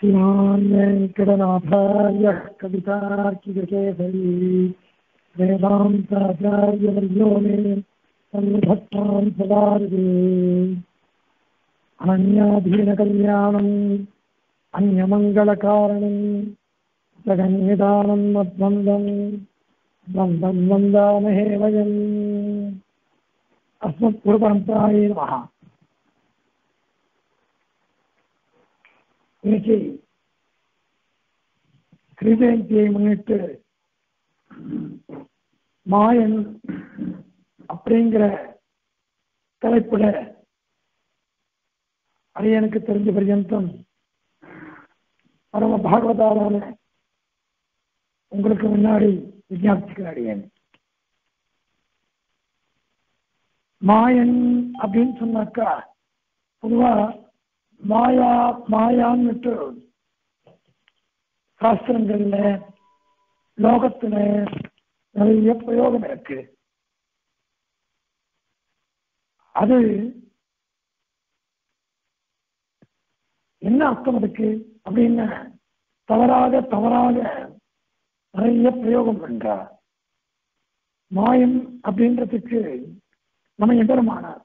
श्रीमान् वेङ्कटनाथार्यः कवितार्किककेसरी वेदान्ताचार्यवर्यो मे सन्निधत्तां सदार्गे अनन्याधीनकल्याणम् अन्यमङ्गलकारणम् जगन्निदानं मद्वन्दं वन्दं वन्दामहे वयम् अस्मत्पुरपरम्परायै नमः இன்னைக்கு கிருஜயந்தியை முன்னிட்டு மாயன் அப்படிங்கிற தலைப்புல அரியனுக்கு தெரிஞ்ச பர்யந்தம் பரம பாகவதாரான உங்களுக்கு முன்னாடி விஜாபிச்சுக்கிற அடியேன் மாயன் அப்படின்னு சொன்னாக்கா பொதுவா மாயா மாயான்னுட்டு சாஸ்திரங்கள்ல லோகத்துல நிறைய பிரயோகம் இருக்கு. அது என்ன அர்த்தம் அதுக்கு? அப்படின்னா தவறாக தவறாக நிறைய பிரயோகம் பண்றார் மாயம் அப்படின்றதுக்கு நம்ம எம்பெருமானார்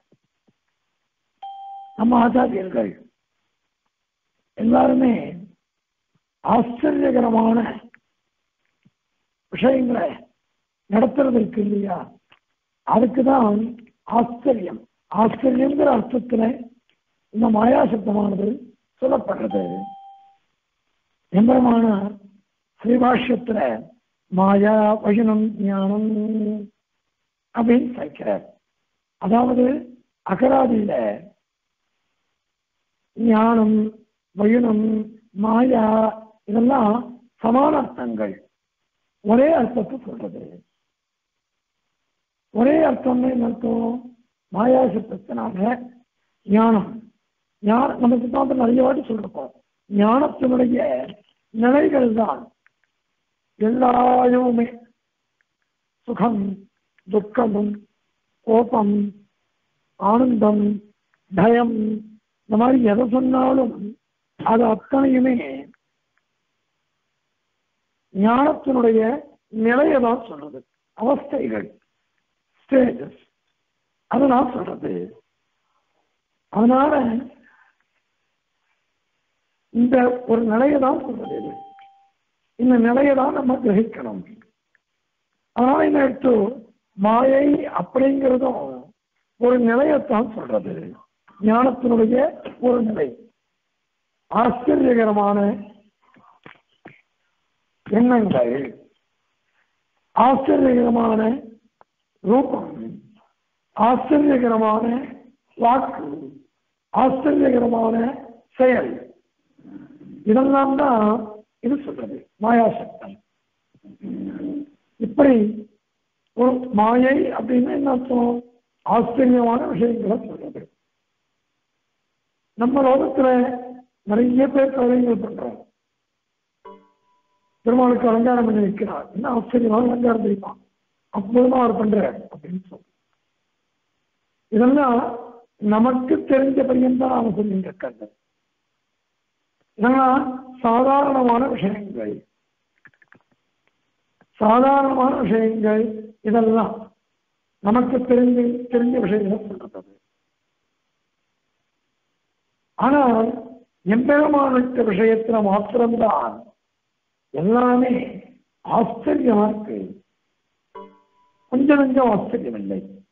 நம்ம ஆச்சாரியர்கள். எல்லாருமே ஆச்சரியகரமான விஷயங்களை நடத்துறது இருக்கு இல்லையா? அதுக்குதான் ஆச்சரியம். ஆச்சரியங்கிற அர்த்தத்துல இந்த மாயாசப்தமானது சொல்லப்படுறது எம்பரமான ஸ்ரீபாஷ்யத்துல மாயா வசனம் ஞானம் அப்படின்னு சேர்க்கிறார் அதாவது அகராதியில ஞானம் வைணம் மாயா இதெல்லாம் சமான அர்த்தங்கள். ஒரே அர்த்தத்தை சொல்றது. ஒரே அர்த்தம் என்ன அர்த்தம்? மாயா சப்தத்தினால ஞானம். ஞானம் நம்ம சித்தாந்தம் நிறைய வாட்டி சொல்லிருக்கோம் ஞானத்தினுடைய நிலைகள் தான் எல்லாயுமே சுகம் துக்கமும் கோபம் ஆனந்தம் பயம். இந்த மாதிரி எதை சொன்னாலும் அது அத்தனையுமே ஞானத்தினுடைய நிலையை தான் சொல்றது. அவஸ்தைகள் ஸ்டேஜஸ் அதுதான் சொல்றது. அதனால இந்த ஒரு நிலையை தான் சொல்றது இது. இந்த நிலையை தான் நம்ம கிரகிக்கணும். அதனால என்ன எடுத்து மாயை அப்படிங்கிறதும் ஒரு நிலையத்தான் சொல்றது. ஞானத்தினுடைய ஒரு நிலை. ஆச்சரியகரமான எண்ணங்கள் ஆச்சரியகரமான ரூபம் ஆச்சரியகரமான வாக்கு ஆச்சரியகரமான செயல். இதெல்லாம் தான் இது சொல்றது. மாயாசக்தம். இப்படி ஒரு மாயை அப்படின்னு என்ன அர்த்தம்? ஆச்சரியமான விஷயங்களை சொல்றது. நம்ம லோகத்துல நிறைய பேர் கவலைகள் பண்றோம் பெருமாளுக்கு அலங்காரம் பண்ணி வைக்கிறார். என்ன ஆச்சரியமான அலங்காரம் தெரியுமா? அற்புதமா அவர் பண்றார் அப்படின்னு சொல்லி இதெல்லாம் நமக்கு தெரிஞ்ச பையன்தான் அவன் சொல்லிட்டு இருக்காங்க. இதெல்லாம் சாதாரணமான விஷயங்கள். சாதாரணமான விஷயங்கள் இதெல்லாம் நமக்கு தெரிஞ்சு தெரிஞ்ச விஷயங்களை சொல்றது ஆனால் எம்பெருமானுக்கு விஷயத்துல மாத்திரம்தான். எல்லாமே ஆச்சரியமா இருக்கு. கொஞ்சம் கொஞ்சம் ஆச்சரியம் இல்லை.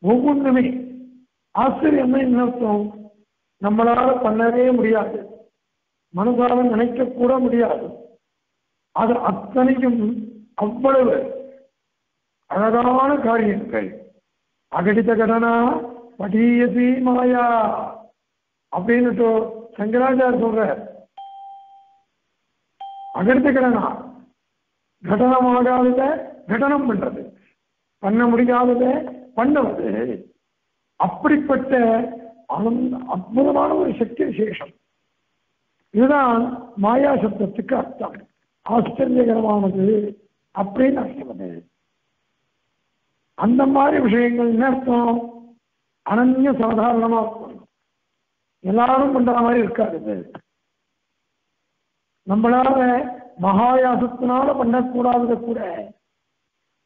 ஒவ்வொன்றுமே ஆச்சரியம்னா என்ன அர்த்தம்? நம்மளால பண்ணவே முடியாது. மனதால நினைக்க கூட முடியாது. அது அத்தனையும் அவ்வளவு அழகான காரியங்கள். அகடித கடனா படீயசி மாயா. அப்படின்னுட்டு சங்கராச்சார் சொல்ற அகடுத்துக்கிறனா கடனா கடனமாகாதத கடனம் பண்றது. பண்ண முடியாதத பண்ணுவது. அப்படிப்பட்ட அற்புதமான ஒரு சக்தி விசேஷம். இதுதான் மாயா சப்தத்துக்கு அர்த்தம். ஆச்சரியகரமானது அப்படின்னு அர்த்தம் அந்த மாதிரி விஷயங்கள் என்ன அர்த்தம்? அனன்ய சாதாரணமா எல்லாரும் பண்ற மாதிரி இருக்காது. நம்மளால மகாயாசத்தினால பண்ணக்கூடாதது கூட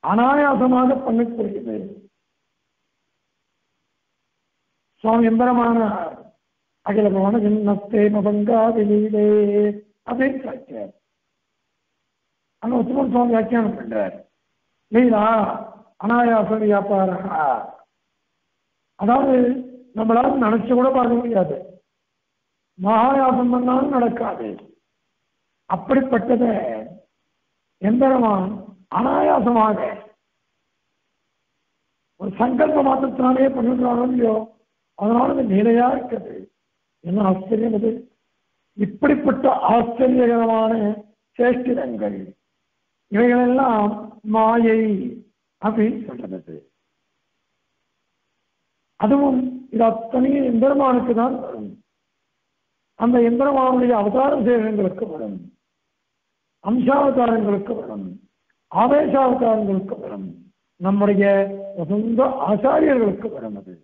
அனாயாசமாக பண்ணக்கூடியது. சுவாமி எம்பரமான அகில பவன ஜின்னஸ்தே மபங்கா வெளியிலே அப்படின்னு சாய்ச்சார் அங்க உத்தமன் சுவாமி வியாக்கியானம் பண்றார். லீலா அனாயாச வியாபாரா அதாவது நம்மளால நினைச்சு கூட பார்க்க முடியாது. மகாயாசம் பண்ணாலும் நடக்காது. அப்படிப்பட்டத எம்பெருமான் அனாயாசமாக ஒரு சங்கல்ப மாற்றத்தினாலே பண்ணுறாரோ இல்லையோ அதனால அது நிலையா இருக்கிறது என்ன ஆச்சரியம் அது இப்படிப்பட்ட ஆச்சரியகரமான சேஷ்டிதங்கள் இவைகளெல்லாம் மாயை அப்படின்னு சொல்றது. அதுவும் இது அத்தனையும் எம்பெருமானுக்கு தான் வரும். அந்த எம்பெருமானுடைய அவதார சேகங்களுக்கு வரும். அம்சாவதாரங்களுக்கு வரும். ஆவேசாவதாரங்களுக்கு வரும். நம்முடைய சொந்த ஆச்சாரியர்களுக்கு வரும் அது.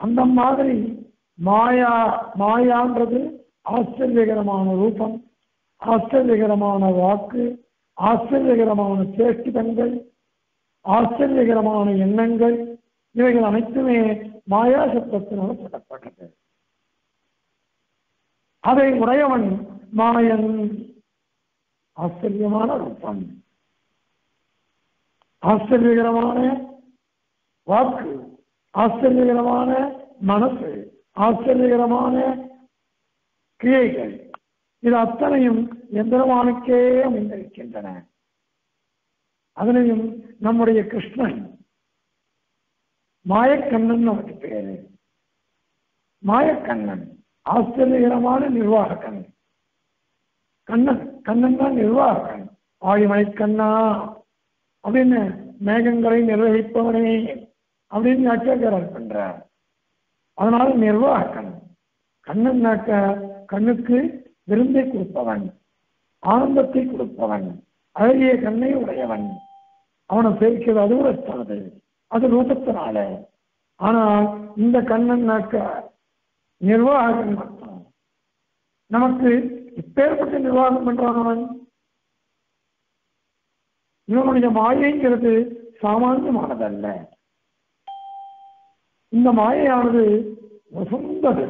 அந்த மாதிரி மாயா மாயான்றது ஆச்சரியகரமான ரூபம் ஆச்சரியகரமான வாக்கு ஆச்சரியகரமான சேஷ்டிதங்கள் ஆச்சரியகரமான எண்ணங்கள் இவைகள் அனைத்துமே மாயா சப்தத்தினால் சொல்லப்பட்டது அதை உடையவன் மாயன். ஆச்சரியமான ரூபம். ஆச்சரியகரமான வாக்கு. ஆச்சரியகரமான மனசு. ஆச்சரியகரமான கிரியைகள். இது அத்தனையும் எந்திரமானுக்கே அமைந்திருக்கின்றன அதனையும் நம்முடைய கிருஷ்ணன் மாயக்கண்ணன் நமக்கு பேரு. மாயக்கண்ணன். ஆச்சரியகரமான நிர்வாக கண்ணன் கண்ணன் தான் நிர்வாகக்கண். ஆழிமலை கண்ணா அப்படின்னு மேகங்களை நிர்வகிப்பவனே அப்படின்னு அச்சகரர் பண்றார். அதனால கண்ணன் கண்ணன்னாக்க கண்ணுக்கு விருந்தை கொடுப்பவன் ஆனந்தத்தை கொடுப்பவன் அழகிய கண்ணை உடையவன். அவனை சேர்க்கிறது அது ஒரு அது ரூபத்தினால ஆனால் இந்த கண்ணன்னாக்க நிர்வாகம் அர்த்தம் நமக்கு இப்பேற்பட்ட நிர்வாகம் பண்றான் இவனுடைய மாயைங்கிறது சாமானியமானதல்ல. இந்த மாயையானது வசந்தது.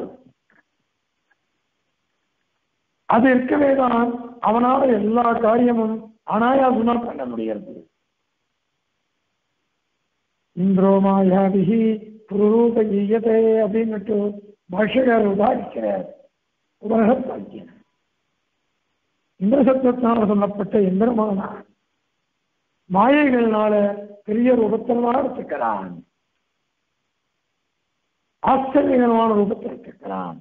அது இருக்கவே தான் அவனால எல்லா காரியமும் அனாயாசமா பண்ண முடிகிறது. இந்திரோ மாயாபிகி புரூப ஈயதே அப்படின்னுட்டு பாஷ்யக்காரர் உதாரிக்கிறார் உலகத்தாக்கியன் இந்திர சத்தத்தினால் சொல்லப்பட்ட எந்திரமான மாயைகளினால பெரிய ரூபத்தனமாக இருக்கிறான் ஆச்சரியமான ரூபத்தில் இருக்கிறான்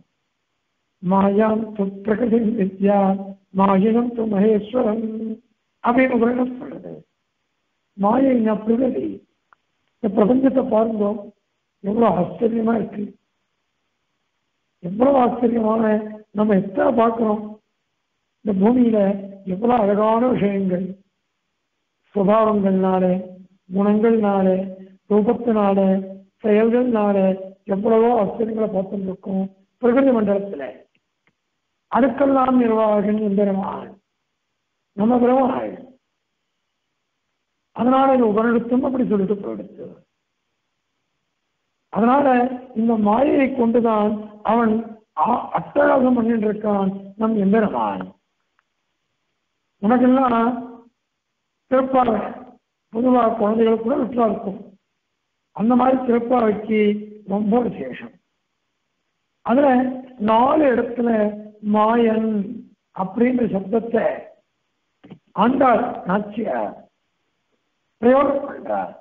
மாயாம் து பிரகதி வித்யா மாயினம் து மகேஸ்வரன் அப்படின்னு உபரிடம் சொல்றது மாயை பிரகதி. இந்த பிரபஞ்சத்தை பாருங்க எவ்வளவு ஆச்சரியமா இருக்கு. எவ்வளவு ஆச்சரியமான நம்ம எத்தனை பார்க்கிறோம்? இந்த பூமியில எவ்வளவு அழகான விஷயங்கள்? சுபாவங்கள்னால குணங்கள்னால ரூபத்தினால செயல்கள்னால எவ்வளவோ ஆச்சரியங்களை பார்த்துட்டு இருக்கோம் பிரகிருதி மண்டலத்துல. அதுக்கெல்லாம் நிர்வாகன் எம்பெருமான். நம்ம பெருமாள் அதனால இது உபரிடத்தும் அப்படி சொல்லிட்டு போயிடுச்சு. அதனால இந்த மாயையை கொண்டுதான் அவன் அட்டகாசம் பண்ணிட்டு இருக்கான் நம் எம்பெருமான். உனக்கெல்லாம் சிறப்பாக பொதுவாக குழந்தைகள் கூட விட்டா இருக்கும். அந்த மாதிரி சிறப்பாவைக்கு ரொம்ப விசேஷம். அதுல நாலு இடத்துல மாயன் அப்படின்ற சப்தத்தை ஆண்டாள் நாச்சியார் பிரயோகம் பண்றார்.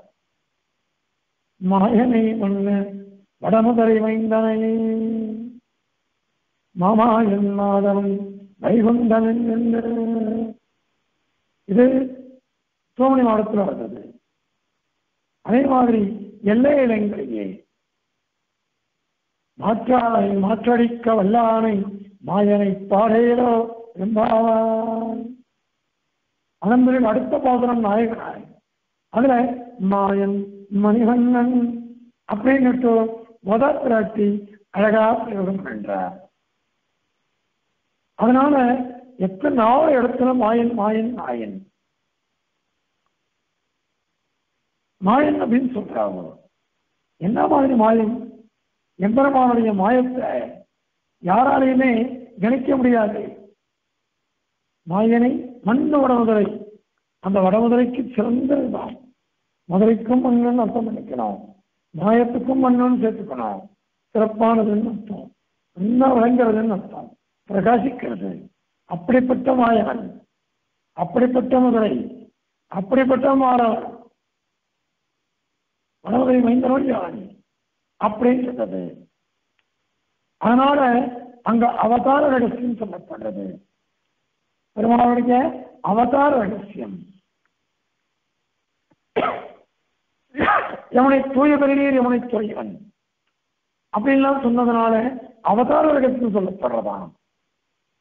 மாயனை மண்ணு வடமுதரை வைந்தனை மாமாயன் மாதவன் வைகுந்தனன் என்று இது சோமணி மாவட்டத்தில் வந்தது அதே மாதிரி எல்லை இடங்களிலே மாற்றானை மாற்றடிக்க வல்லானை மாயனை பாடையிலோ என்பாவான் அதன் பிறகு அடுத்த பாசனம் நாயகனாய். அதுல மாயன் மணிவண்ணன் அப்படின்னுட்டு முத பிராட்டி அழகா பிரயோகம் பண்றார். அதனால எத்தனை இடத்துல மாயன் மாயன் மாயன். மாயன் அப்படின்னு சொல்றாங்க என்ன மாதிரி மாயம் எம்பெருமானுடைய மாயத்தை யாராலையுமே கணிக்க முடியாது. மாயனை மண் வடமுதலை அந்த வடமுதலைக்கு சிறந்த மதுரைக்கும் மண்ணுன்னு அர்த்தம் பண்ணிக்கணும். மாயத்துக்கும் மண்ணுன்னு சேர்த்துக்கணும். சிறப்பானதுன்னு அர்த்தம். என்ன விளங்குறதுன்னு அர்த்தம். பிரகாசிக்கிறது. அப்படிப்பட்ட மாயவன். அப்படிப்பட்ட மதுரை. அப்படிப்பட்ட மாறவன். வடமுதலை மைந்தனோடு யான்? அப்படின்னு சொல்றது அதனால அங்க அவதார ரகசியம் சொல்லப்படுறது. பெருமாளுடைய அவதார ரகசியம். எவனை தூய பெருநீர் எவனை தூயவன் அப்படின்லாம் சொன்னதுனால அவதார ரகசியம் சொல்லப்படுறதாம்.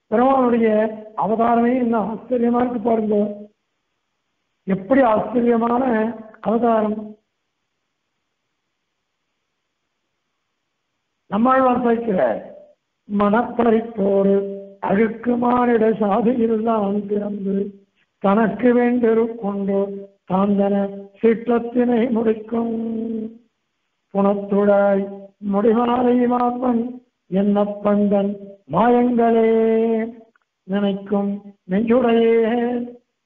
பெருமானுடைய அவதாரமே என்ன ஆச்சரியமா இருக்கு பாருங்க. எப்படி ஆச்சரியமான அவதாரம்? நம்மாழ்வார் சேர்க்கிற மனப்பறிப்போடு அழுக்கு மானிட சாதியில்தான் பிறந்து தனக்கு வேண்டிரு கொண்டு தாந்தன சீற்றத்தினை முடிக்கும் புனத்துடாய் முடிவாரை மாப்பன் என்ன பந்தன் மாயங்களே. நினைக்கும் நெஞ்சுடையே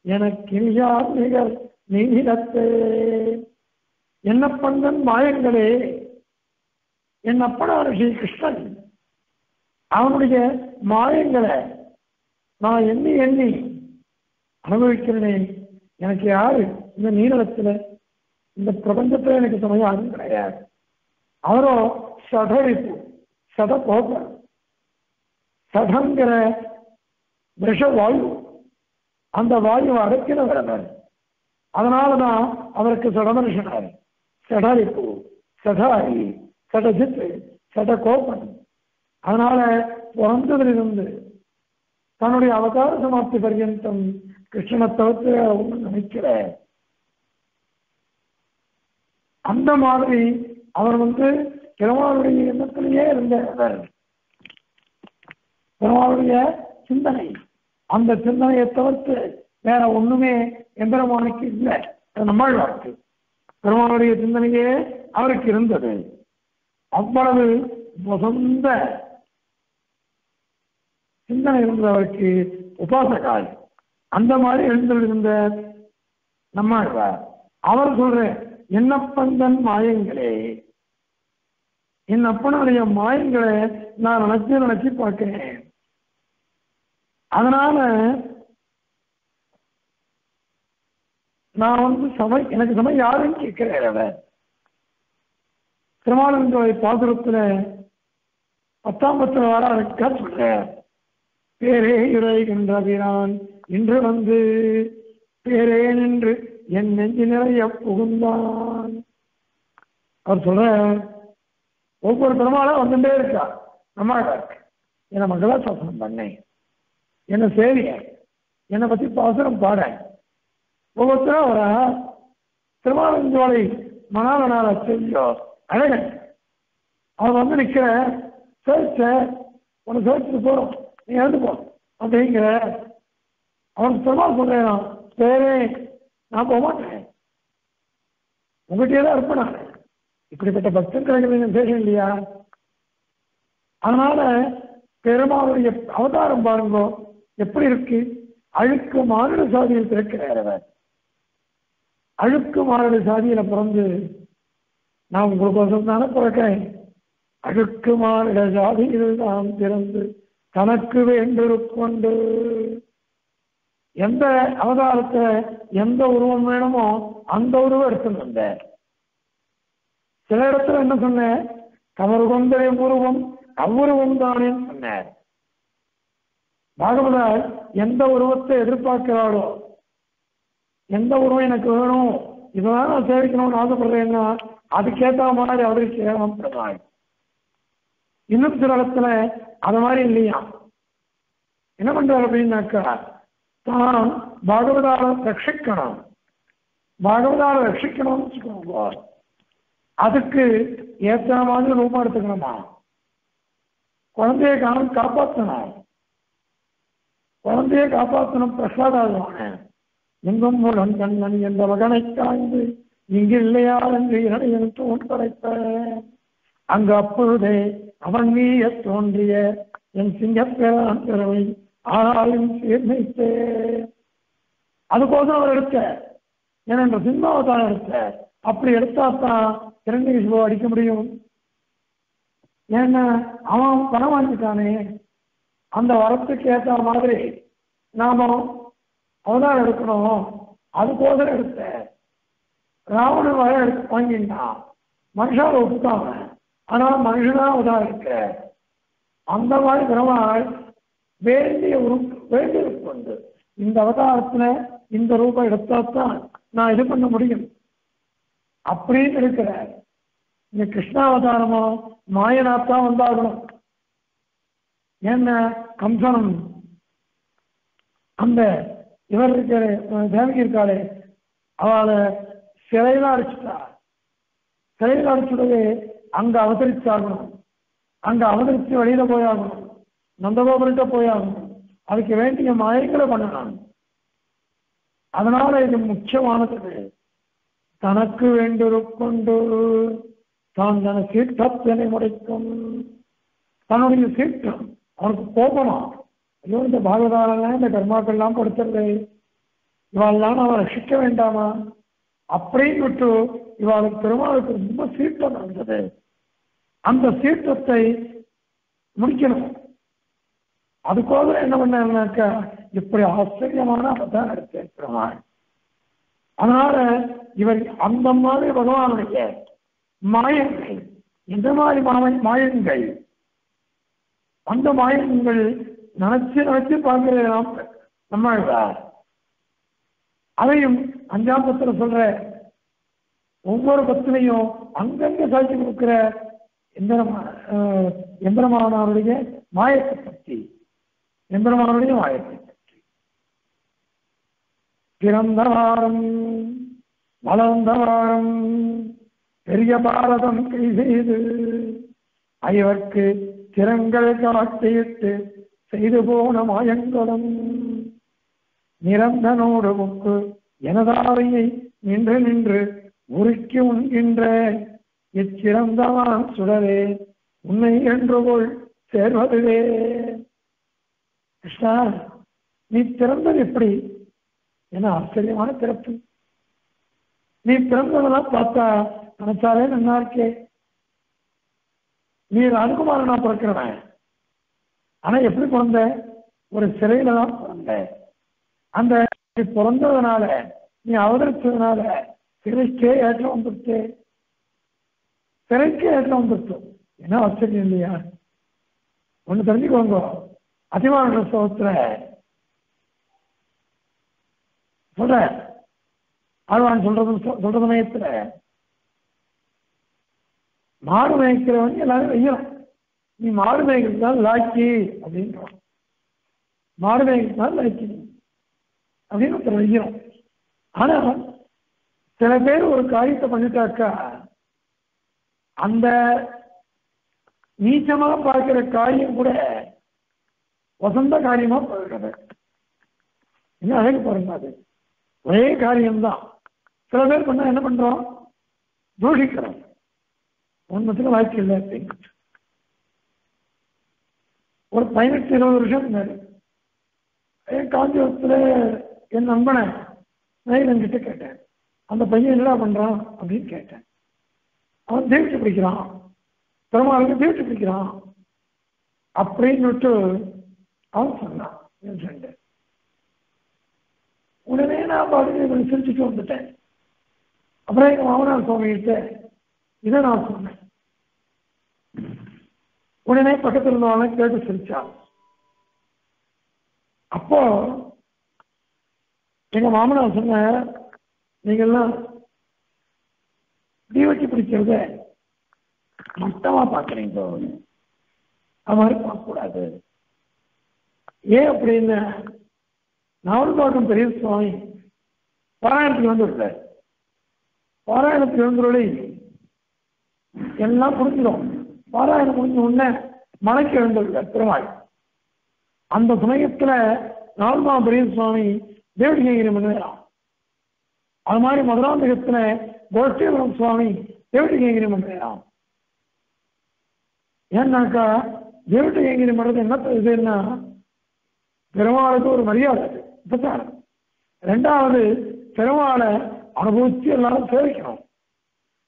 எனக்கினியார் நிகர் நீளத்தே என்ன பந்தன் மாயங்களே என் அப்பனார் ஸ்ரீ கிருஷ்ணன் அவனுடைய மாயங்களை நான் எண்ணி எண்ணி அனுபவிக்கிறேனே. எனக்கு யாரு இந்த நீளத்துல இந்த பிரபஞ்சத்துல எனக்கு சமயம் யாரும் கிடையாது. அவரோ சடரிப்பு சத போக சடங்கிற விஷ வாயு. அந்த வாயுவை அடக்கினவர் அவர். அதனாலதான் அவருக்கு சடமனுஷனார் சடரிப்பு சடாரி சடஜித்து சட கோபன் அதனால பிறந்ததிலிருந்து தன்னுடைய அவதார சமாப்தி பர்யந்தம் கிருஷ்ணனை தவிர்த்து நினைக்கிறேன் நினைக்கிற அந்த மாதிரி அவர் வந்து பெருமாளுடைய எண்ணத்திலேயே இருந்தவர். பெருமாளுடைய சிந்தனை. அந்த சிந்தனையை தவிர்த்து வேற ஒண்ணுமே எம்பெருமானுக்கு இல்லை. நம்மாழ்வாருக்கு பெருமாளுடைய சிந்தனையே அவருக்கு இருந்தது. அவ்வளவு வசந்த சிந்தனை இருந்தவருக்கு உபாசகால் அந்த மாதிரி எழுந்திருந்த நம்மாழ்வார். அவர் சொல்றேன் என்னப்பந்தன் மாயங்களே? என் அப்பனுடைய மாயங்களை நான் நினைச்சு நினைச்சு பார்க்கிறேன். அதனால நான் வந்து சமை எனக்கு சமை யாருன்னு கேட்கிறேன் அவர். திருமாலங்கோவை பாசுரத்துல பத்தாம் பத்து வாரம் வர சொல்ற பேரே இறைகின்ற வீரான் இன்று வந்து பேரே நின்று என் நெஞ்சு நிறைய புகுந்தான் அவர் சொல்ற ஒவ்வொரு பெருமாளும் வந்துட்டே இருக்கா. நம்மளுக்கு என்னை மகளா சாசனம் பண்ணேன் என்ன சேவிய. என்னை பத்தி பாசனம் பாட. ஒவ்வொருத்தரும் வர திருமாலஞ்சோலை மனாலனால செஞ்சோ அழகன் அவன் வந்து நிக்கிற சேர்ச்ச உன்னை சேர்த்துட்டு போறோம் நீ எழுந்து போ. அப்படிங்கிற அவனுக்கு பெருமாள் சொல்றேன் பேரே நான் போக மாட்டேன். உங்ககிட்டயே தான் இருப்பேன். நான் இப்படிப்பட்ட பக்தன் கிடைக்கிறது பேச இல்லையா? அதனால பெருமாவுடைய அவதாரம் பாருங்கோ எப்படி இருக்கு? அழுக்கு மாநில சாதியில் பிறக்கிறார் அவர். அழுக்கு மாநில சாதியில பிறந்து நான் உங்களுக்கோசம் தானே பிறக்கிறேன். அழுக்கு மாநில சாதியில் நான் பிறந்து தனக்கு வேண்டிருக்கொண்டு எந்த அவதாரத்தை எந்த உருவம் வேணுமோ அந்த உருவம் எடுத்துன்னு வந்தேன். சில இடத்துல என்ன சொன்னேன்? தவறு கொண்ட உருவம் அவ்வுருவம் தானே சொன்னார். பாகவதார் எந்த உருவத்தை எதிர்பார்க்கிறாரோ எந்த உருவம் எனக்கு வேணும் இதெல்லாம் நான் சேவிக்கணும்னு ஆசைப்படுறேன்னா அதுக்கேற்ற மாதிரி அவருக்கு சேவம் பெருமாள் இன்னும் சில இடத்துல அது மாதிரி இல்லையா? என்ன பண்றாரு அப்படின்னாக்கா தான் பாகவதார ரட்சிக்கணும். பாகவதார ரட்சிக்கணும்னு வச்சுக்கோங்க. அதுக்கு ஏற்ற மாதிரி ரூபம் எடுத்துக்கணுமா? குழந்தைய காணும் காப்பாற்றணும் குழந்தையை காப்பாற்றணும் பிரசாதாதுவான எங்கும் மூலம் கண்ணன் என்ற மகனை காய்ந்து இங்கு இல்லையா என்று இறைவன் தோன் படைத்த. அங்கு அப்பொழுதே அவன் மீய தோன்றிய என் சிங்கப்பேரான் பிறவை ஆனாலும் சீர்மைத்தே அதுக்கோசரம் அவர் எடுத்த. ஏனென்ற தான் எடுத்த. அப்படி எடுத்தாத்தான் இரண்டு விஷயம் அடிக்க முடியும். ஏன்னா அவன் பணம் வாங்கிட்டானே அந்த வரத்துக்கு ஏற்ற மாதிரி நாம அவதாரம் எடுக்கணும். அதுக்கோசரம் எடுத்த. ராவணன் வர எடுத்து வாங்கிட்டான் மனுஷாவை ஒப்புத்தான் ஆனா மனுஷனா அவதான் இருக்க அந்த மாதிரி பெருமாள் வேண்டிய உறுப்பு வேண்டிய கொண்டு இந்த அவதாரத்துல இந்த ரூபம் எடுத்தாத்தான் நான் இது பண்ண முடியும். அப்படின்னு இருக்கிற இந்த கிருஷ்ணாவதாரமோ மாயனாத்தான் வந்தாகணும். என்ன கம்சனம் அந்த இவர் இருக்கிற தேவகி இருக்காளே அவளை சிலையில அடிச்சுட்டா. சிலையில அடிச்சுடவே அங்க அவதரிச்சாகணும். அங்க அவதரிச்சு வெளியில போயாகணும். நந்தகோபுரத்தை போயாகணும் அதுக்கு வேண்டிய மயக்கலை பண்ணணும் அதனால இது முக்கியமானது. தனக்கு வேண்டிருக்கொண்டு தான் தன சீட்டத்தினை முடைக்கும். தன்னுடைய சீட்டம் அவனுக்கு கோபமா ஐயோ இந்த பாகவதாரெல்லாம் இந்த கர்மாக்கள்லாம் கொடுத்துருது இவாளெல்லாம் அவன் ரசிக்க வேண்டாமா? அப்படின்னு விட்டு இவாளுக்கு பெருமாளுக்கு ரொம்ப சீட்டம் நடந்தது அந்த சீட்டத்தை முடிக்கணும். அதுக்கோத என்ன பண்ணாக்கா இப்படி ஆச்சரியமான அவதாரம் எடுத்து பெருமாள். அதனால இவர் அந்த மாதிரி பகவானுடைய மாயங்கள் எந்த மாதிரி மாமன் மாயங்கள் அந்த மாயங்கள் நினைச்சு நினைச்சு பார்க்கிறதாம் நம்ம அதையும் அஞ்சாம் பத்துல சொல்ற ஒவ்வொரு பத்திலையும் அங்கங்க சாட்சி கொடுக்கிற எந்திரமா எந்திரமானவருடைய மாயத்தை பற்றி. எந்திரமானவருடைய மாயத்தை பற்றி வளர்ந்த வாரம் பெரிய பாரதம் கை செய்து ஐவர்க்கு திறங்கள் காட்டியிட்டு செய்து போன மாயங்களும் நிரந்தனோடு முக்கு எனதாரையை நின்று நின்று உருக்கி உண்கின்ற இச்சிறந்தவான் சுடரே உன்னை என்று போல் சேர்வதுவே. கிருஷ்ணா நீ பிறந்தது எப்படி? ஏன்னா ஆச்சரியமான பிறப்பு. நீ பிறந்ததெல்லாம் பார்த்தா நினைச்சாலே நல்லா இருக்கே. நீ ராஜகுமாரனா பிறக்கிறவன். ஆனா எப்படி பிறந்த? ஒரு சிறையில தான் பிறந்த. அந்த நீ பிறந்ததுனால நீ அவதரிச்சதுனால சிறைக்கே ஏற்றம் வந்துருச்சு சிறைக்கே ஏற்றம் வந்துருச்சு என்ன ஆச்சரியம் இல்லையா? ஒண்ணு தெரிஞ்சுக்கோங்க. அதிவாரண சோத்துல சொல்ற? ஆழ்வான் சொல்றது சொல்றது சமயத்துல மாடு மேய்க்கிறவங்க எல்லாரும் வெய்யணும் நீ மாடு மேய்க்கிறதுனால லாக்கி அப்படின்றான் மாடு மேய்க்கிறதுனால லாக்கி அப்படின்னு ஒருத்தர் வெய்யணும். ஆனா சில பேர் ஒரு காரியத்தை பண்ணிட்டாக்கா அந்த நீச்சமா பார்க்கிற காரியம் கூட வசந்த காரியமா போயிடுறது. என்ன அழகு பாருங்க அது. ஒரே காரியம்தான். சில பேர் பண்ணா என்ன பண்றோம்? தூஷிக்கிறோம் ஒன்றத்துல வாய்ப்பு இல்லை அப்படின்னு ஒரு பதினெட்டு இருபது வருஷம் முன்னாடி என் காஞ்சிபுரத்தில் என் நண்பனை நைன் கிட்ட கேட்டேன். அந்த பையன் என்னடா பண்றான் அப்படின்னு கேட்டேன். அவன் தீட்சி பிடிக்கிறான். பெருமாளுக்கு தீட்சி பிடிக்கிறான். அப்படின்னு அவன் சொன்னான் என் ஃப்ரெண்டு உடனே நான் பாட்டுக்கு சிரிச்சுட்டு வந்துட்டேன். அப்புறம் எங்க மாமனார் சுவாமிகிட்ட இதை நான் சொன்னேன். உடனே பக்கத்தில் இருந்தவன கேட்டு சிரிச்சான். அப்போ எங்க மாமனார் சொன்ன நீங்கள்லாம் தீவட்டி பிடிக்கிறத மட்டமா பாக்குறீங்க அது மாதிரி பார்க்கக்கூடாது. ஏன் அப்படின்னு நாவல்பாக்கம் பெரிய சுவாமி பாராயணத்துக்கு வந்துருக்கார் பாராயணத்துக்கு வந்துருளி எல்லாம் புரிஞ்சிடும் பாராயணம் முடிஞ்ச உடனே மலைக்கு எழுந்திருக்கார் பெருமாள் அந்த சமயத்துல நால்மா பெரிய சுவாமி தேவடி கைங்கரியம் அது மாதிரி மதுராந்தகத்துல கோஷ்டீபுரம் சுவாமி தேவடி கைங்கரியம் ஏன்னாக்கா தேவடி கைங்கரியம் என்ன இதுன்னா பெருமாளுக்கு ஒரு மரியாதை உபச்சாரம் ரெண்டாவது பெருமாளை அனுபவிச்சு எல்லாரும் சேவிக்கணும்.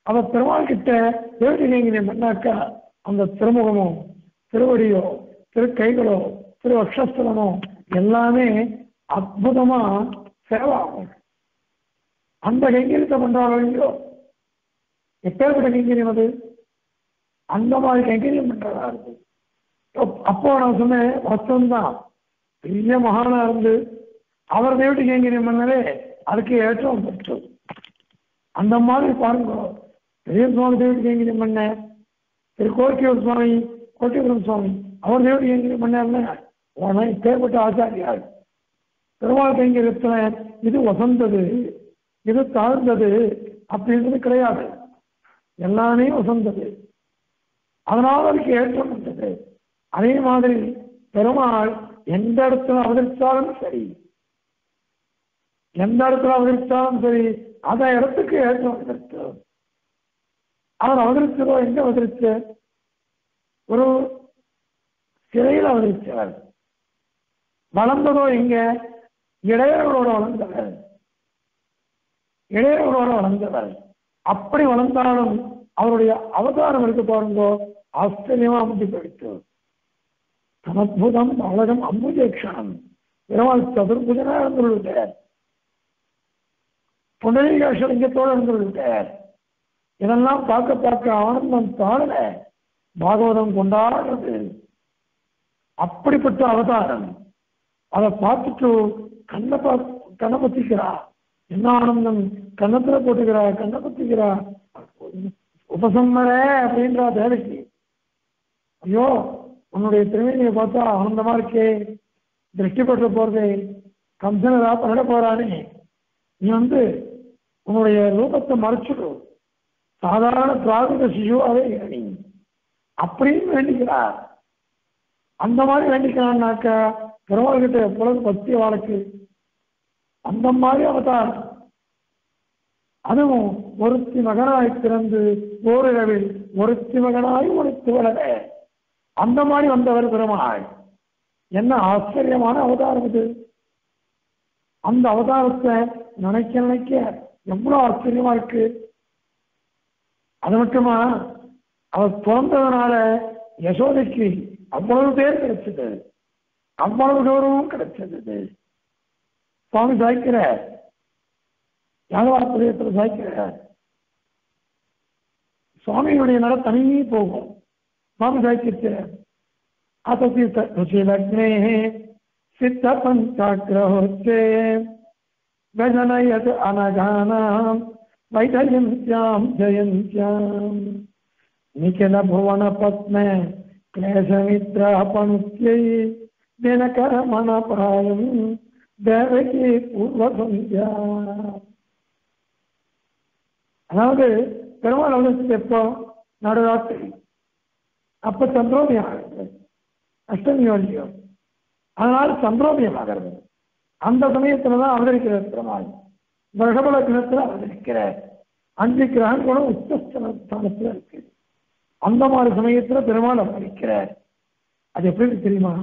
அவ பெருமாள் கிட்ட வேண்டி நீங்க பண்ணாக்கா அந்த திருமுகமோ திருவடியோ திரு கைகளோ திரு அக்ஷஸ்தலமோ எல்லாமே அற்புதமா சேவாகும். அந்த கைங்கரியத்தை பண்றாங்களோ எப்பேற்பட்ட கைங்கரியம் அது? அந்த மாதிரி கைங்கரியம் பண்றதா இருக்கு. அப்போ நான் சொன்னேன் வசந்தான். பெரிய மகானா இருந்து அவர் தேவிட்டு கேங்கிரியம் பண்ணவே அதுக்கு ஏற்றம் பெற்று. அந்த மாதிரி பாருங்க. பெரிய சுவாமி தேவிட்டு கேங்கிரியம் பண்ண திரு கோட்டியூர் சுவாமி கோட்டிபுரம் சுவாமி அவர் தேவிட்டு கேங்கிரியம் பண்ணாருன்னா உடனே பேர்பட்ட ஆச்சாரியார். பெருமாள் கைங்கரியத்துல இது வசந்தது இது தாழ்ந்தது அப்படின்றது கிடையாது. எல்லாமே வசந்தது. அதனால் அதுக்கு ஏற்றம் வந்தது. அதே மாதிரி பெருமாள் எந்த இடத்துல அவதரித்தாலும் சரி. எந்த இடத்துல அவதரித்தாலும் சரி அந்த இடத்துக்கு ஏற்ற வந்திருக்கு. அவர் அவதரிச்சதோ எங்க அவதரிச்ச ஒரு சிறையில் அவதரித்தவர் வளர்ந்ததோ எங்க? இடையர்களோட வளர்ந்தவர். இடையர்களோட வளர்ந்தவர். அப்படி வளர்ந்தாலும் அவருடைய அவதாரம் எடுத்து பாருங்கோ ஆச்சரியமா அமைஞ்சு போயிட்டு சமத்புதம் அழகம் அம்புஜேக்ஷணம். பெருமாள் சதுர்புஜனாக இருந்துள்ளார். புண்டரீகாஷலிங்கத்தோடு இருந்துள்ளார். இதெல்லாம் பார்க்க பார்க்க ஆனந்தம் தாழல. பாகவதம் கொண்டாடுறது. அப்படிப்பட்ட அவதாரம். அதை பார்த்துட்டு கண்ணை பா கண்ணை பத்திக்கிறா என்ன ஆனந்தம்? கண்ணத்துல போட்டுக்கிறா கண்ணை பத்திக்கிறா உபசம்மரே அப்படின்றா தேவைக்கு ஐயோ உன்னுடைய திருமணியை பார்த்தா ஆனந்தமா இருக்கே திருஷ்டிப்பட்டு போறது கம்சனரா பண்ணிட போறானே. நீ வந்து உன்னுடைய ரூபத்தை மறைச்சிடும் சாதாரண திராவிட சிசுவாவே நீ. அப்படின்னு வேண்டிக்கிறார். அந்த மாதிரி வேண்டிக்கிறான்னாக்க பெருமாள்கிட்ட எப்பொழுது பக்தி வாழ்க்கை. அந்த மாதிரி அவதார். அதுவும் ஒருத்தி மகனாய் பிறந்து ஓரிரவில் ஒருத்தி மகனாய் ஒருத்தி வளர. அந்த மாதிரி வந்தவர் பெருமாள் என்ன ஆச்சரியமான அவதாரம் இது. அந்த அவதாரத்தை நினைக்க நினைக்க எவ்வளவு ஆச்சரியமா இருக்கு. அது மட்டுமா அவர் பிறந்ததுனால யசோதைக்கு அவ்வளவு பேர் கிடைச்சது. அவ்வளவு கௌரவம் கிடைச்சது. சுவாமி சாய்க்கிற யாதவாரத்தில் சாய்க்கிற சுவாமியுடைய நட தனியே போகும். मांसा इत्युच्यते अतसि ऋषिलग्नेः सिद्धपञ्चाग्रहोच्चे व्यजनयत् अनघानां वैतल्यन्त्यां जयन्त्याम् निखिलभुवनपद्मे क्लेशमित्रापणुत्यै दिनकरमणपायं पूर्व பூர்வசந்தியா அதாவது பெருமாள் எப்போ நடுராத்திரி அப்ப சந்திரோதயம் ஆகிறது. அஷ்டமி வள்ளியம் அதனால சந்திரோதயம் ஆகிறது. அந்த சமயத்துல தான் அவதரிக்கிறார் பெருமாள் கிரகபல கிரகத்தில் அவதரிக்கிற அஞ்சு கிரகம் கூட உச்சஸ்தானத்துல இருக்கு. அந்த மாதிரி சமயத்துல பெருமாள் அவதரிக்கிறார். அது எப்படி தெரியுமா?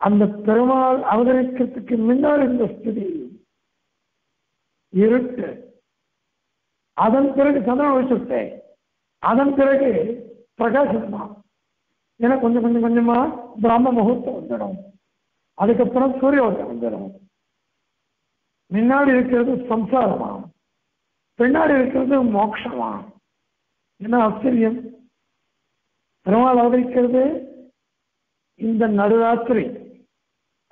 அந்த பெருமாள் அவதரிக்கிறதுக்கு முன்னால் இருந்த ஸ்திதி இருட்டு. அதன் பிறகு சந்திரன் ஒழிச்சுட்டேன் அதன் பிறகு பிரகாசமா ஏன்னா கொஞ்சம் கொஞ்சம் கொஞ்சமா பிராம முகூர்த்தம் வந்துடும். அதுக்கப்புறம் சூரியோதயம் வந்துடும். முன்னாடி இருக்கிறது சம்சாரமா பின்னாடி இருக்கிறது மோட்சமா என்ன ஆச்சரியம்? பெருமாள் அவதரிக்கிறது இந்த நடுராத்திரி.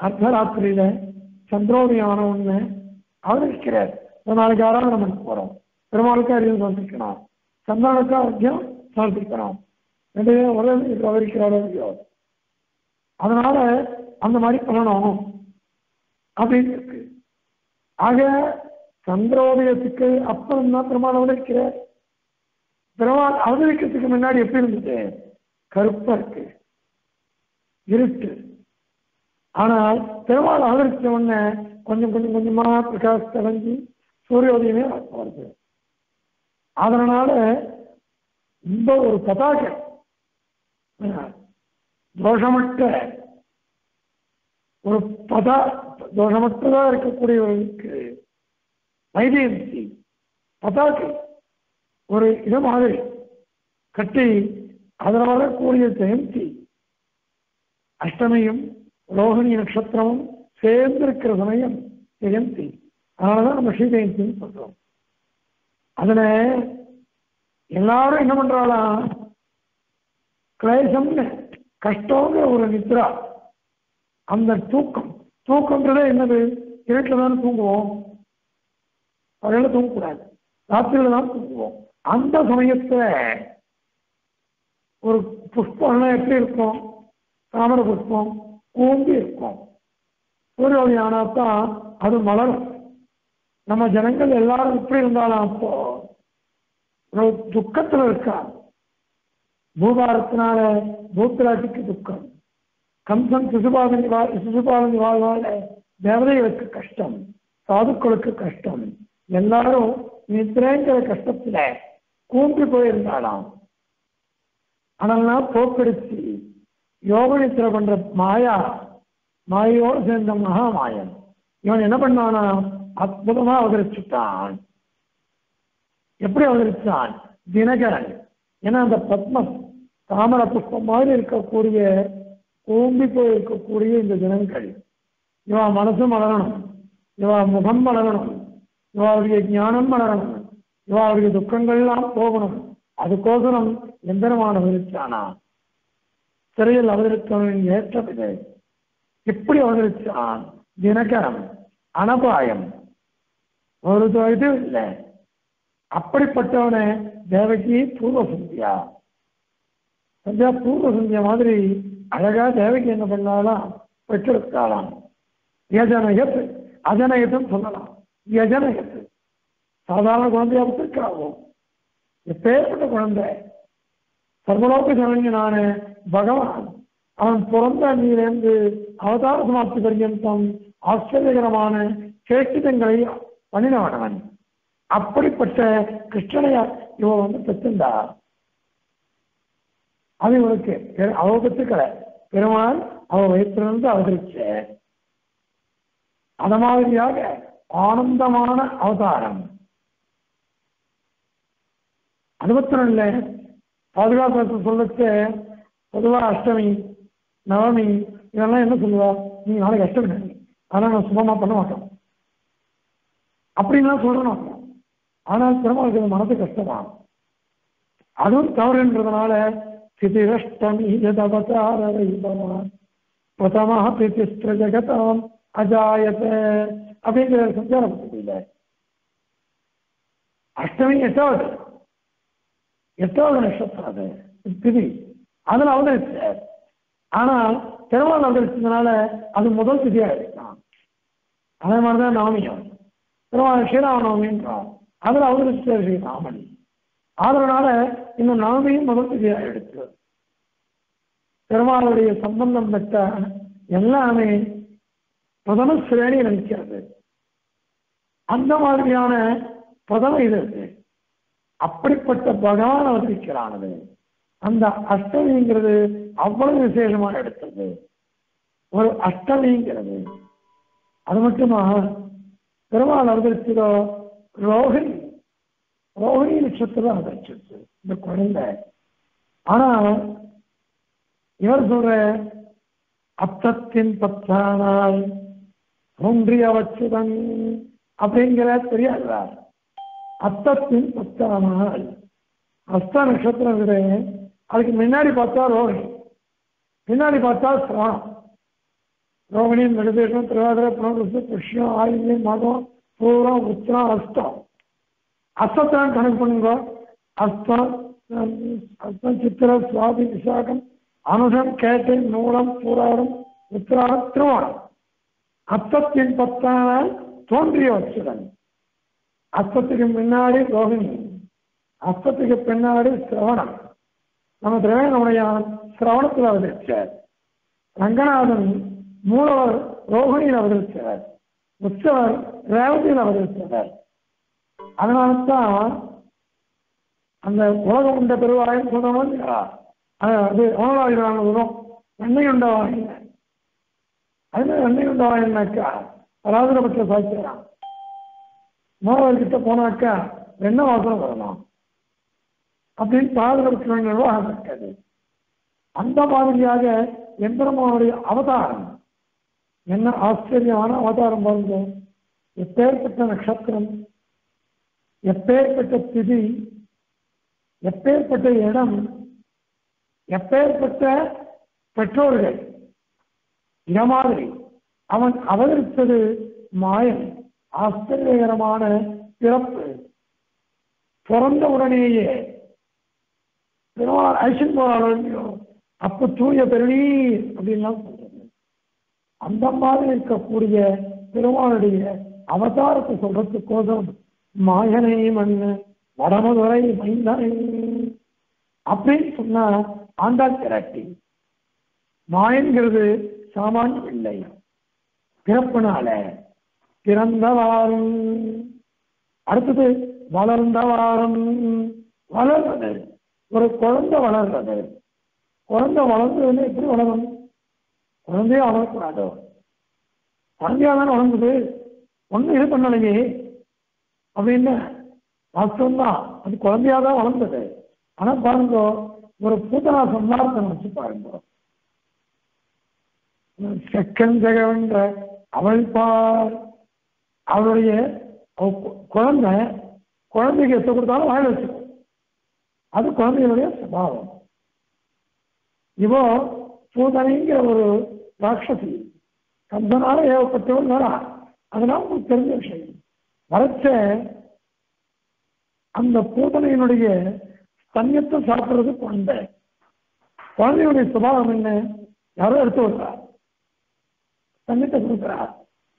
அர்த்தராத்திரியில சந்திரோதயம் ஒண்ணு அவதரிக்கிறார். ஒரு நாளைக்கு ஆறாவது பண்ண போறோம். பெருமாளுக்கு அறிவு சமர்ப்பிக்கணும் சந்திரனுக்கு ஆரோக்கியம் சமர்ப்பிக்கணும் நிறைய உறவு விவரிக்கிறாரோ இல்லையோ அதனால அந்த மாதிரி பண்ணணும். அப்படின்னு இருக்கு. ஆக சந்திரோதயத்துக்கு அப்புறம் தான் பெருமாள் அவதரிக்கிறார். பெருமாள் அவதரிக்கிறதுக்கு முன்னாடி எப்படி இருந்தது கருப்பா இருக்கு. இருட்டு. ஆனால் பெருமாள் அவதரிச்ச உடனே கொஞ்சம் கொஞ்சம் கொஞ்சமா பிரகாஷ் தெளிஞ்சு சூரியோதயமே வருது. அதனால இந்த ஒரு பதாகை தோஷமற்ற ஒரு பதா தோஷமற்றதா இருக்கக்கூடியவர்களுக்கு வைஜெயந்தி பதாக்கு ஒரு இது மாதிரி கட்டி அதில் வரக்கூடிய ஜெயந்தி அஷ்டமியும் ரோஹிணி நட்சத்திரமும் சேர்ந்திருக்கிற சமயம் ஜெயந்தி அதனாலதான் நம்ம ஸ்ரீ ஜெயந்தின்னு சொல்றோம். அதுல எல்லாரும் என்ன பண்றாளாம் கிளேசம்னு கஷ்டங்கிற ஒரு நித்ரா. அந்த தூக்கம். தூக்கம்ன்றதே என்னது? இருட்டில் தானே தூங்குவோம். பகல தூங்கக்கூடாது. ராத்திரியில தான் தூங்குவோம். அந்த சமயத்துல ஒரு புஷ்பம்லாம் எப்படி இருக்கும்? தாமர புஷ்பம் கூம்பி இருக்கும். சூரியொளி ஆனாத்தான் அது மலரும். நம்ம ஜனங்கள் எல்லாரும் எப்படி இருந்தாலும் அப்போ ஒரு துக்கத்துல இருக்கா? பூபாரத்தினால பூத்ராஜிக்கு துக்கம். கம்சன் சிசுபாலனி வா சிசுபாலனி வாழ்வால தேவதைகளுக்கு கஷ்டம் சாதுக்களுக்கு கஷ்டம். எல்லாரும் நித்திரங்கிற கஷ்டத்துல கூம்பி போயிருந்தாலாம் அதெல்லாம் போக்கடிச்சு யோக நித்திரை பண்ற மாயா மாயோடு சேர்ந்த மகாமாயன். இவன் என்ன பண்ணானா அற்புதமா அவதரிச்சுட்டான். எப்படி அவதரிச்சான்? தினகரன். ஏன்னா அந்த பத்ம தாமர புஷ்பம் மாதிரி இருக்கக்கூடிய கூம்பி போய் இருக்கக்கூடிய இந்த தினங்கள். இவா மனசு மலரணும். இவா முகம் மலரணும். இவாளுடைய ஞானம் மலரணும். இவாளுடைய துக்கங்கள்லாம் போகணும். அதுக்கோசரம் எந்திரமான அவதரிச்சானா சிறையில் அவதரித்தவனின் ஏற்றது எப்படி அவதரிச்சான் தினகரம் அனபாயம். ஒரு இது இல்லை. அப்படிப்பட்டவனை தேவகி பூர்வ சந்தியா. சந்தியா பூர்வ சந்தியா மாதிரி அழகா தேவைக்கு என்ன பண்ணாலாம்? பெற்றெடுத்தாலாம். யஜனயத் அஜனயத்துன்னு சொல்லலாம். யஜனயத் சாதாரண குழந்தையா பெற்றிருக்காவோ எப்பேற்பட்ட குழந்தை? சர்வலோக நான் பகவான் அவன் பிறந்த அன்னியிலிருந்து அவதார சமாப்தி பர்யந்தம் ஆச்சரியகரமான சேஷ்டிதங்களை பண்ணினவன். அப்படிப்பட்ட கிருஷ்ணனையா இவன் வந்து பெற்றிருந்தார். அது இவனுக்கு. அவ பெருமாள் அவ வயிற்றிலிருந்து அவதரிச்ச அத மாதிரியாக ஆனந்தமான அவதாரம். அறுபத்தி ரெண்டுல பாதுகாப்பு சொல்லச்சு பொதுவா அஷ்டமி நவமி இதெல்லாம் என்ன சொல்லுவா? நீ நாளைக்கு அஷ்டமி நினைங்க அதெல்லாம் நான் சுபமா பண்ண மாட்டோம். அப்படின்லாம் சொல்லணும் ஆனால் பெருமாளுக்கு அது மனது கஷ்டமா? அதுவும் தவறுன்றதுனால சிதிரஷ்டமி யதவதார வைபவான் பிரதமா பிரதிஷ்ட ஜெகதாம் அஜாயத அப்படிங்கிற சஞ்சார பத்தியில அஷ்டமி எட்டாவது எட்டாவது நட்சத்திரம் அது திதி அதில் அவதரிச்சார் ஆனால் திருமணம் அவதரிச்சதுனால அது முதல் திதியா இருக்கலாம் அதே மாதிரிதான் நவமியம். ஸ்ரீராம ஸ்ரீராமநவமின்றோம் அதில் அவதரிச்சார் ஸ்ரீராமன். அதனால இன்னும் நவமியும் முதல் திதியா எடுத்து பெருமாளுடைய சம்பந்தம் பெற்ற எல்லாமே பிரதம சிரேணியில் நினைக்கிறது. அந்த மாதிரியான பிரதம இது இருக்கு. அப்படிப்பட்ட பகவான் அவதரிக்கிறானது. அந்த அஷ்டமிங்கிறது அவ்வளவு விசேஷமா எடுத்தது. ஒரு அஷ்டமிங்கிறது. அது மட்டுமா பெருமாள் அவதரிச்சதோ ரோஹிணி. ரோஹிணி நட்சத்திரம் அவதரிச்சிருச்சு இந்த குழந்தை. ஆனா இவர் சொல்ற? அத்தத்தின் பத்தானால் தோன்றிய வச்சுதன் அப்படிங்கிற தெரியாதா அத்தத்தின் பத்தானால் அஸ்த நட்சத்திரம் விட அதுக்கு முன்னாடி பார்த்தா ரோகிணி. பின்னாடி பார்த்தா சிரவணம் ரோகிணி மெடிதேஷன் திருவாதிரை புனர்வசு புஷ்யம் ஆயுதம் மதம் பூரம் உத்திரம் அஸ்தம் அஸ்தத்தான் கணக்கு பண்ணுங்க. அஸ்தம் அஸ்தம் சித்திர சுவாதி விசாகம் அனுஷம் கேட்டை மூலம் பூராடம் உத்திராடம் திருவோணம் அத்தத்தின் பத்தானால் தோன்றிய வச்சுடன் அத்தத்துக்கு முன்னாடி ரோகிணி. அத்தத்துக்கு பின்னாடி சிரவணம் நம்ம திரவேணமுடையான் சிரவணத்தில் அவதரிச்சார். ரங்கநாதன் மூலவர் ரோகிணியில் அவதரிச்சார். உற்சவர் ரேவதியில் அவதரித்தவர் அதனால தான் அந்த உலகம் உண்ட பெருவாயின் சொன்னவன் இல்லையா அது ஓனவாயிரான வரும் வெண்ணெய் உண்ட வாயின அதுல வெண்ணெய் உண்ட வாயினாக்கா ராஜபட்ச சாய்க்கிறான் மோகர்கிட்ட போனாக்கா வெண்ணெய் வாசனை வரலாம் அப்படின்னு பாதுகாப்பு நிர்வாகம் இருக்காது அந்த மாதிரியாக எந்திரமாவுடைய அவதாரம். என்ன ஆச்சரியமான அவதாரம் பாருங்க. எப்பேற்பட்ட நட்சத்திரம் எப்பேற்பட்ட திதி எப்பேற்பட்ட இடம் எப்பேற்பட்ட பெற்றோர்கள்? இத மாதிரி. அவன் அவதரித்தது மாயன் ஆச்சரியகரமான பிறப்பு. பிறந்த உடனேயே பெருமாள் ஐசன் போராளோ அப்ப தூய பெருநீர் அப்படின்லாம் சொல்றது அந்த மாதிரி இருக்கக்கூடிய பெருமாளுடைய அவதாரத்தை சொல்றதுக்கோசம் மாயனை மண்ணு வடமதுரை மைந்தனை அப்படின்னு சொன்னா ஆண்டாள் திராட்டி. மாயன்கிறது சாமானியம் இல்லை பிறப்புனால பிறந்தவாறும் அடுத்தது வளர்ந்தவாறும் வளர்றது ஒரு குழந்தை வளர்றது குழந்தை வளர்ந்ததுன்னு எப்படி வளரும்? குழந்தையே வளரக்கூடாதோ குழந்தையா தானே வளர்ந்தது? ஒன்றும் இது பண்ணலையே. அப்படின்னு வாஸ்தவம்தான். அது குழந்தையா தான் வளர்ந்தது. ஆனா பாருங்க ஒரு பூதனா சம்மாரத்தை நினைச்சு பாருங்க. செக்கன் ஜெகவென்ற அவள் பார் அவளுடைய அவ குழந்தை குழந்தைக்கு எத்த கொடுத்தாலும் வாயில வச்சுக்கும். அது குழந்தைகளுடைய சுபாவம். இவோ பூதனைங்கிற ஒரு ராட்சசி கந்தனால ஏவப்பட்டவள் வரா அதனால உங்களுக்கு தெரிஞ்ச விஷயம். வரைச்ச அந்த பூதனையினுடைய தண்ணியத்தை சாப்பிடுறது குழந்தை. குழந்தையுடைய சுபாவம் என்ன? யாரோ எடுத்து விடுறா தண்ணியத்தை கொடுக்குறா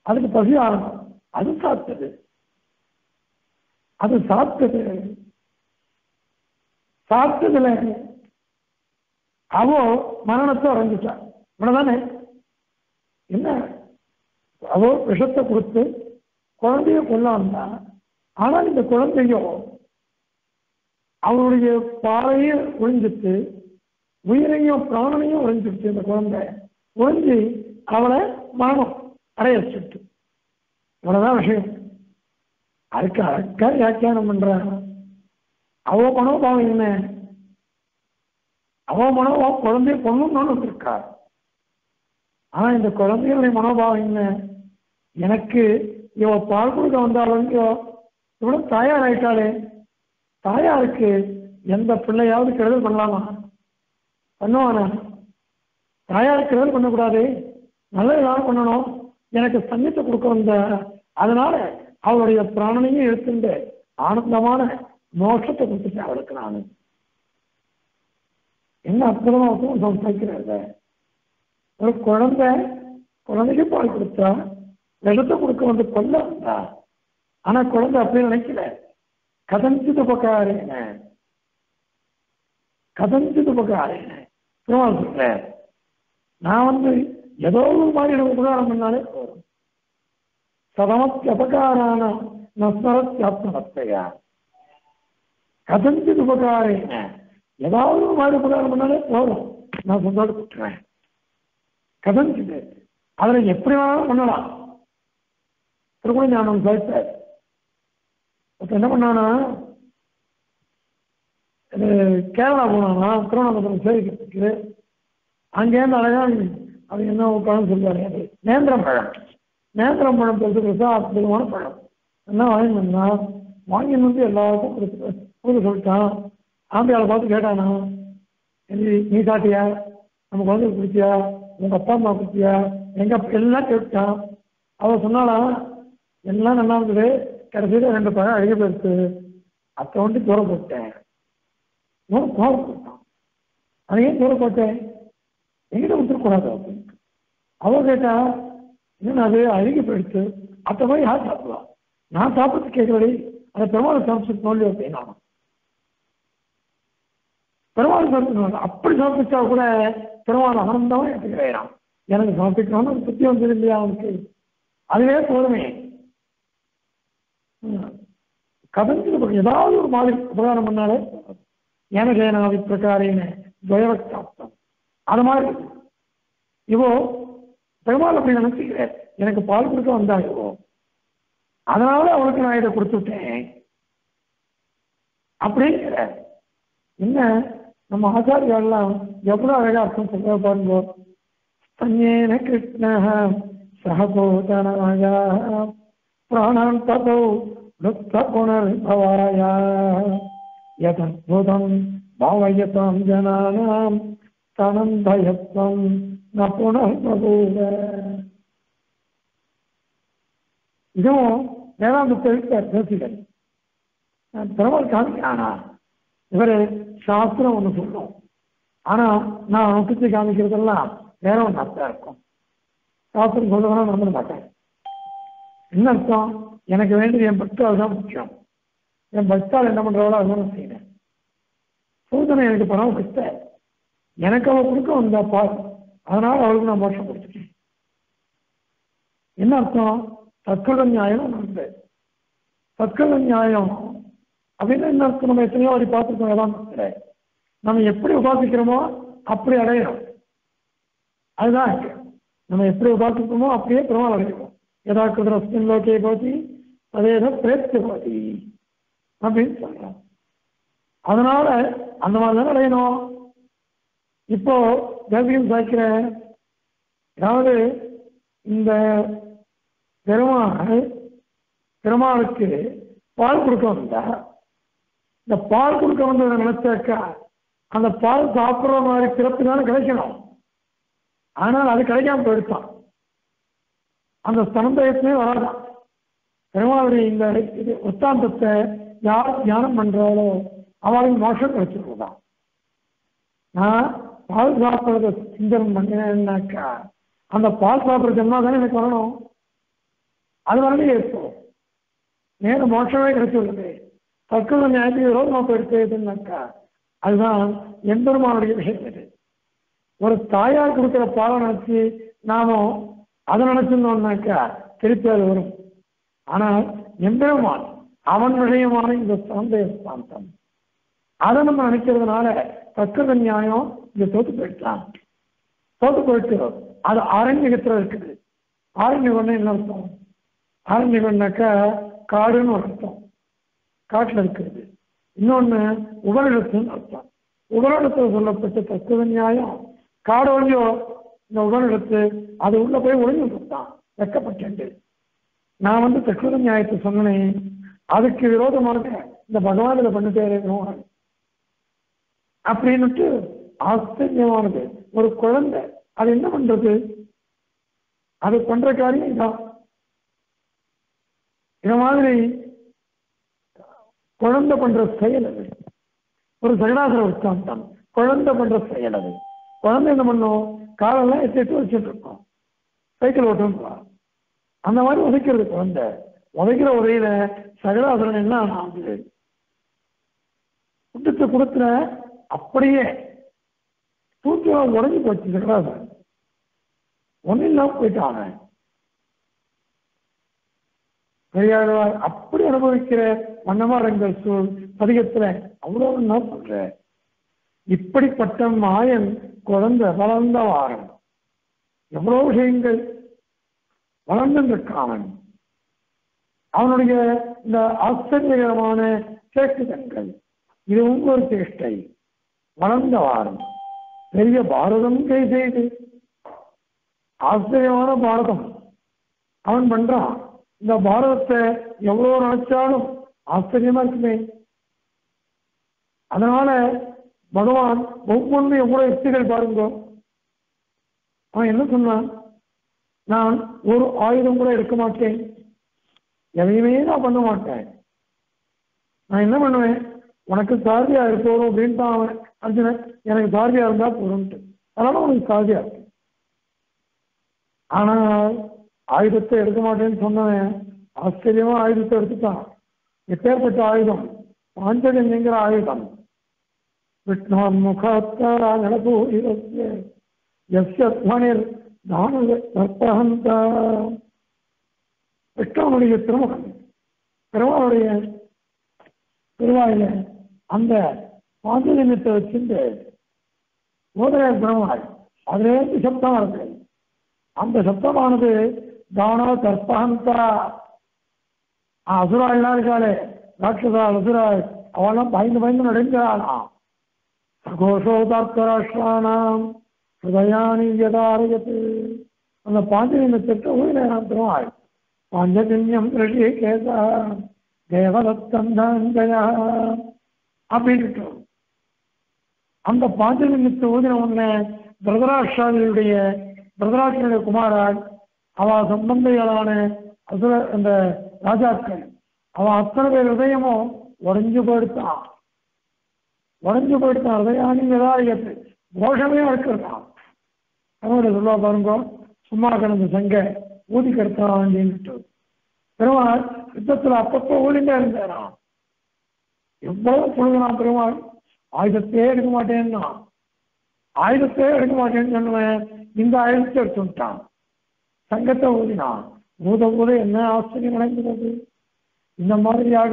அதுக்கு பசி ஆகணும். அது சாப்பிட்டது. அது சாப்பிட்டது. சாப்பிட்டதுல அவோ மரணத்தை அடைஞ்சிட்டா இவ்வளவுதானே என்ன? அவோ விஷத்தை கொடுத்து குழந்தைய கொல்ல வந்தா ஆனால் இந்த குழந்தையோ அவனுடைய பாலையும் ஒழிஞ்சிட்டு உயிரையும் பிராணனையும் ஒழிஞ்சிருச்சு இந்த குழந்தை. ஒழிஞ்சு அவளை மரணம் அடைய வச்சுட்டு இவ்வளவுதான் விஷயம். அதுக்கு அழகா வியாக்கியானம் பண்றாங்க அவ மனோபாவம் என்ன? அவ மனோபாவம் குழந்தைய கொள்ளணும்னு வந்திருக்கா ஆனா இந்த குழந்தைகளுடைய மனோபாவம் என்ன? எனக்கு இவ பால் கொடுக்க வந்தாலும் இவ்வளவு தாயார் ஆயிட்டாளே தாயாருக்கு எந்த பிள்ளையாவது கெடுதல் பண்ணலாமா? பண்ணுவானா? தாயாருக்கு கெடுதல் பண்ணக்கூடாது. நல்ல ஏதாவது பண்ணணும். எனக்கு சந்தித்து கொடுக்க வந்த அதனால அவளுடைய பிராணனையும் எடுத்துட்டு ஆனந்தமான மோட்சத்தை கொடுத்துட்டேன் அவளுக்கு நான். என்ன அற்புதமா சமைக்கிறாங்க ஒரு குழந்தை குழந்தைக்கு பால் கொடுத்தா விஷத்தை கொடுக்க வந்து கொல்ல வந்தா ஆனா குழந்தை அப்படி நினைக்கல. கதஞ்சித உபகாரேன கதஞ்சித உபகாரேன திருமால் சொல்ற நான் வந்து ஏதோ ஒரு மாதிரி உபகாரம் பண்ணாலே போதும். சதமத்தி அபகாரான நஸ்மரத்தியாத்மத்தையா கதஞ்சித் உபகாரேன ஏதாவது ஒரு மாதிரி உபகாரம் பண்ணாலே போதும். நான் சந்தோஷப்பட்டுறேன் கதஞ்சிது. அதுல எப்படி வேணாலும் பண்ணலாம். திருக்குறள் ஞானம் சேர்த்தார் இப்ப என்ன பண்ணானா இது கேரளா போனானா திருவண்ணாமலை சேவைக்கு அங்கேருந்து அழகா அது என்ன பழம் சொல்லுவாரு. நேந்திரம் பழம். நேந்திரம் பழம் பெருசு அற்புதமான பழம். என்ன வாங்கி வந்தா வாங்கி வந்து எல்லாருக்கும் கொடுத்து சொல்லிட்டான். ஆம்பியாவை பார்த்து கேட்டானா நீ சாட்டியா நம்ம குழந்தைக்கு குடிச்சியா உங்க அப்பா அம்மா குடிச்சியா எங்க அப்பா-" எல்லாம் கேட்டான் அவ சொன்னாலாம் எல்லாம் நல்லா இருந்தது கடைசியில் ரெண்டு பழம் அழுகி போயிடுச்சு அத்தை வந்து தூரம் போட்டேன். தூரம் தூரம் போட்டான். அதை ஏன் தூரம் போட்டேன். எங்கிட்ட விட்டுருக்கூடாது அப்படின்ட்டு அவ கேட்டா என்ன அது அழுகி போயிடுச்சு அத்தை போய் யார் சாப்பிடுவா? நான் சாப்பிட்டு கேட்கறடி அதை பெருமாள் சாப்பிட்டு தோல்வி அப்படின்னா பெருமாள் சாப்பிட்டு அப்படி சாப்பிட்டா கூட பெருமாள் ஆனந்தமா எடுத்துக்கிறேன் எனக்கு சமர்ப்பிக்கணும்னு புத்தி வந்தது இல்லையா அவனுக்கு? அதுவே போதுமே. கதஞ்சு ஏதாவது ஒரு மாதிரி உபகாரம் பண்ணாலே ஏனகேனாவி ஏனாவி பிரகாரேன துவயவக்தாப்தம் அது மாதிரி. இவோ பெருமாள் அப்படி நினைச்சுக்கிறேன் எனக்கு பால் கொடுக்க வந்தா இவோ அதனால அவளுக்கு நான் இதை கொடுத்துட்டேன். அப்படிங்கிற என்ன? நம்ம ஆச்சாரியெல்லாம் எவ்வளவு அழகா அர்த்தம் சொல்ல பாருங்க. ஸ்தன்யேன கிருஷ்ண சகபோதனாய பிராணான் ததோ லுப்த புனர்பவாய யதத்புதம் பாவயதாம் ஜனானாம் தனம் பயத்வம் ந புனர்பபூவ இதுவும் வேதாந்தத்தில் பேசுகிறேன் பிரபல் காமிக்கிறானா இவரு சாஸ்திரம் ஒண்ணு சொல்லும் ஆனா நான் நுட்பத்தை காமிக்கிறதெல்லாம் வேற ஒன்று அர்த்தம் இருக்கும் சாஸ்திரம் சொல்லுவேன்னா நம்ப மாட்டேன் என்ன அர்த்தம்? எனக்கு வேண்டியது என் பக்தால் தான் முக்கியம். என் பக்தால் என்ன பண்ணுறவளோ அதுதான் நான் செய்யறேன் சூதனை எனக்கு பணம் கொடுத்த. எனக்கு அவள் கொடுக்க வந்தா பார். அதனால அவளுக்கு நான் மோஷம் கொடுத்துட்டேன். என்ன அர்த்தம்? தற்கொலை நியாயம் நடந்தது தற்கொலை நியாயம். அப்படின்னு என்ன அர்த்தம்? நம்ம எத்தனையோ வாடி பார்த்துருக்கோம் வேதாந்தத்துல நம்ம எப்படி உபாசிக்கிறோமோ அப்படி அடையிறோம் அதுதான் நம்ம எப்படி உபாசிக்கிறோமோ அப்படியே பெருமாள் அடையிறோம் எதா குதிரஸ்மின் லோகே போதி அதேத பிரேத்து போதி அப்படின்னு சொல்றோம் அதனால அந்த மாதிரி தான் அடையணும் இப்போ தேசியம் சாய்க்கிறேன் அதாவது இந்த பெருமாள் பெருமாளுக்கு பால் கொடுக்க வந்தா இந்த பால் கொடுக்க வந்ததை நினைச்சாக்கா அந்த பால் சாப்பிட்ற மாதிரி பிறப்பு தானே கிடைக்கணும் ஆனால் அது கிடைக்காம போயிடுச்சான் அந்த ஸ்தனந்தயத்திலே வராதான் பெருமாளுடைய இந்த இது உத்தாந்தத்தை யார் தியானம் பண்றாலோ அவளுக்கு மோஷம் கிடைச்சிருக்குதான் நான் பால் சாப்பிட்றத சிந்தனம் பண்ணினேன்னாக்கா அந்த பால் சாப்பிட்ற ஜென்மா தானே எனக்கு வரணும். அது வரலையே இப்போ நேரம் மோஷமே கிடைச்சுள்ளது தற்கொலை நியாயத்துக்கு விரோதமாக போயிடுச்சுனாக்கா அதுதான் எம்பெருமானுடைய விஷயம் இது. ஒரு தாயார் கொடுக்குற பாலை நினைச்சு நாமும் அதை நினைச்சிருந்தோம்னாக்கா திருப்பி அது வரும். ஆனால் எம்பெருமான் அவன் விஷயமான இந்த சந்தேக சாந்தம். அதை நம்ம நினைக்கிறதுனால தக்கத நியாயம் இங்க தோத்து போயிடலாம் தோத்து போயிட்டு அது ஆரண்யகத்தில் இருக்குது. ஆரண்யகம்னா என்ன அர்த்தம்? ஆரண்யகம்னாக்கா காடுன்னு ஒரு அர்த்தம். காட்டில் இருக்கிறது இன்னொன்று உபரிடத்துன்னு அர்த்தம். உபரிடத்தில் சொல்லப்பட்ட தத்துவ நியாயம் காடு இந்த உடல் எடுத்து அது உள்ள போய் ஒளிஞ்சு கொடுத்தான் வெக்கப்பட்டு நான் வந்து தக்குத நியாயத்தை சொன்னேன் அதுக்கு விரோதமாக இந்த பகவானில் பண்ணிட்டே அப்படின்னுட்டு ஆச்சரியமானது. ஒரு குழந்தை அது என்ன பண்றது? அது பண்ற காரியம் இதான் இந்த மாதிரி குழந்தை பண்ற செயல் அது. ஒரு சகடாசர உத்தாந்தம் குழந்தை பண்ற செயல் அது. குழந்தை என்ன பண்ணும்? காலெல்லாம் எட்டு எட்டு வச்சுட்டு இருக்கோம் சைக்கிள் ஓட்டுறோம் அந்த மாதிரி உதைக்கிறது குழந்தை. உதைக்கிற உரையில சகடாசுரன் என்ன ஆகுது குட்டத்தை கொடுத்துற அப்படியே தூக்கி உடஞ்சி போச்சு சகடாசுரன் ஒன்னும் இல்லாம போயிட்டான் பெரியாழ்வார் அப்படி அனுபவிக்கிற வண்ணமாரங்கள் சூழ் பதிகத்துல அவ்வளவு என்ன சொல்ற. இப்படிப்பட்ட மாயன் குழந்தை வளர்ந்த வாரம். எவ்வளவு விஷயங்கள் வளர்ந்திருக்கான். அவன் அவனுடைய இந்த ஆச்சரியகரமான சேஷ்டிதங்கள் இது ஒவ்வொரு சேஷ்டை வளர்ந்த வாரம். பெரிய பாரதம் கை செய்து ஆச்சரியமான பாரதம். அவன் பண்றான். இந்த பாரதத்தை எவ்வளவு நினைச்சாலும் ஆச்சரியமா இருக்குமே. அதனால பகவான் ஒவ்வொன்றும் எவ்வளவு யுக்திகள் பாருங்க. அவன் என்ன சொன்னான்? நான் ஒரு ஆயுதம் கூட எடுக்க மாட்டேன். எதையுமே நான் பண்ண மாட்டேன். நான் என்ன பண்ணுவேன்? உனக்கு சாரதியா இருப்போம் அப்படின்ட்டு தான் அவன். அர்ஜுனன் எனக்கு சாரதியா இருந்தா போறோம்ட்டு அதனால உனக்கு சாரதியா இருக்கு. ஆனால் ஆயுதத்தை எடுக்க மாட்டேன்னு சொன்னவன் ஆச்சரியமா ஆயுதத்தை எடுத்துட்டான். எப்பேற்பட்ட ஆயுதம்? பாஞ்சலிங்கிற ஆயுதம். விஷ்ணோன் முகத்தா நடப்பு துவனிர் தான தற்பகந்த விஷ்ணுவனுடைய திருமகன் பெருமாளுடைய திருவாயில அந்த பாஞ்சலினத்தை வச்சுட்டு மோதலையர் பெருமாள் அதுலேருந்து சப்தம் வருது அந்த சப்தமானது தான தற்பகந்தா அசுராள்லாம் இருக்காளே. ராட்சசால் அசுராள் அவெல்லாம் பயந்து பயந்து நடுங்கிறாளாம். சகோஷோதார்த்தராஷ்டிரானாம் ஹிருதயானி யதாரயத்து அந்த பாஞ்சலினத்திற்கு ஊழியராம் திருவாள் பாஞ்சஜன்யம் ரிஷி கேசா தேவதத்தம் தஞ்சயா அப்படின்ட்டு அந்த பாஞ்சலிங்கத்தை ஊதின உடனே பிரதராஷ்டிராவியுடைய பிரதராஷ்டிரனுடைய குமாரால் அவ சம்பந்தைகளான அசுர அந்த ராஜாக்கள் அவன் அத்தனை பேர் ஹிருதயமும் உடஞ்சு போயிடுத்தான். உடஞ்சு போயிடுத்தான் ஹிருதயானிங்கதான் கோஷமே இருக்கிறான் அவனோட சொல்லுவா பாருங்க சும்மா கிடந்த சங்க ஊதி கெடுத்தான் அப்படின்ட்டு பெருமாள் யுத்தத்தில் அப்பப்போ ஊழிண்டே இருந்தாராம் எவ்வளவு புழுகினான் பெருமாள் ஆயுதத்தையே எடுக்க மாட்டேன்னா? ஆயுதத்தையே எடுக்க மாட்டேன்னு சொல்லுவேன் இந்த ஆயுதத்தை எடுத்து விட்டான். சங்கத்தை ஊதினான். ஊத ஊத என்ன ஆச்சரியம் நடந்தது இந்த மாதிரியாக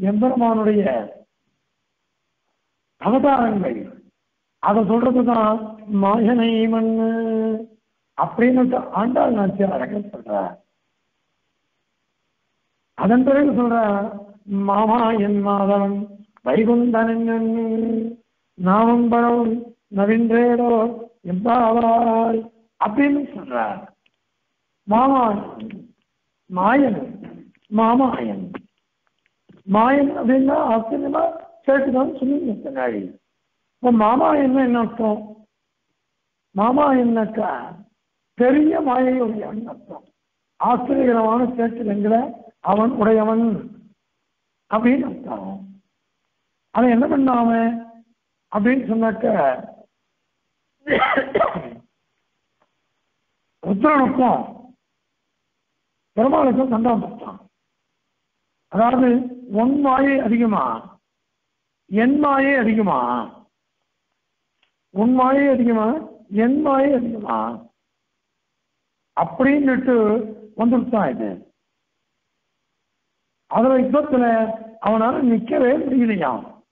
எம்பெருமானுடைய அவதாரங்கள். அதை சொல்றதுதான் மாயனை மண்ணு. அப்படின்னு ஆண்டாள் நாச்சியார் அழகன் சொல்ற அதன் பிறகு சொல்ற மாமா என் மாதவன் வைகுந்தன் நாமம் பரவும் நவீன்றேடோ எம்பாவாய் அப்படின்னு சொல்றார். மாமா மாயன் மாமாயன். மாயன் அப்படின்னா ஆச்சரியமா கேட்டுதான் சொல்லி பின்னாடி இப்போ மாமா என்ன அர்த்தம் மாமாயன்னாக்கா பெரிய மாயையுடைய அர்த்தம் ஆச்சரியகரமான சேற்றிடங்களை அவன் உடையவன். அப்படின்னு அர்த்தம். அவன் என்ன பண்ணாம? அப்படின்னு சொன்னாக்க ருத்ரனுக்கும் பெருமாளுக்கும் சண்டை வந்துட்டான் அதாவது ஒன் மாயை அதிகமா? என் மாயே அதிகமா? உன் மாயே அதிகமா? என் மாயே அதிகமா? அப்படின்னுட்டு வந்துருச்சான் இது. அதுல யுத்தத்துல அவனால நிக்கவே முடியலையாம்.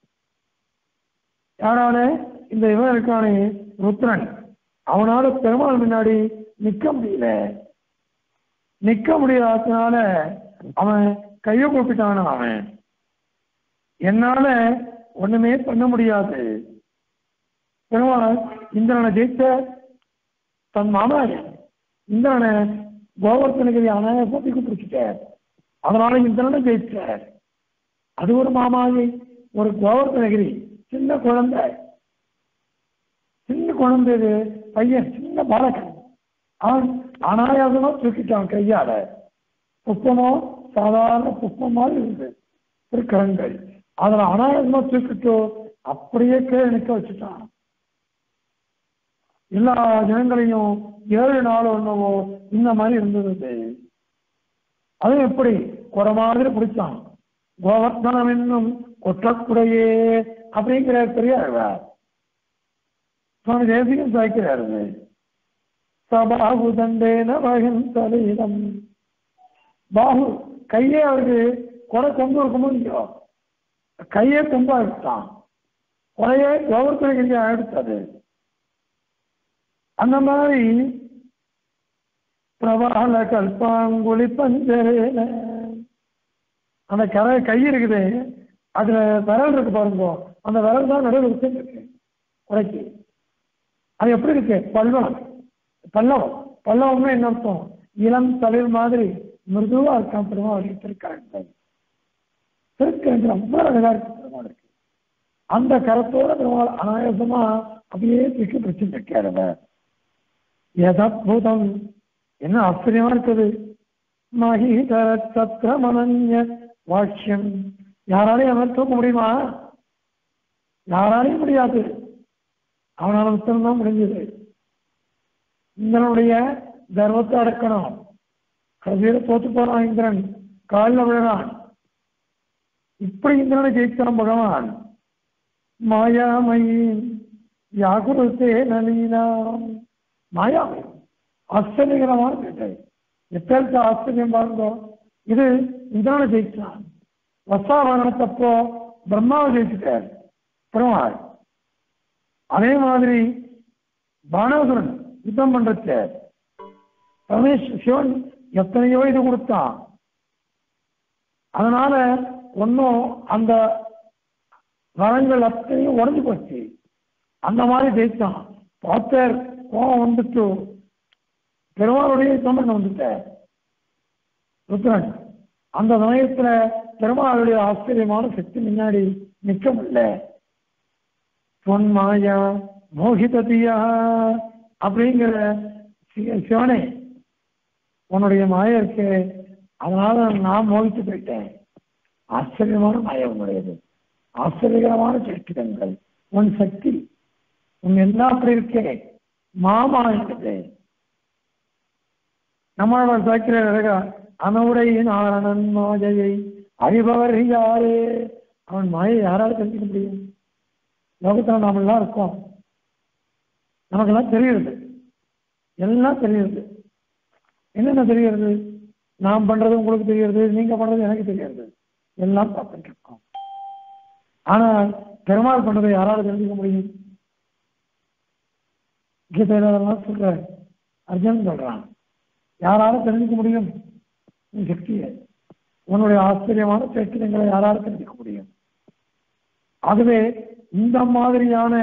யாரால? இந்த இவன் இருக்கானே ருத்ரன். அவனால பெருமாள் முன்னாடி நிக்க முடியல. நிக்க முடியாததுனால அவன் கைய கூப்பிட்டான அவன். என்னால ஒண்ணுமே பண்ண முடியாது. பெருமாள் இந்திரனை ஜெயித்த தன் மாமனாரன் இந்திரனை கோவர்த்தனகிரி அனாயசத்துக்கு பிடிச்சிட்டார் அதனால இந்திரனை ஜெயிச்சார் அது ஒரு மாமாயி ஒரு கோவர்த்தனகிரி. சின்ன குழந்தை. சின்ன குழந்தை இது பையன் சின்ன பாலகன். அவன் அனாயாசமா தூக்கிட்டான் கையால. புஷ்பமோ சாதாரண புஷ்பம் இருந்தது. திருக்கரங்கள். அதில் அனாயாசமா தூக்கிட்டோ அப்படியே கீழே நிற்க வச்சுட்டான். எல்லா ஜனங்களையும் ஏழு நாள் ஒண்ணவோ இந்த மாதிரி இருந்தது. அது எப்படி? குறை மாதிரி பிடிச்சான். கோவர்த்தனம் என்னும் கொற்றக்குடையே அப்படிங்கிற பெரிய ஆழ்வார் சுவாமி தேசிகம் சாய்க்கிறாரு சபாகு தண்டேன மகன் தலையிடம் பாகு கையே அவருக்கு கொடை கொண்டு இருக்குமோ முடியும் கையே கொம்பா எடுத்தான். கொடையே கௌரவத்திற்கு எடுத்தது அந்த மாதிரி பிரபால கல்பாங்குழி பஞ்சரேல அந்த கரை கை இருக்குது. அதுல விரல் இருக்கு பாருங்க. அந்த விரல் தான் நடுவில் வச்சுருக்கு குறைக்கு அது எப்படி இருக்கு? பல்லம் பல்லவம் பல்லவம்னா என்ன அர்த்தம்? இளம் தளிர் மாதிரி மிருதுவா இருக்கான் பெருமாள் இருக்காங்க திருக்கரங்கள் ரொம்ப அழகா இருக்கு பெருமாள் இருக்கு. அந்த கரத்தோட பெருமாள் அனாயாசமா அப்படியே தூக்கி பிடிச்சு இருக்காரு யதத்புதம் என்ன ஆச்சரியமா இருக்குது? மகிதர சத்திரமனன்ய வாக்கியம் யாராலையும் அவன் தூக்க முடியுமா? யாராலையும் முடியாது. அவனால உத்தரம்தான் முடிஞ்சது. இந்திரனுடைய கர்வத்தை அடக்கணும். கடைசியில் தோத்து போறான் இந்திரன். காலில் விழுறான். இப்படி இந்திரனை ஜெயிச்சான் பகவான் மாயாமயி யாகுரத்தே நலீனாம் மாயாமயி ஆச்சரியகரமான பேட்டை. எப்பேருக்கு ஆச்சரியம் பாருங்கோ. இது இந்திரனை ஜெயிச்சான் வசாவரணத்தப்போ பிரம்மாவை ஜெயிச்சுட்டார் பெருமாள் அதே மாதிரி பானாசுரன் யுத்தம் பண்றச்ச ரமேஷ் சிவன் எத்தனையோ இது கொடுத்தான். அதனால ஒன்றும் அந்த வரங்கள் அத்தனையும் உடஞ்சு போச்சு. அந்த மாதிரி ஜெயிச்சான். பார்த்தர் கோபம் வந்துட்டு பெருமாளுடைய தொண்டன் வந்துட்ட. ருத்ரன் அந்த சமயத்துல பெருமாளுடைய ஆச்சரியமான சக்தி முன்னாடி நிற்க முடியல பொன் மாயா மோகிததியா அப்படிங்கிற சி- சிவனே உன்னுடைய மாய இருக்கு அதனால நான் மோகித்து போயிட்டேன். ஆச்சரியமான மாயம் உடையது ஆச்சரியகரமான சரித்திரங்கள் உன் சக்தி உன் எல்லாம் அப்படி இருக்கே மாமா என்றது நம்மளோட சாக்கிர அழகா ஆரணன் மாஜையை அறிபவர் யாரு? அவன் மாயை யாரால தெரிஞ்சுக்க முடியும்? லோகத்துல நாம எல்லாம் இருக்கோம். நமக்கெல்லாம் தெரியுது எல்லாம் தெரியுது என்னென்ன தெரிகிறது நாம் பண்றது உங்களுக்கு தெரியுது நீங்க பண்றது எனக்கு தெரியுது. எல்லாம் பார்த்துட்டு இருக்கோம் ஆனா பெருமாள் பண்ணதை யாராவது தெரிஞ்சுக்க முடியும்? கீதையில அதெல்லாம் சொல்ற அர்ஜுன் சொல்றான். யாராலும் தெரிஞ்சுக்க முடியும்? சக்தியை. உன்னுடைய ஆச்சரியமான சைத்தியங்களை யாரால தெரிஞ்சுக்க முடியும்? ஆகவே இந்த மாதிரியான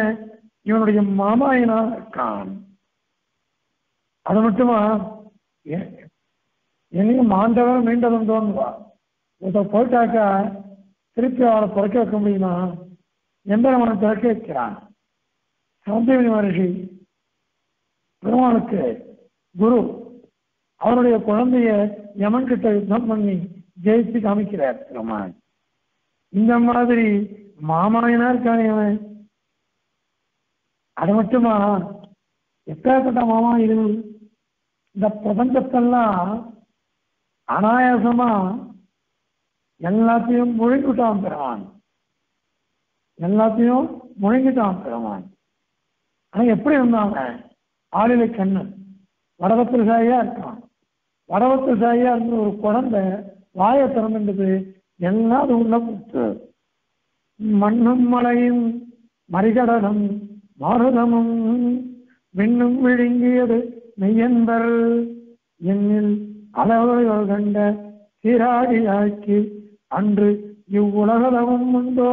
இவனுடைய மாமாயினாக இருக்கான். அது மட்டுமா? என்னையும் மாண்டவன் மீண்டவன் தோணுவா ஒருத்தர் போயிட்டாக்கா திருப்பி அவளை பிறக்க வைக்க முடியுமா? எம்பெருமானை பிறக்க வைக்கிறான். சந்தீவினி மகர்ஷி பெருமானுக்கு குரு அவருடைய குழந்தைய யமன் கிட்ட யுத்தம் பண்ணி ஜெயிச்சு காமிக்கிறார் பெருமான் இந்த மாதிரி மாமாயனா இருக்கானே அவன். அது மட்டுமா? எப்பேற்பட்ட மாமா இது? இந்த பிரபஞ்சத்தெல்லாம் அனாயாசமா எல்லாத்தையும் முழுங்கிட்டான் பெருமான். எல்லாத்தையும் முழுங்கிட்டான் பெருமான். ஆனா எப்படி இருந்தாங்க? ஆளிலை கண்ணன். வடவத்தில் சாயா இருக்கான். வடவத்தில் சாயா இருந்த ஒரு குழந்தை வாயை திறந்துட்டது எல்லாம் அது உள்ள முத்து மண்ணும் மலையும் மறிகடலும் மாருதமும் விண்ணும் விழுங்கியது மெய்யன்பர். என்னில் அளவுகள் கண்ட சீராடியாக்கி அன்று இவ்வுலகளவும் உண்டோ?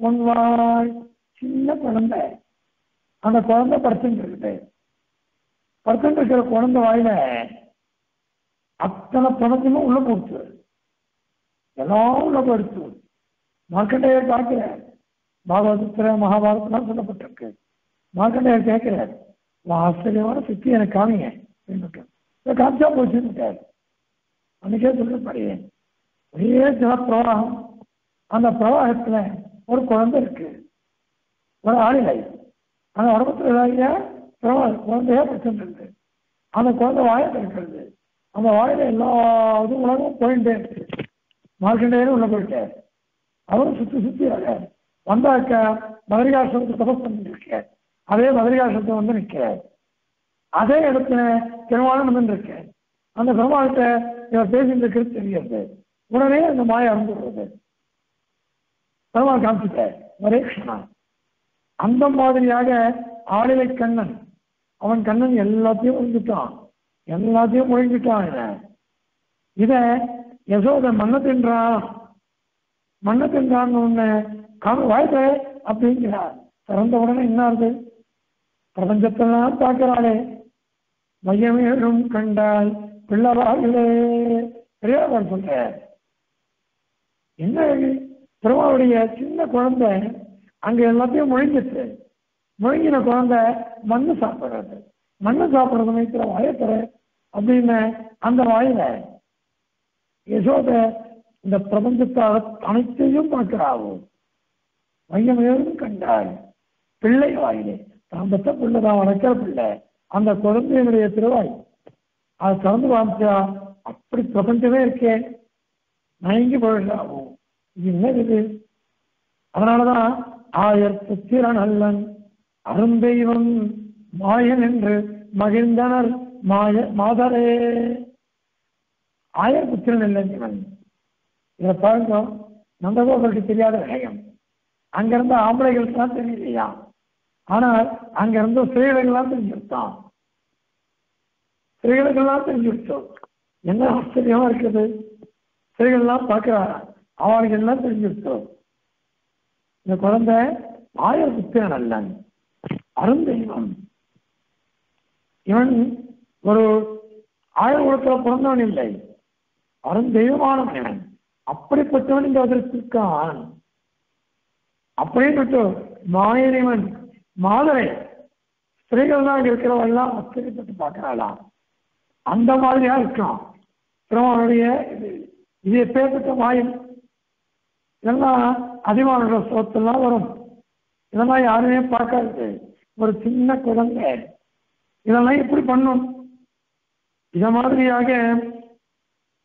உண்வாய். சின்ன குழந்தை. அந்த குழந்தை படுத்துட்டு இருக்குது படுத்துட்டு இருக்கிற குழந்தை வாயில அத்தனை பணத்தையும் உள்ள போச்சு எல்லாம் உள்ள போயிடுச்சு. மார்க்கண்டையர் பார்க்கிறார் பாகவதத்துல மகாபாரதம் சொல்லப்பட்டிருக்கு. மார்க்கண்டையர் கேட்கிறார் உன் ஆச்சரியமான சக்தி எனக்கு காமிங்க. அப்படின்னுட்டு. இதை காமிச்சா போச்சுன்னுட்டார். அன்னைக்கே சொல்லிருப்பாரு. ஒரே ஜலப்பிரவாகம் அந்த பிரவாகத்தில் ஒரு குழந்தை இருக்கு. ஒரு ஆளிலை அந்த உடம்புல பிரவாக குழந்தையா பிரச்சனை இருக்கு அந்த குழந்தை வாயை திறக்கிறது அந்த வாயில எல்லா இதுவும் உலகம் போயிட்டே இருக்கு. மார்க்கண்டேயரும் உள்ள போயிட்டேன் அவரும் சுத்தி சுத்தி வர வந்தாக்க மதுரிகாசனத்தை தபஸ் பண்ணிட்டு அதே மதுரிகாசனத்தை வந்து நிற்க அதே இடத்துல பெருமாளும் வந்து இருக்கேன் அந்த பெருமாள்கிட்ட இவர் பேசிட்டு இருக்கிறது தெரியாது. உடனே அந்த மாய அறந்துடுறது பெருமாள் காமிச்சிட்டார் ஒரே அந்த மாதிரியாக ஆளிலை கண்ணன் அவன் கண்ணன் எல்லாத்தையும் ஒழிஞ்சிட்டான் எல்லாத்தையும் ஒழிஞ்சிட்டான் இத யசோத மண்ண தின்றான். மண்ண தின்றான்னு ஒண்ணு காம வாய்ப்பே அப்படிங்கிறார். திறந்த உடனே என்ன ஆகுது? பிரபஞ்சத்தெல்லாம் பார்க்கிறாளே. மையமேலும் கண்டால் பிள்ளவார்களே பெரியவர் சொல்ற என்ன இது? பெருமாளுடைய சின்ன குழந்தை. அங்க எல்லாத்தையும் முழுங்கிச்சு. முழுங்கின குழந்தை மண்ணு சாப்பிடுறது. மண்ணு சாப்பிடுற சமயத்துல வாயத்துற அப்படின்னு அந்த வாயில யசோத இந்த பிரபஞ்சத்தை அனைத்தையும் பார்க்கிறாவோ? மையமேலும் கண்டாள். பிள்ளை வாயிலே. தான் பெற்ற பிள்ளை தான் வளர்க்கிற பிள்ளை. அந்த குழந்தையினுடைய திருவாய். அது திறந்து காமிச்சா அப்படி பிரபஞ்சமே இருக்கே. மயங்கி போயிடலாகும் என்ன இது அதனாலதான் ஆயர் புத்திரன் அல்லன் அருந்தெய்வம் மாயன் என்று மகிழ்ந்தனர் மாய மாதரே. ஆயர்புத்திரன் இல்லை இவன். இதை பாருங்க நந்தகோபருக்கு தெரியாத விஷயம் அங்கிருந்த ஆம்பளைகளுக்கு தான் தெரியலையா ஆனால் அங்கிருந்த ஸ்திரீகளுக்கெல்லாம் தெரிஞ்சுட்டான் ஸ்திரீகளுக்கெல்லாம் தெரிஞ்சுட்டோம் என்ன ஆச்சரியமா இருக்குது? ஸ்திரீகள்லாம் பார்க்கிறாரா அவனுக்கு எல்லாம் தெரிஞ்சுட்டோம் இந்த குழந்தை ஆயர்புத்திரன் அல்லன் அருந்தெய்வம் இவன் ஒரு ஆயுள் உலகத்தில் பிறந்தவன் இல்லை. அருந்தெய்வமானவன் இவன். அப்படிப்பட்டவன் இங்க அதற்கான் அப்படின்னு மாயனிவன் மாதரை. ஸ்திரீகள் தான் இருக்கிறவெல்லாம் ஆச்சரியப்பட்டு பார்க்கிறாளாம். அந்த மாதிரியா இருக்கான். அவனுடைய இது இது எப்பேற்பட்ட வாயில் இதெல்லாம் அதிகமான சோத்தெல்லாம் வரும். இதெல்லாம் யாருமே பார்க்காது ஒரு சின்ன குழந்தை. இதெல்லாம் எப்படி பண்ணும்? இத மாதிரியாக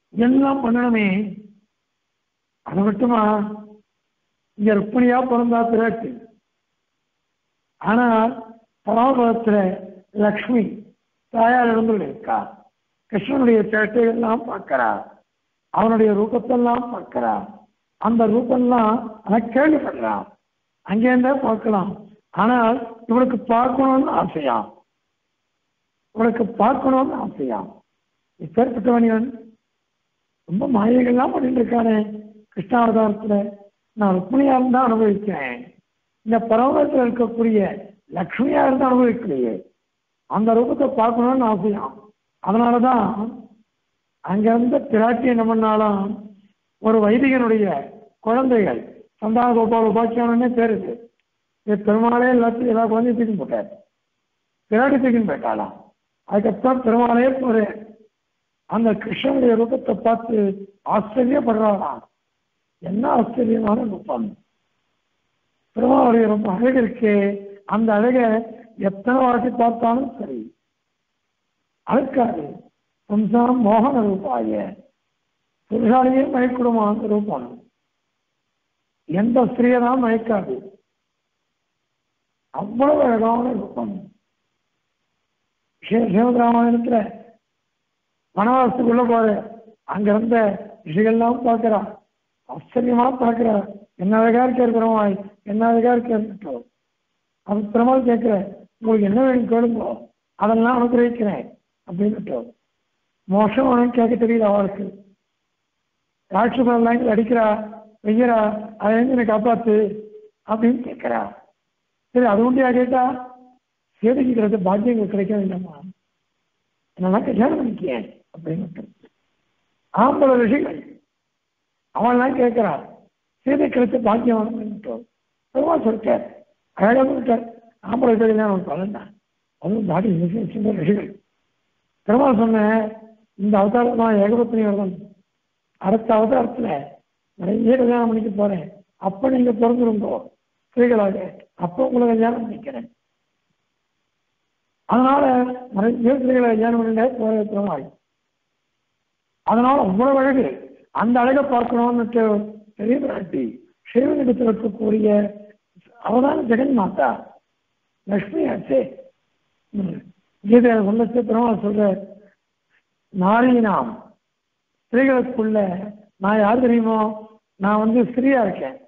எல்லாம் பண்ணணுமே. அது மட்டுமா? இங்க எப்படியா பிறந்தா பிறகு. ஆனா பராபலத்துல லக்ஷ்மி தாயார் இருந்து இருக்கா? கிருஷ்ணனுடைய சேட்டையெல்லாம் பார்க்கிறார் அவனுடைய ரூபத்தெல்லாம் பார்க்கிறான். அந்த ரூபம்லாம் ஆனா கேள்விப்படுறான். அங்கேருந்தே பார்க்கலாம். ஆனால் இவனுக்கு பார்க்கணும்னு ஆசையா? இவனுக்கு பார்க்கணும்னு ஆசையா? இப்பேற்பட்டவன் ரொம்ப மாயைகள்லாம் பண்ணிட்டு இருக்கானே. கிருஷ்ணாவதாரத்துல நான் ருக்மிணியா இருந்தா அனுபவிக்கிறேன். இந்த பரவத்தில் இருக்கக்கூடிய லக்ஷ்மியா இருந்து அனுபவிக்கலையே. அந்த ரூபத்தை பார்க்கணும்னு ஆசையாம் அதனாலதான் அங்க இருந்த பிராட்டி என்ன பண்ணாலும்? ஒரு வைதிகனுடைய குழந்தைகள் சந்தான கோபால் உபாக்கியானே பேர் இது. பெருமாளே எல்லாத்தையும் எல்லா குழந்தையும் தூக்கி போட்டார். பிராட்டி தூக்கின்னு போயிட்டாலாம் அதுக்கப்புறம் பெருமாளையே ஒரு அந்த கிருஷ்ணனுடைய ரூபத்தை பார்த்து ஆச்சரியப்படுறாராம் என்ன ஆச்சரியமான ரூபம்? பெருமாளுடைய ரொம்ப அழகு இருக்கே. அந்த அழகை எத்தனை வாட்டி பார்த்தாலும் சரி அழுக்காது. பும்சாம் மோகன ரூபாய புருஷாலேயே மயக்கிடுமா அந்த ரூபம் எந்த ஸ்திரியை தான் மயக்காது? அவ்வளவு அழகான ரூபம். சிவராமாயணத்துல மனவாசத்துக்குள்ள போற அங்க இருந்த ரிஷிகள்லாம் பார்க்கிறா. ஆச்சரியமா பார்க்கிறா. என்ன அழகா இருக்கார் பெருமாள் என்ன அழகா இருக்கார் அது பெருமாள் கேட்கிற உங்களுக்கு என்ன வேணும் கேளுங்க. அதெல்லாம் அனுகிரகிக்கிறேன். அப்படின்னுட்டோம். மோசம் கேட்க தெரியல அவளுக்கு ராட்சசெல்லாம் அடிக்கிறா வெய்யறா அதை எனக்கு காப்பாத்து அப்படின்னு கேட்கிறா. சரி அது உண்டியா கேட்டா? சேதகிக்கிறது பாக்கியங்கள் கிடைக்காது இல்லைம்மா. என்னெல்லாம் கல்யாணம் பண்ணிக்கேன் அப்படின்னு ஆம்பளை ரிஷிகள் அவன்லாம் கேட்கிறா சீதை கிடைச்ச பாக்கியம் வேணும்னுட்டு பெருமாள் சொல்லிட்டார் அழகாக சொல்லிட்டார் ஆம்பளை கல்யாணம் அவன் பலன்தான் அதுவும் பாடி சின்ன ரிஷிகள். பெருமாள் சொன்ன இந்த அவதாரம் தான் ஏகபத்தினி வருதம். அடுத்த அவதாரத்துல நிறைய கல்யாணம் பண்ணிக்க போறேன். அப்ப நீங்க பிறந்திருந்தோ ஸ்திரீகளாக அப்ப உங்களை கல்யாணம் பண்ணிக்கிறேன். அதனால நிறைய ஸ்திரீகளை கல்யாணம் பண்ணிட்டே போற பெருமாள் அதனால அவ்வளவு அழகு. அந்த அழகை பார்க்கணும்னு பெரிய பிராட்டி சிவனிடத்தில் இருக்கக்கூடிய அவதான ஜெகன் மாதா லக்ஷ்மி ஆச்சே. கீதையை சொல்லச்சு பெருமாள் சொல்ற நாரீனாம். ஸ்திரீகளுக்குள்ள நான் யார் தெரியுமோ? நான் வந்து ஸ்திரீயா இருக்கேன்.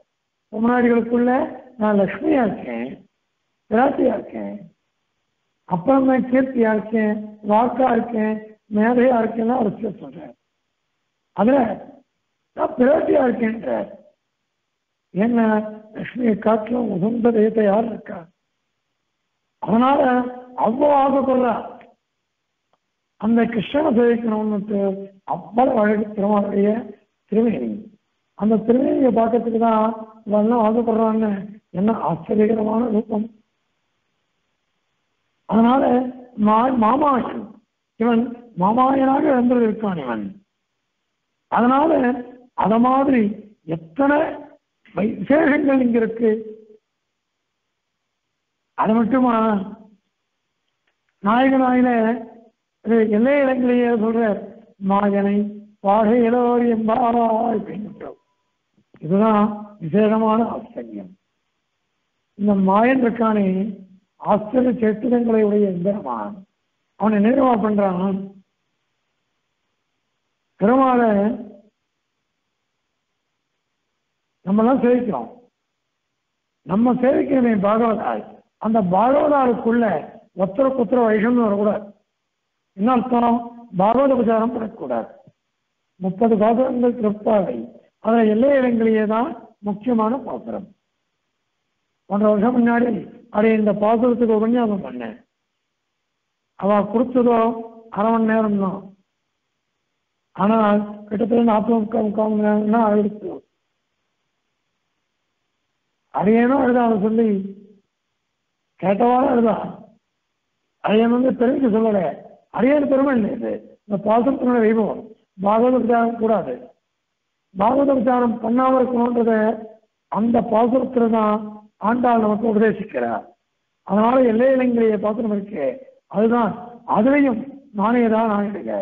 முன்னாடிகளுக்குள்ள நான் லக்ஷ்மியா இருக்கேன். விராட்டியா இருக்கேன். அப்புறம் நான் கீர்த்தியா இருக்கேன். வாக்கா இருக்கேன். மேதையா இருக்கேன்னு அவர் சொல்றேன். அதுல நான் பிராட்டியா இருக்கேன்ற என்ன? லக்ஷ்மியை காட்டிலும் உகந்த தெய்வத்தை யார் இருக்கா? அதனால அவ்வளோ ஆசைப்படுறா. அந்த கிருஷ்ணனை சேவிக்கணும்னு அவ்வளவு அழகு திருமாவுடைய திருவேணி அந்த திருவேணியை பார்க்கறதுக்கு தான் இவெல்லாம் ஆசைப்படுறான்னு என்ன ஆச்சரியகரமான ரூபம். அதனால மா மாமாயன் இவன் மாமாயனாக இருந்திருக்கான் இவன். அதனால அத மாதிரி எத்தனை விசேஷங்கள் இங்க இருக்கு. அது மட்டுமா? நாயகனாயில என்ன இடங்களையே சொல்ற மாயனை பாகையிலோர் என்பாரா அப்படின்னு இதுதான் விசேஷமான ஆச்சரியம். இந்த மாயன் இருக்கானே ஆச்சரிய சேத்திரங்களை உடைய எந்திரமான் அவனை நிர்வாக பண்றான். பெருமாள நம்மெல்லாம் சேவிக்கிறோம். நம்ம சேவிக்கிறமே பாகவதாய் அந்த பாகவதாருக்குள்ள ஒத்தருக்கு ஒத்தர வைஷம்னு வரக்கூடாது. என்ன அர்த்தம்? பாகவத உபச்சாரம் பண்ணக்கூடாது. முப்பது பாசுரங்கள் திருப்பாவை அதில் எல்லை இடங்களிலே தான் முக்கியமான பாசுரம். ஒன்றரை வருஷம் முன்னாடி அதை இந்த பாசுரத்துக்கு உபன்யாசம் பண்ணேன். அவ கொடுத்ததோ அரை மணி நேரம் தான் ஆனால் கிட்டத்தட்ட நாற்பது முக்கால் முக்கால் மணி நேரம் தான் அழுத்து அதையேனோ எழுத அவன் சொல்லி கேட்டவாறு எழுதா? அதையன் வந்து தெரிஞ்சு சொல்லலை. அரியன் பெருமை இல்லை இது. இந்த பாசத்தினுடைய வைபவம். பாகவத விசாரம் கூடாது. பாகவத விசாரம் பண்ணாம இருக்கணும்ன்றத அந்த பாசுரத்துல தான் ஆண்டாள் நமக்கு உபதேசிக்கிறார். அதனால எல்லை இலங்கைய பாத்திரம் இருக்கு. அதுதான் அதுலையும் நானே தான் நாயக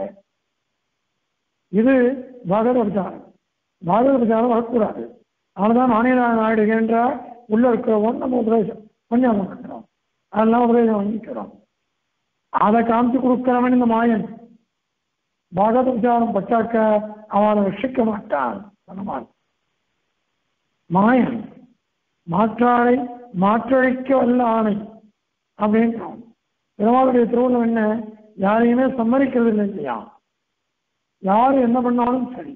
இது பாகவத விசாரம் பாகவத விசாரம் வரக்கூடாது. அதனாலதான் நானே தான் நாயுடுகின்ற உள்ள இருக்கிறவன் நம்ம உபதேசம் கொஞ்சம் பண்ணுறோம் அதெல்லாம் உபதேசம் வாங்கிக்கிறோம் அதை காமிச்சு கொடுக்கிறவன் இந்த மாயன். பாகவத விசாரம் பட்டாக்க அவனை ரஷிக்க மாட்டான் மாயன் மாற்றாடை மாற்றழிக்க வல்ல ஆணை அப்படின்றான். பெருமாளுடைய திருவுள்ளம் என்ன? யாரையுமே சம்மதிக்கிறது இல்லை இல்லையா? யார் என்ன பண்ணாலும் சரி.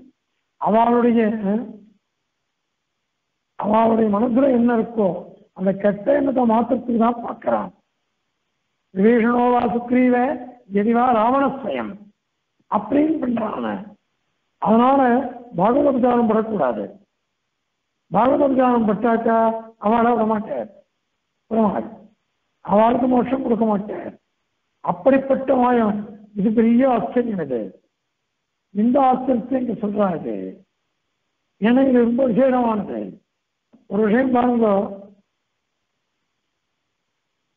அவளுடைய அவளுடைய மனசுல என்ன இருக்கோ அந்த கெட்ட எண்ணத்தை மாத்திரத்துக்கு தான் பார்க்கிறான். விபீஷணோவா சுக்ரீவ எதிவா ராவணஸ்வயம். அப்படின்னு பண்றான. அதனால பாகவத விசாரம் படக்கூடாது. பாகவத விசாரம் பட்டாக்கா அவளை விட மாட்டார். விடமாட்டார் அவளுக்கு மோட்சம் கொடுக்க மாட்டார். அப்படிப்பட்ட மாயம் இது பெரிய ஆச்சரியம் இது. இந்த ஆச்சரியத்தை இங்க சொல்றாரு. ஏன்னா இது ரொம்ப விசேஷமானது ஒரு விஷயம் பாருங்க.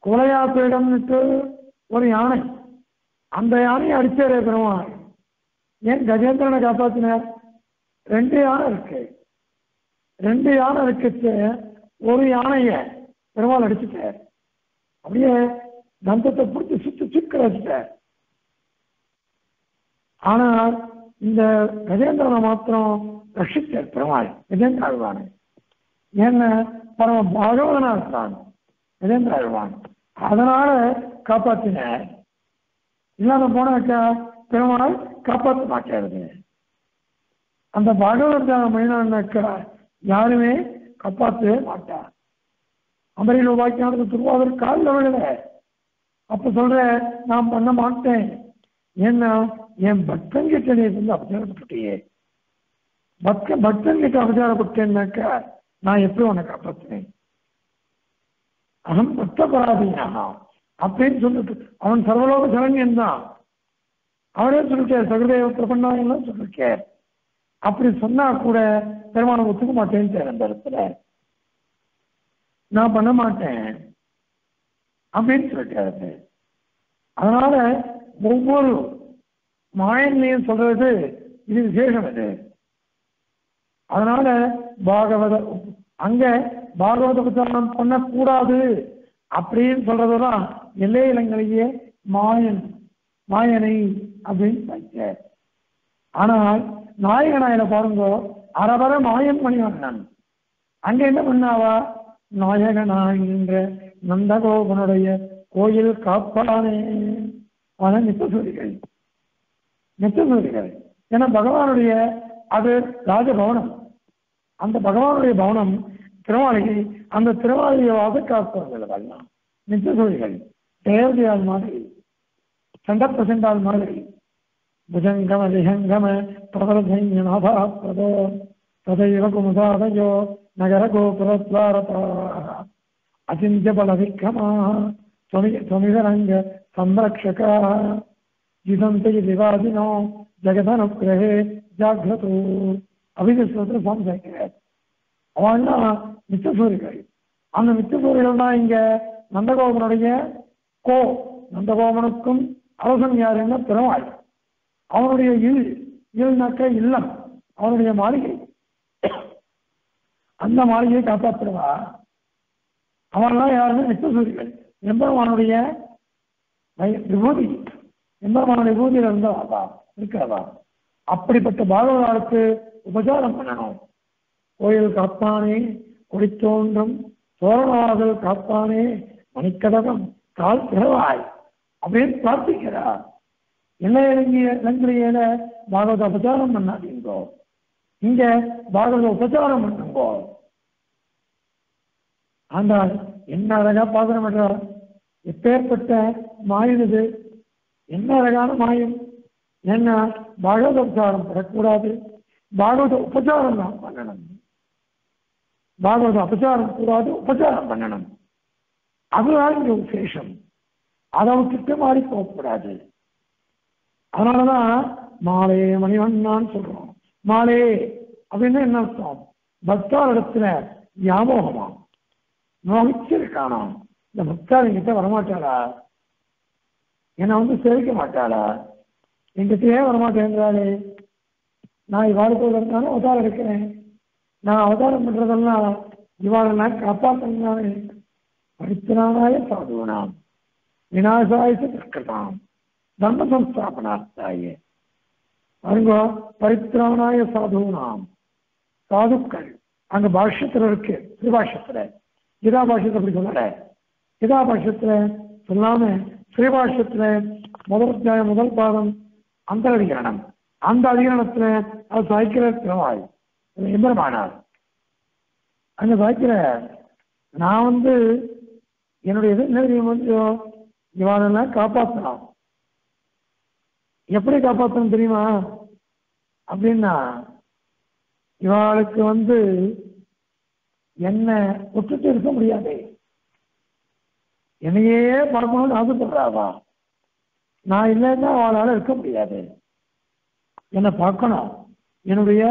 குலையாத்திரிடம்னுட்டு ஒரு யானை. அந்த யானையை அடிச்சாரே பெருமாள். ஏன் கஜேந்திரனை காப்பாத்தினார்? ரெண்டு யானை இருக்கு. ரெண்டு யானை இருக்குச்சு. ஒரு யானைய பெருமாள் அடிச்சுட்டார். அப்படியே தந்தத்தை பிடிச்சி சுற்றி சுக்க வச்சுட்டார் ஆனால் இந்த கஜேந்திரனை மாத்திரம் ரஷித்தார் பெருமாள். கஜேந்திர ஆழ்வானை என்ன பரம பாகவதனா இருக்கான் கஜேந்திர ஆழ்வான் அதனால காப்பாத்தினார். இல்லாத போனாக்கா பெருமாள் காப்பாற்ற மாட்டேருது அந்த பாகவத மைனாக்கா யாருமே காப்பாற்றவே மாட்டார். அமரில் உபாக்கியானது திருவாரூர் காலில் விழல அப்ப சொல்ற நான் பண்ண மாட்டேன். ஏன்னா என் பக்தன் கிட்ட நீ வந்து அபச்சாரப்பட்டுட்டியே. பக்த பக்தன் கிட்ட அபச்சாரப்பட்டேன்னாக்கா நான் எப்படி உன்னை காப்பாற்றினேன் அகம் பக்த பராதீனா அப்படின்னு சொல்லிட்டு அவன் சர்வலோக சரண்யன் தான் அவனே சொல்லிட்டார் சகுதேவ பிரபன்னாங்கன்னு சொல்லிருக்கார் அப்படி சொன்னா கூட பெருமானம் ஒத்துக்க மாட்டேன்னு அந்த இடத்துல. நான் பண்ண மாட்டேன். அப்படின்னு சொல்லிட்டாரு அதனால ஒவ்வொரு மாயன்லையும் சொல்றது இது விசேஷம் இது அதனால பாகவத அங்க பாகவத உச்சாரணம் பண்ணக்கூடாது அப்படின்னு சொல்றதுதான் எல்லை இளங்களையே மாயன் மாயனை அப்படின்னு ஆனால் நாயகனாயில பாருங்க அறவர மாயன் மணிவண்ணன். அங்க என்ன பண்ணாவா? என்ற நந்தகோபனுடைய கோயில் காப்பானே. ஆன நித்தசூரிகள் நித்தசூரிகள் ஏன்னா பகவானுடைய அது ராஜபவனம். அந்த பகவானுடைய பவனம் திருவாளிகை அந்த திருவாளியை வாசக்காப்பவர்கள் எல்லாம் நித்தசூரிகள் தேவதையால் மாதிரி சண்டப்பிரசண்டால் மாதிரி भुजङ्गम विहङ्गम प्रबलधैन्यनाथा प्रदो तदैव कुमुदादयो नगरगोपुरद्वारपाः अचिन्त्यबलविक्रमाः त्वमि त्वमिदरङ्ग संरक्षकाः जिदन्त इति वादिनो जगदनुग्रहे जाग्रतो அபிஜஸ்வரத்தில் சுவாமி சேர்க்கிறார் அவன்னா மித்தசூரிகள். அந்த மித்தசூரிகள் தான் இங்க நந்தகோபனுடைய கோ. நந்தகோபனுக்கும் அரசன் யாருன்னா பெருமாள் அவனுடைய இல் இல்னாக்க இல்லம். அவனுடைய மாளிகை. அந்த மாளிகையை காப்பாற்றுவா. அவன்லாம் யாருமே நித்தசூரிகள் எம்பெருமானுடைய விபூதி. எம்பெருமான விபூதியில் இருந்தா இருக்கிறதா அப்படிப்பட்ட பாகவதாருக்கு உபசாரம் பண்ணணும். கோயில் காப்பானே கொடித்தோன்றும் தோரணாதல் காப்பானே மணிக்கடகம் கால் பிறவாய் அப்படின்னு பிரார்த்திக்கிறார். என்ன இறங்கிய இலங்கையில பாகவத உபச்சாரம் பண்ணாதீங்கோ. இங்க பாகவத உபச்சாரம் பண்ணுங்கோ. ஆனால் என்ன அழகா பாசனம் பண்றார் எப்பேற்பட்ட மாயம் இது? என்ன அழகான மாயம்? என்ன பாகவத உபச்சாரம் பெறக்கூடாது. பாகவத உபச்சாரம் தான் பண்ணணும். பாகவதம் அபச்சாரம் கூடாது உபச்சாரம் பண்ணணும். அதுதான் இங்க விசேஷம். அதை விட்டுட்டு மாறி போகக்கூடாது. அதனாலதான் மாலே மணிவண்ணான்னு சொல்றோம். மாலே அப்படின்னு என்ன அர்த்தம்? பக்தார் இடத்துல வியாமோகமா மோகிச்சிருக்கானா இந்த பக்தார் எங்கிட்ட வரமாட்டாளா என்னை வந்து சேவிக்க மாட்டாளா என்கிட்டயே வரமாட்டேங்கிறாளே. நான் இவ்வாறு போல இருந்தாலும் உதாரம் எடுக்கிறேன். நான் அவதாரம் பண்றதெல்லாம் இவாளெல்லாம் காப்பாற்றினானே பரித்திரானாய சாதுவனாம் விநாசாய துஷ்கிருதாம் தர்ம சம்ஸ்தாபனார்த்தாய. பாருங்க பரித்திரானாய சாதுவனாம். சாதுக்கள் அங்க பாஷ்யத்துல இருக்கு ஸ்ரீபாஷ்யத்துல கீதா பாஷ்யத்தை அப்படி சொல்லல. கீதா பாஷ்யத்துல சொல்லாம ஸ்ரீபாஷ்யத்துல முதல் அத்தியாயம் முதல் பாதம் அந்த அதிகரணம். அந்த அதிகரணத்துல அது சாய்க்கிற திருவாய். எம்பெருமானார் அந்த பாக்கிற நான் வந்து என்னுடைய இது என்ன கொஞ்சம் வந்து காப்பாற்றலாம் எப்படி காப்பாற்றணும் தெரியுமா? அப்படின்னா இவாளுக்கு வந்து என்ன விட்டுட்டு இருக்க முடியாது. என்னையே பார்க்கணும்னு ஆசைப்படுறாவா? நான் இல்லைன்னா அவளால் இருக்க முடியாது. என்னை பார்க்கணும். என்னுடைய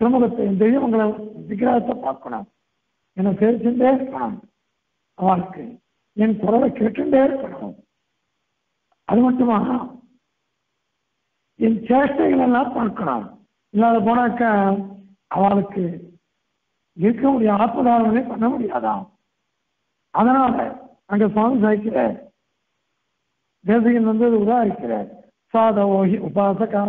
சிரமத்தை தெய்வங்களை விக்கிரகத்தை பார்க்கணும். என்னை தெரிச்சுட்டே இருக்கணும். அவளுக்கு என் குரலை கேட்டுட்டே இருக்கணும். அது மட்டுமா? என் சேஷ்டைகள் எல்லாம் பார்க்கணும். இல்லாத போனாக்கா அவளுக்கு இருக்க முடிய ஆத்மதாரணமே பண்ண முடியாதாம் அதனால அங்க சுவாமி சாய்க்கிற தேசிகன் வந்து உதாரிக்கிற சாதவோகி உபாசகா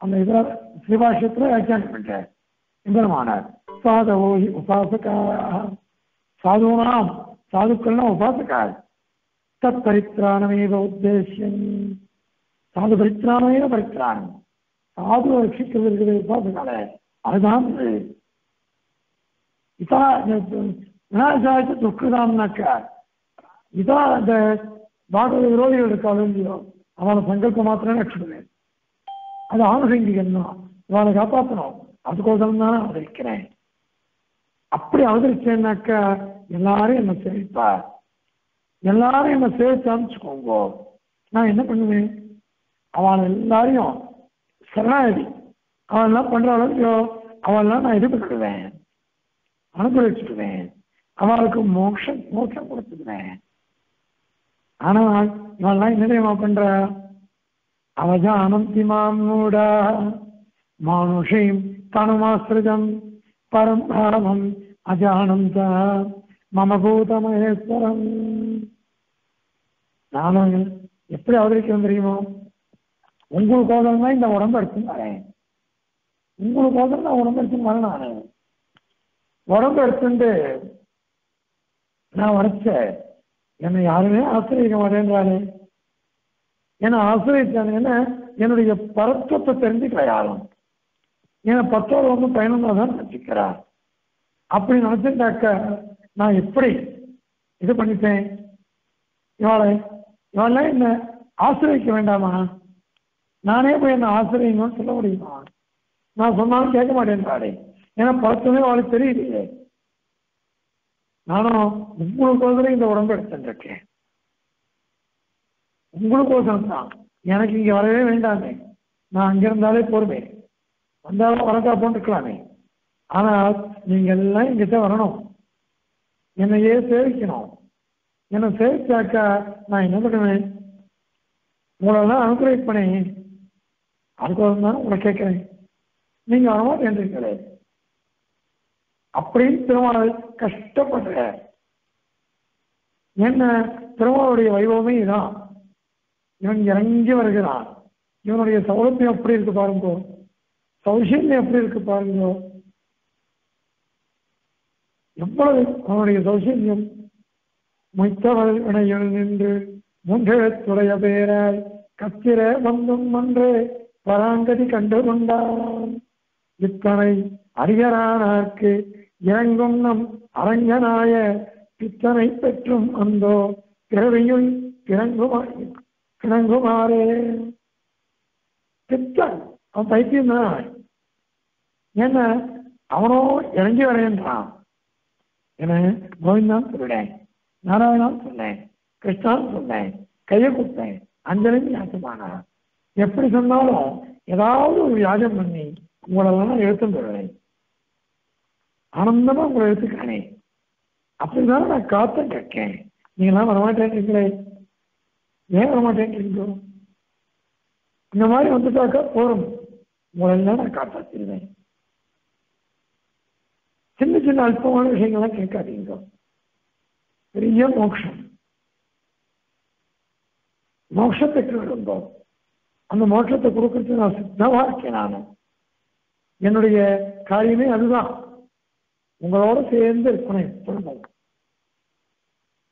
அந்த இதில் ஸ்ரீபாஷ்யத்தில் வியாக்கியானம் பண்றார் எம்பெருமானார் உபாதவோ உபாசகா சாதுனாம் சாதுக்கள்னா உபாசகார். தத் பரித்ராணமேவ உத்தேசியம் சாது பரித்ராணமேவ பரித்ராணம். சாது ரட்சிக்கிறது இருக்கிறது உபாசகால அதுதான் இதா. விநாயகாயத்தை விநாயகாயத்து துஷ்கிருதாம்னாக்கா இதான் அந்த பாகவத விரோதிகள் இருக்காலும் இல்லையோ அவளை சங்கல்பம் மாத்திரம் ரட்சிடுவேன் அது ஆணுசங்கிகன் தான் அவளை காப்பாற்றணும் அதுக்கோசரம் தான் அவதரிக்கிறேன் அப்படி அவதரிச்சேன்னாக்கா எல்லாரும் என்னை சேவிப்பா. எல்லாரும் என்னை சேவிச்சு அனுப்பிச்சுக்கோங்க நான் என்ன பண்ணுவேன்? அவன் எல்லாரையும் சரணாகதி. அவன் எல்லாம் பண்ற அளவுக்கு அவெல்லாம் நான் இது பண்ணிடுவேன் அனுபவிச்சுடுவேன் அவளுக்கு மோட்சம் மோட்சம் கொடுத்துடுவேன் ஆனால் இவெல்லாம் என்ன தெரியுமா பண்ற? அவஜானந்தி மாம் மூடா மானுஷீம் தனுமாசிரிதம் பரம் பாவம் அஜானந்த மம பூதமகேஸ்வரம் நானும் எப்படி அவதரிக்கிறோம் தெரியுமோ உங்களுக்கோசரம் தான் இந்த உடம்பு எடுத்துன்னு வரேன் உங்களுக்கோசரம் தான் உடம்பு எடுத்துன்னு வரேன் நான் உடம்பு எடுத்துட்டு நான் வரைச்ச என்னை யாருமே ஆசிரியக்க மாட்டேன்றானே என்னை ஆசிரியத்தானுங்கன்னா என்னுடைய பரத்துவத்தை தெரிஞ்சுக்கிற யாரும் ஏன்னா பத்தோடு வந்து பயணமாக தான் நினச்சிக்கிறார் அப்படி நினச்சிட்டாக்க நான் எப்படி இது பண்ணிட்டேன்? இவளை இவளை என்ன ஆசிரியக்க வேண்டாமா? நானே போய் என்ன ஆசிரியங்கன்னு சொல்ல முடியுமா? நான் சொன்னாலும் கேட்க மாட்டேன்றாடே ஏன்னா பழக்கமே அவளுக்கு தெரியலையே நானும் உங்களுக்கோசரம் இந்த உடம்பு எடுத்துருக்கேன் உங்களுக்கோசரம் தான் எனக்கு இங்க வரவே வேண்டாமே. நான் அங்கே இருந்தாலே போருமே. வந்தாலும் வரக்கா போட்டுக்கலாமே ஆனால் நீங்க எல்லாம் இங்கிட்ட வரணும். என்னையே சேவிக்கணும். என்னை சேவிச்சாக்கா நான் என்ன பண்ணுவேன்? உங்களெல்லாம் அனுகிரகிப் பண்ணேன் அதுக்கோசம் தான் உங்களை கேட்கிறேன். நீங்க வரமாட்டேன்றீங்களே அப்படின்னு திருமால் கஷ்டப்படுற என்ன? திருமாலுடைய வைபவமே இதான். இவன் இறங்கி வருகிறான். இவனுடைய சௌலபியம் எப்படி இருக்கு பாருங்கோ. சௌசல்யம் எப்படி இருக்கு பாருங்கோ. எவ்வளவு அவனுடைய சௌசல்யம் மொய்த்தவள் வினையில் நின்று மூன்றெழுத்துடைய பேராய் கத்திர வந்தும் மன்று பராங்கதி கண்டு கொண்டான். இத்தனை அரியரானார்க்கு இறங்கும் நம் அரங்கனாய பித்தனை பெற்றும் அந்தோ பிறவியுள் பிறங்குமா பிறங்குமாறே பித்தன் அவன் பைத்தியம் தான் ஏன்னா அவனோ இறங்கி வரையன்றான் என கோவிந்தான் சொல்றேன் நாராயணான் சொன்னேன் கிருஷ்ணான் சொன்னேன் கையை கொடுத்தேன் அஞ்சலியும் யாசமானா எப்படி சொன்னாலும் ஏதாவது ஒரு யாகம் பண்ணி உங்களெல்லாம் எழுத்து சொல்றேன் ஆனந்தமா உங்களை எழுத்துக்கானே அப்படிதான் நான் காத்த கேட்கேன் நீங்களாம் வரமாட்டேன்றீங்களே ஏன் வரமாட்டேன்றீங்களோ இந்த மாதிரி வந்துட்டாக்கா போறோம். உங்களெல்லாம் நான் காப்பாற்றிடுவேன் சின்ன சின்ன அல்பமான விஷயங்கள்லாம் கேட்காதீங்க பெரிய மோட்சம். மோட்சத்தை கேளுங்க அந்த மோட்சத்தை கொடுக்கறதுக்கு நான் சித்தமா இருக்கேன் நான். என்னுடைய காரியமே அதுதான். உங்களோட சேர்ந்து இருக்கணும் எப்பொழுதும்.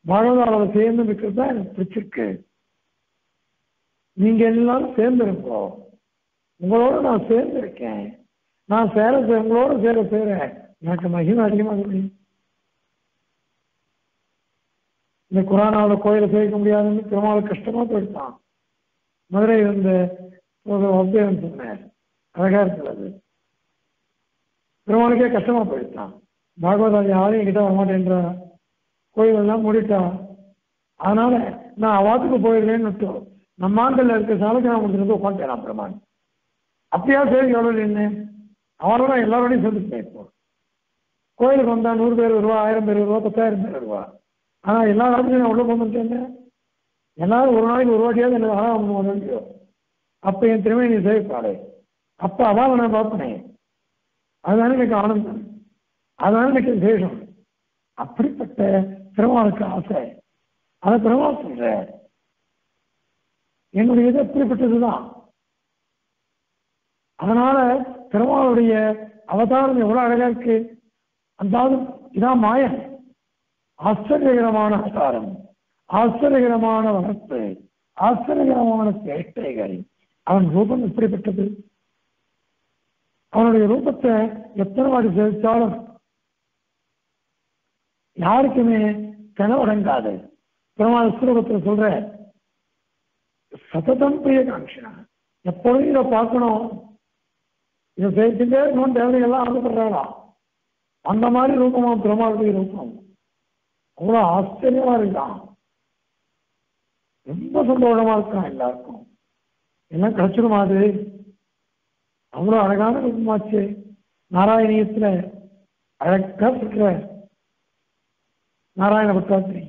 வாழ்நாளோட சேர்ந்து இருக்கிறது தான் எனக்கு பிடிச்சிருக்கு. நீங்க எல்லாரும் சேர்ந்திருக்கோ உங்களோட நான் சேர்ந்து இருக்கேன் நான் சேர உங்களோட சேர சேர எனக்கு மகிமை அதிகமாக முடியும் இந்த குரானாவோட கோயிலை சேர்க்க முடியாதுன்னு திருமாவளவு கஷ்டமா போயிட்டான். மதுரை இருந்த ஒரு அத்தியம் சொன்னார். அழகா இருக்கிறது திருமாவளுக்கே கஷ்டமா போயிட்டான். பாகவதம் யாரும் என்கிட்ட வரமாட்டேன்றா. கோயில் எல்லாம் மூடிட்டா அதனால நான் அவாத்துக்கு போயிடுறேன்னு விட்டோம். நம்ம ஆண்டில் இருக்க சாலைக்கு நான் வந்து உட்காந்துறான் பிரமாணி. அப்படியா சரி எவ்வளோ நின்று அவனோட எல்லாரோடையும் சேர்ந்து இப்போ கோயிலுக்கு வந்தால் நூறு பேர் வருவா ஆயிரம் பேர் வருவா பத்தாயிரம் பேர் வருவா. ஆனால் எல்லா நாளைக்கும் நான் உள்ள போக மாட்டேன் எல்லாரும் ஒரு நாளைக்கு ஒரு வாட்டியாவது எனக்கு ஒன்று முடியும் அப்போ என் திறமை நீ சேவைப்பாடு அப்போ அதான் நான் பார்ப்பனே. அதுதானே எனக்கு ஆனந்தம். அதுதானே எனக்கு விசேஷம். அப்படிப்பட்ட பெருமாளுக்கு ஆசை. அதை பெருமாள் சொல்கிறேன் என்னுடைய இது அப்படிப்பட்டதுதான் அதனால பெருமாளுடைய அவதாரம் எவ்வளவு அழகா இருக்கு. அதாவது இதான் மாயன் ஆச்சரியகரமான அவதாரம். ஆச்சரியகரமான வளர்ப்பு. ஆச்சரியகரமான சேட்டைகள் அவன் ரூபம் எப்படிப்பட்டது? அவனுடைய ரூபத்தை எத்தனை வாடி சேவிச்சாலும் யாருக்குமே கனவடங்காது. பெருமாள் சுரூபத்தில் சொல்ற சததம் பிரிய காட்சினா எப்பொழுதும் இதை பார்க்கணும். இதை சேர்த்துட்டே இருக்கணும் தேவையெல்லாம் ஆசைப்படுறாளா அந்த மாதிரி ரூபமா பெருமாளுடைய ரூபம். அவ்வளோ ஆச்சரியமா இருக்கான் ரொம்ப சந்தோஷமா இருக்கான் எல்லாருக்கும்? எல்லாம் கிடைச்சிருமா அது? அவ்வளோ அழகான ரூபமாச்சு. நாராயணியத்துல அழகா இருக்கிற நாராயண பட்டாத்திரி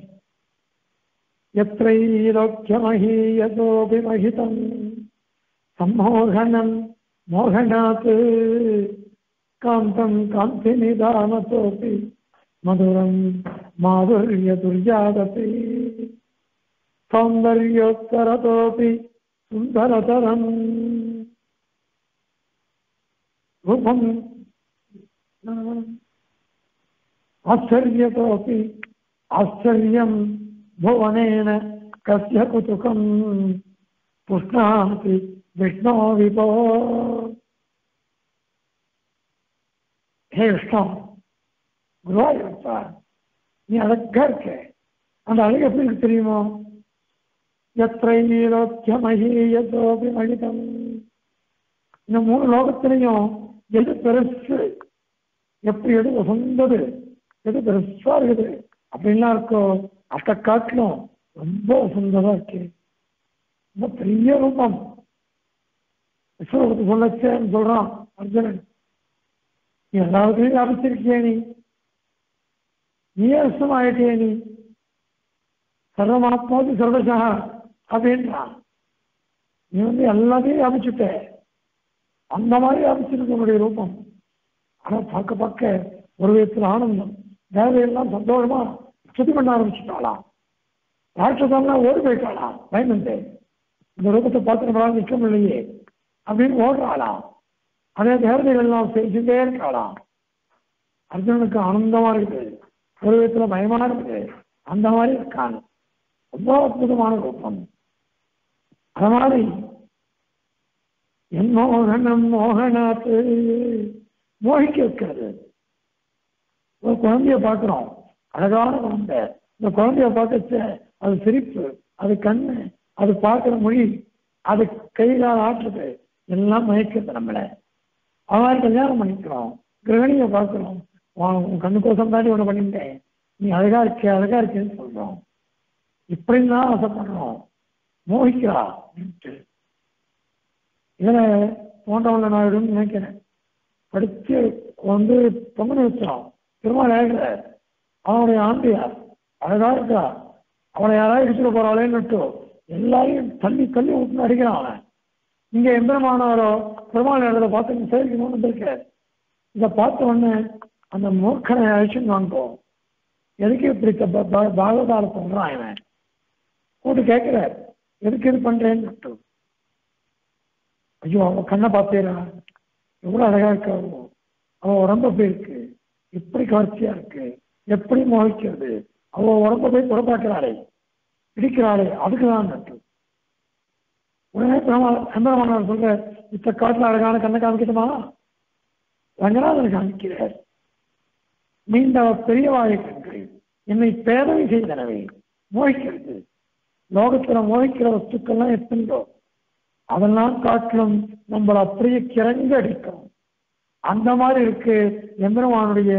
எத்தைலோக்கியமஹீயதோபிமஹிதம் சம்மோகனம் மோகனாத் காந்தம் காந்தி நிதானத்தோபி மதுரம் மாதுரிய துர்யாதபி சௌந்தர்யோத்தரதோபி சுந்தரதரம் ரூபம் ஆச்சரியத்தோपि ஆச்சரியம் भुवनेन कस्य कुतुकम् पुष्णाति विष्णो विभो ஹே விஷ்ணு குருவாயூரப்பா நீ அழகா இருக்க அந்த அழகு எப்படி இருக்கு தெரியுமோ எத்திரை நீலோக்கியமகீயதோபி மகிதம் இந்த மூணு லோகத்திலையும் எது பெருசு எப்படி எது உசந்தது எது பெருசா இருக்குது அப்படின்லாம் இருக்கோ அதை காட்டிலும் ரொம்ப சுந்தரமா இருக்கு. ரொம்ப பெரிய ரூபம். விஸ்வரூபத்தை சொல்லச்சேன்னு சொல்றான் அர்ஜுனன். நீ எல்லாத்தையும் வியாபிச்சிருக்கியே நீ. நீயே விஸ்வமாயிட்டே நீ. சர்வமாத்மாவது சர்வசா அப்படின்றான். நீ வந்து எல்லாத்தையும் வியாபிச்சுட்ட அந்த மாதிரி வியாபிச்சிருக்கு உன்னுடைய ரூபம். ஆனா பார்க்க பார்க்க ஒரு விதத்தில் ஆனந்தம். தேவையெல்லாம் சந்தோஷமா சுத்தி பண்ண ஆரம்பிச்சுட்டாளா? ராட்சசம்னா ஓடி போயிட்டாளா? பயந்துட்டு இந்த ரூபத்தை பார்த்து நம்மளால நிற்க முடியலையே. அப்படின்னு ஓடுறாளா? அதே தேவதைகள் எல்லாம் செஞ்சுட்டே இருக்காளா? அர்ஜுனனுக்கு ஆனந்தமா இருக்குது. ஒரு விதத்துல பயமா இருக்குது. அந்த மாதிரி இருக்கான் ரொம்ப அற்புதமான ரூபம். அது மாதிரி என் மோகனம் மோகனாத்து மோகிக்க வைக்கிறது. ஒரு குழந்தைய பார்க்கிறோம். அழகான குழந்தை இந்த குழந்தைய பார்க்கச்ச அது சிரிப்பு அது கண்ணு அது பார்க்குற மொழி அது கைகால் ஆற்றுது ஆட்டுறது எல்லாம் மயக்கிறது நம்மளை. அவன் கல்யாணம் பண்ணிக்கிறோம். கிரகணியை பார்க்குறோம். உன் உன் கண்ணுக்கோசம் தாண்டி ஒன்று பண்ணிட்டேன் நீ அழகா இருக்க அழகா இருக்கேன்னு சொல்றோம். இப்படின்னு தான் ஆசைப்படுறோம் மோகிக்கிறா அப்படின்ட்டு. இதுல போன்றவங்கள நான் விடும் நினைக்கிறேன். படித்து வந்து பொங்கல் வச்சோம் திருமணம் அவனுடைய ஆண்டியார் அழகா இருக்கா? அவனை யாராவது இடிச்சுட்டு போறாளேன்னு எல்லாரையும் தள்ளி தள்ளி விட்டு அடிக்கிறான் அவன். இங்க எம்பெருமானாரோ பெருமாள் இடத்துல பார்த்து சேவிக்கணும்னு வந்திருக்கார் இதை பார்த்த உடனே அந்த மூர்க்கனை அழைச்சுன்னு வாங்குவோம் எதுக்கு இப்படி த- சொல்றான் இவன்? கூட்டு கேட்கிறார். எதுக்கு இது பண்றேன்னு ஐயோ அவன் கண்ணை பார்த்தேரா எவ்வளவு அழகா இருக்கா? அவன் அவ உடம்பு இப்படி இருக்கு? எப்படி கவர்ச்சியா இருக்கு? எப்படி மோகிக்கிறது? அவ உடம்ப போய் புறப்பாக்குறாளே பிடிக்கிறாளே அதுக்கு தான் நட்டு உடனே சந்திரமன்னர் சொல்ற இத்த காட்டுல அழகான கண்ணை காமிக்கட்டுமா? ரங்கநாதன் காமிக்கிறார். நீண்ட பெரியவாய கண்கள் என்னை பேதவை செய்தனவே. மோகிக்கிறது. லோகத்துல மோகிக்கிற வஸ்துக்கள்லாம் எத்தனையோ. அதெல்லாம் காட்டிலும் நம்மளை அப்படியே கிறங்க அடிக்கும் அந்த மாதிரி இருக்கு எம்பெருமானுடைய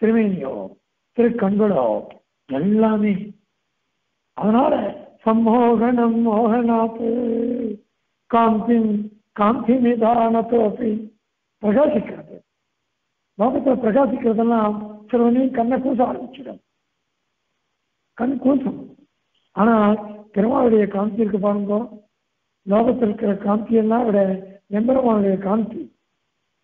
திருமேனியோ. திருக்கண்களோ எல்லாமே. அதனால சம்மோகனம் மோகனாத்து காந்தி காந்தி நிதானத்தோப்பி பிரகாசிக்கிறது. லோகத்தில் பிரகாசிக்கிறதெல்லாம் சிறுவனையும் கண்ணை கூச ஆரம்பிச்சிடும். கண் கூசும். ஆனா திருமாவுடைய காந்தி இருக்கு பாருங்க. லோகத்தில் இருக்கிற காந்தி எல்லாம் விட எம்பெருமானுடைய காந்தி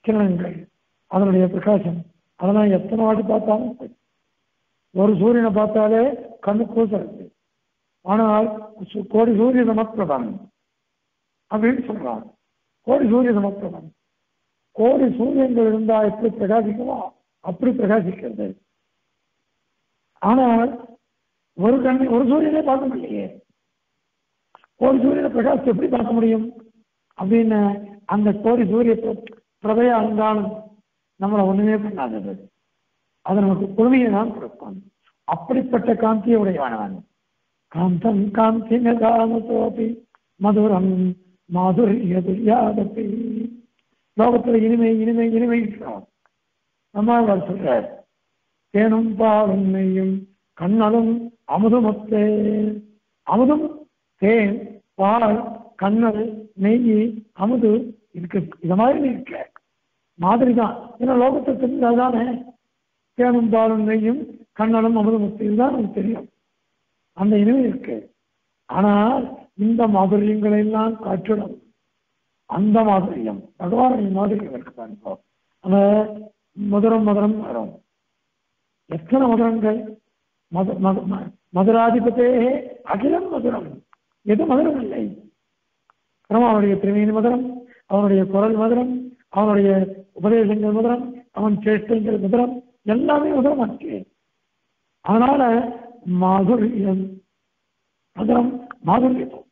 கிரணங்கள் அதனுடைய பிரகாசம். அதெல்லாம் எத்தனை வாட்டி பார்த்தாலும் சரி. ஒரு சூரியனை பார்த்தாலே கண்ணு கூசுறது ஆனால் கோடி சூரிய நமப்பிரபம் அப்படின்னு சொல்றாங்க கோடி சூரிய நமப்பிரபம் கோடி சூரியன்கள் இருந்தா எப்படி பிரகாசிக்குமோ அப்படி பிரகாசிக்கிறது. ஆனால் ஒரு கண் ஒரு சூரியனை பார்க்க முடியலையே. கோடி சூரியனை பிரகாசத்தை எப்படி பார்க்க முடியும்? அப்படின்னு அந்த கோடி சூரிய பிரதய பிரபைய நம்மளை ஒண்ணுமே பண்ணாதது. அது நமக்கு பொறுமையை தான் கொடுக்கும் அப்படிப்பட்ட காந்தியை உடையவனவன் காந்தம் காந்தி நகாமதோபி மதுரம் மாதுரியதுரியாதபி லோகத்துல இனிமை இனிமை இனிமை இருக்கிறோம் நம்மாழ்வார் சொல்றார் தேனும் பாலும் நெய்யும் கண்ணலும் அமுதமத்தே அமுதம் தேன் பால் கண்ணல் நெய் அமுது இருக்கு. இது மாதிரி இருக்க. மாதிரி தான் ஏன்னா லோகத்தை தெரிஞ்சாதானே தேனும் பாலும் நெய்யும் கண்ணனும் அமுதமத்து தான் நமக்கு தெரியும். அந்த இனிமை இருக்கு. ஆனால் இந்த மாதுரியங்களை எல்லாம் காற்றிடும் அந்த மாதுரியம் பகவானுடைய மாதுரியம் இருக்கு பாருங்க. அந்த மதுரம் மதுரம் வரும். எத்தனை மதுரங்கள்? மது மது ம- மதுராதிபதே அகிலம் மதுரம். எது மதுரம் இல்லை? அவனுடைய திருமீன் மதுரம் அவனுடைய குரல் மதுரம் அவனுடைய உபதேசங்கள் மதுரம் அவன் சேஷ்டங்கள் மதுரம் எல்லாமே மதுரம் ஆச்சு அதனால மாதுரியம் மதுரம் மாதுரியம்.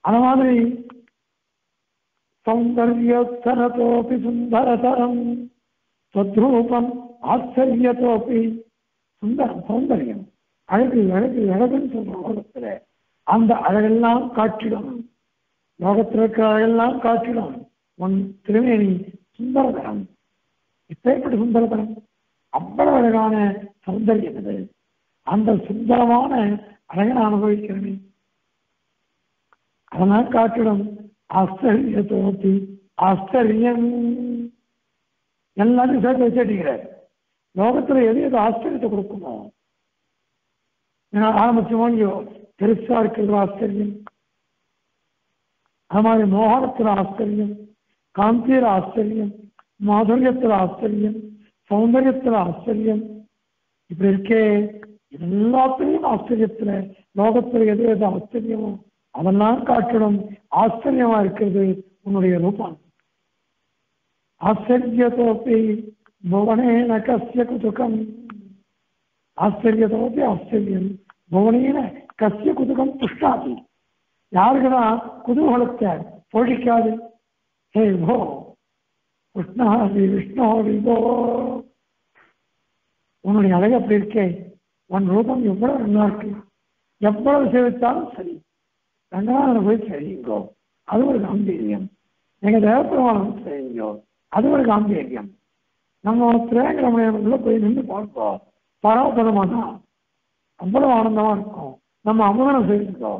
அந்த மாதிரி சௌந்தர்யத்தரத்தோப்பி சுந்தரதரம் சத்ரூபம் ஆச்சரியத்தோப்பி சுந்தரம் சௌந்தரியம். அழகு அழகு அழகுன்னு சொல்ற லோகத்துல அந்த அழகெல்லாம் காட்டிடும். லோகத்தில் இருக்கிற அழகெல்லாம் காட்டிடும். உன் திருமேனி சுந்தரதரம். இப்பேற்பட்ட சுந்தரதரம் அவ்வளவு அழகான சௌந்தரியம் இது அந்த சுந்தரமான அழகை நான் அனுபவிக்கிறேன் அதனால் காட்டிடும் ஆச்சரியத்தோப்பி ஆஸ்திரியம் எல்லாத்தையும் சேர்த்து வச்சுட்டிக்கிறார் லோகத்துல எது எது ஆச்சரியத்தை கொடுக்குமோ ஏன்னா ஆரம்பிச்சோமோ இல்லையோ பெருசா இருக்கிறது ஆச்சரியம் அது மாதிரி மோகனத்தில் ஆச்சரியம் காந்தியில ஆச்சரியம் மாதுரியத்தில் ஆச்சரியம் சௌந்தரியத்தில் ஆச்சரியம். இப்படி இருக்கே எல்லாத்துலேயும் ஆச்சரியத்துல லோகத்துல எது எது ஆச்சரியமோ அதெல்லாம் காட்டிடும் ஆச்சரியமா இருக்கிறது உன்னுடைய ரூபம். ஆச்சரியத்தோப்பி புவனேன கசிய குதுகம். ஆச்சரியத்தோப்பி ஆச்சரியம் புவனேன கசிய குதுகம் புஷ்டாதி யாருக்குதான் குதூகலத்தை பொழிக்காது. ஹே போ கிருஷ்ணாதி விஷ்ணு விபோ உன்னுடைய அழகு அப்படி இருக்கே. உன் ரூபம் எவ்வளவு நல்லா இருக்கு. எவ்வளவு சேவித்தாலும் சரி. ரங்கநாதனை போய் செய்யுங்கோ அது ஒரு காம்பீரியம். எங்க தேவப்பெருமானம் செய்யுங்கோ அது ஒரு காம்பீரியம். நம்ம திரேங்கரமணியம்ல போய் நின்று பார்ப்போம். பராபரமா தான் அவ்வளவு ஆனந்தமா இருக்கும். நம்ம அமுதனம் செய்யுங்கோ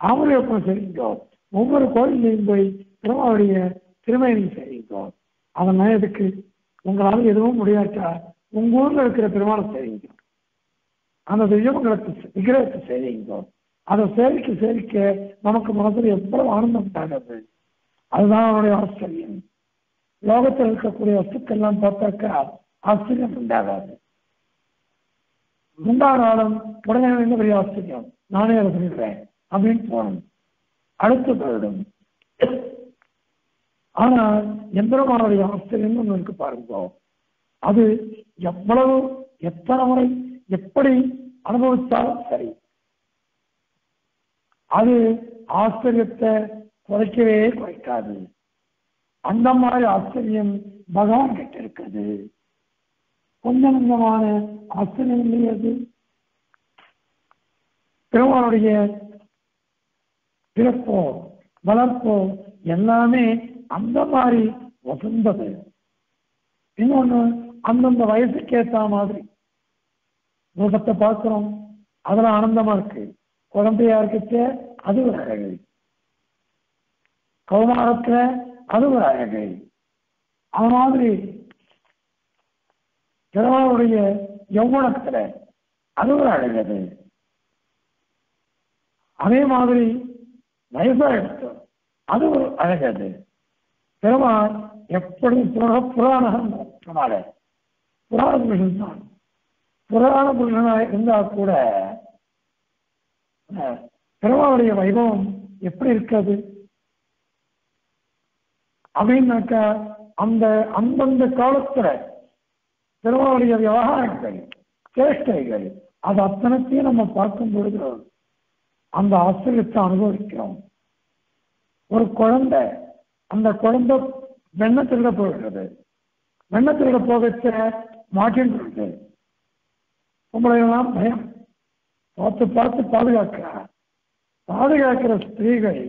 ஆமரியப்பனம் செய்யுங்கோ ஒவ்வொரு கோயிலையும் போய் திருமாவுடைய திருமணி செய்யுங்கோ அதெல்லாம் எதுக்கு? உங்களால் எதுவும் முடியாச்சா உங்க ஊர்ல இருக்கிற பெருமாளை சேவிங்க. அந்த தெய்வங்களுக்கு விக்கிரகத்தை செய்யுங்க அதை சேவிக்க சேவிக்க நமக்கு மனசுல எவ்வளவு ஆனந்தம் உண்டாகிறது அதுதான் அவனுடைய ஆச்சரியம். லோகத்தில் இருக்கக்கூடிய வஸ்துக்கெல்லாம் பார்த்தாக்கா ஆச்சரியம் உண்டாகாது. உண்டானாலும் உடனே என்ன பெரிய ஆச்சரியம். நானே அதை சொல்லிடுறேன். அப்படின்னு போகணும். அடுத்து போயிடும். ஆனால் எந்திரமானுடைய ஆஸ்திரியன் ஒன்று இருக்கு பாருங்க. அது எவ்வளவு எத்தனை முறை எப்படி அனுபவித்தாலும் சரி. அது ஆச்சரியத்தை குறைக்கவே குறைக்காது. அந்த மாதிரி ஆச்சரியம் பகவான் கிட்ட இருக்குது. கொஞ்சம் கொஞ்சமான ஆச்சரியம் இல்லையே அது? பெருமானுடைய பிறப்போ வளர்ப்போ எல்லாமே அந்த மாதிரி வசந்தது. இன்னொன்னு அந்தந்த வயசுக்கு ஏற்ற மாதிரி. ரூபத்தை பார்க்கிறோம் அதுல ஆனந்தமா இருக்கு. குழந்தையா இருக்கச்ச அது ஒரு அழகு. கௌமாரத்துல அது ஒரு அழகு. அது மாதிரி திருவாருடைய யௌவனத்துல அது ஒரு அழகது. அதே மாதிரி வயசா எடுத்து அது ஒரு அழகது. பெருமான் எப்படி புராண புராணம் புராண புருஷன் தான் புராண புருஷனாக இருந்தா கூட பெருமானுடைய வைபவம் எப்படி இருக்காது அப்படின்னாக்கா அந்த அந்தந்த காலத்துல பெருமானுடைய விவகாரங்கள் சேஷ்டைகள் அது அத்தனத்தையும் நம்ம பார்க்கும் பொழுது அந்த ஆசிரியத்தை அனுபவிக்கிறோம். ஒரு குழந்தை அந்த குழந்தை வெண்ண திருட போகிறது வெண்ண திருட போகச்ச மாட்டின்றது உங்களையெல்லாம் பயம். பார்த்து பார்த்து பாதுகாக்கிறார் பாதுகாக்கிற ஸ்திரீகள்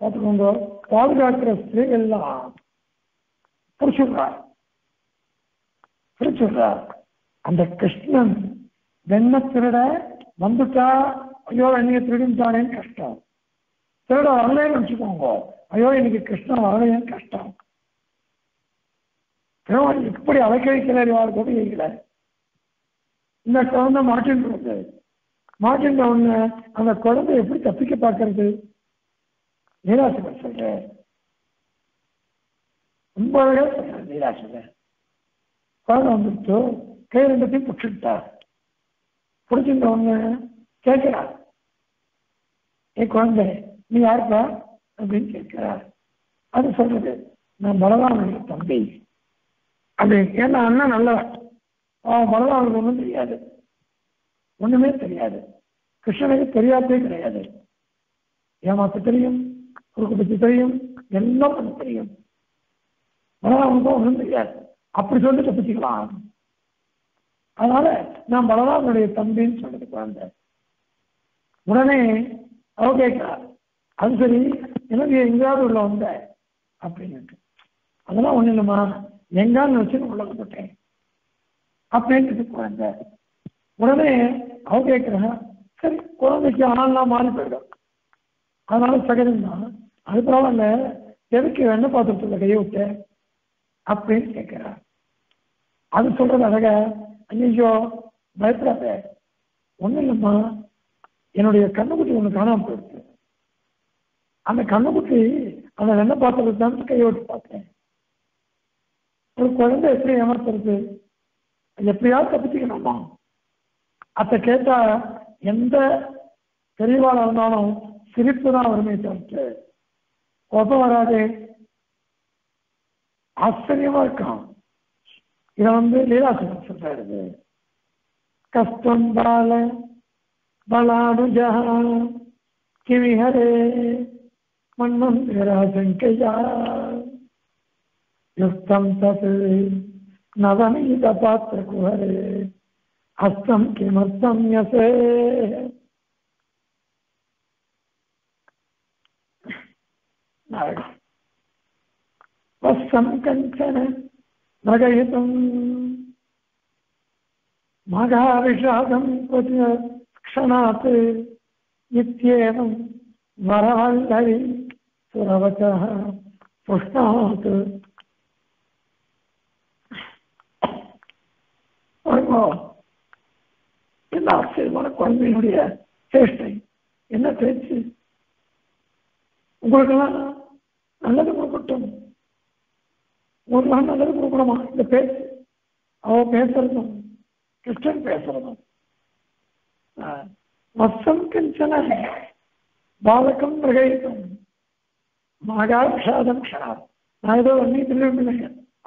பார்த்துக்கோங்க பாதுகாக்கிற ஸ்திரீகள்லாம் பிடிச்சிடுறார் பிடிச்சிடுறார் அந்த கிருஷ்ணன் வெண்ண திருட வந்துட்டா ஐயோ என்னைய திருடிட்டானேன்னு கஷ்டம். திருட வரலன்னு வச்சுக்கோங்க ஐயோ இன்னைக்கு கிருஷ்ணன் வரலையேன்னு கஷ்டம். இப்படி அலைக்கழிக்கிறார் யார் இல்லை இந்த குழந்தை மாட்டின்றது மாட்டின்ற ஒன்று அந்த குழந்தை எப்படி தப்பிக்க பார்க்கறது? நீராசிரியர் சொல்ற. ரொம்ப அழகா சொல்ற நீராசிரியர் குழந்தை வந்துட்டு கை ரெண்டத்தையும் பிடிச்சிட்டா பிடிச்சிருந்த ஒன்று கேட்கிறார். ஏ குழந்தை நீ யாருப்பா? அப்படின்னு கேட்கிறார். அது சொல்றது நான் பலராமனுடைய தம்பி. அப்படி ஏன்னா அண்ணன் நல்லவன். அவன் பலராமனுக்கு ஒன்றும் தெரியாது. ஒண்ணுமே தெரியாது. கிருஷ்ணனுக்கு தெரியாதே கிடையாது. ஏமாத்த தெரியும் குறுக்கு பற்றி தெரியும் எல்லாம் பண்ண தெரியும். பலராமனுக்கும் ஒன்றும் தெரியாது. அப்படி சொல்லி தப்பிச்சுக்கலாம் அதனால நான் பலராமனுடைய தம்பின்னு சொல்றது குழந்தை உடனே அவ கேட்கிறார் அது சரி எனக்கு எங்கேயாவது உள்ள வந்த அப்படின்னுட்டு. அதெல்லாம் ஒண்ணு இல்லைம்மா. எங்கான்னு வச்சுன்னு உள்ள போட்டேன் அப்படின்ட்டு குழந்தை. உடனே அவ கேட்கிறா சரி குழந்தைக்கு ஆள்லாம் மாறி போயிடும். அதனால சகஜம் தான் அது பரவாயில்ல. எதுக்கு வெண்ண பாத்திரத்துல கையை விட்ட? அப்படின்னு கேட்கிறா. அது சொல்றது அழக. ஐயோ பயப்படாத. ஒண்ணும் இல்லைம்மா. என்னுடைய கண்ணுக்குட்டி ஒண்ணு காணாம போயிடுச்சு. அந்த கண்ணுக்குட்டி அந்த வெண்ணெய் பாத்திரத்தை தான் கையோட்டு பார்த்தேன். ஒரு குழந்தை எப்படி ஏமாத்துறது? எப்படியாவது தப்பிச்சுக்கணுமா? அத்தை கேட்டா எந்த பெரியவாளா இருந்தாலும் சிரிப்பு தான் வருமே தவிர்த்து. கோபம் வராது. ஆச்சரியமா இருக்கான். இதை வந்து லீலாசனம் சொல்றாரு கஷ்டம் பால பலானுஜா கிவிஹரே मन्मं निराशङ्कया युक्तं तत् नवनीतपात्रकुहरे, हस्तं किमर्थं यसे? वस्त्रं कञ्चन मृगयितुं मघाविषादं क्वचित् क्षणात् इत्येवं सुरवचः पुष्णात् என்ன ஆச்சரியமான குழந்தையினுடைய சேஷ்டை என்ன பேச்சு உங்களுக்கெல்லாம் நல்லது கொடுக்கட்டும் உங்களுக்கெல்லாம் நல்லது கொடுக்கணுமா இந்த பேச்சு அவ பேசுறதும் கிருஷ்ணன் பேசுறதும் வசம் கிஞ்சன பாலகம் பிரகயித்தம் மகா விஷாதம் க்ஷணம் நான் ஏதோ ஒன்னி திரும்பி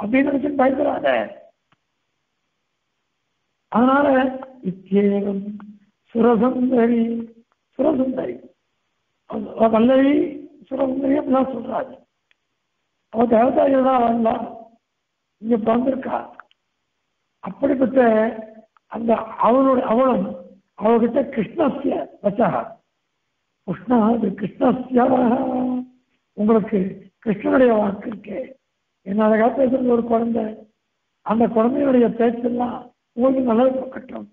அப்படின்னு நினைச்சு பயப்படாத. அதனால இத்தியேகம் சுரசுந்தரி சுரசுந்தரி. வல்லவி சுரசுந்தரி அப்படிலாம் சொல்றாரு. அவ தேவதாரிகள் தான் வரல இங்க பிறந்திருக்கா. அப்படிப்பட்ட அந்த அவளுடைய அவளும் அவகிட்ட கிருஷ்ணஸ்ய வச்சா. கிருஷ்ணா அது கிருஷ்ணஸ்ய உங்களுக்கு கிருஷ்ணனுடைய வாக்கு இருக்கு. என்ன அழகா பேசுறது ஒரு குழந்தை. அந்த குழந்தையுடைய பேச்செல்லாம் உங்களுக்கு நல்லது பக்கட்டும்.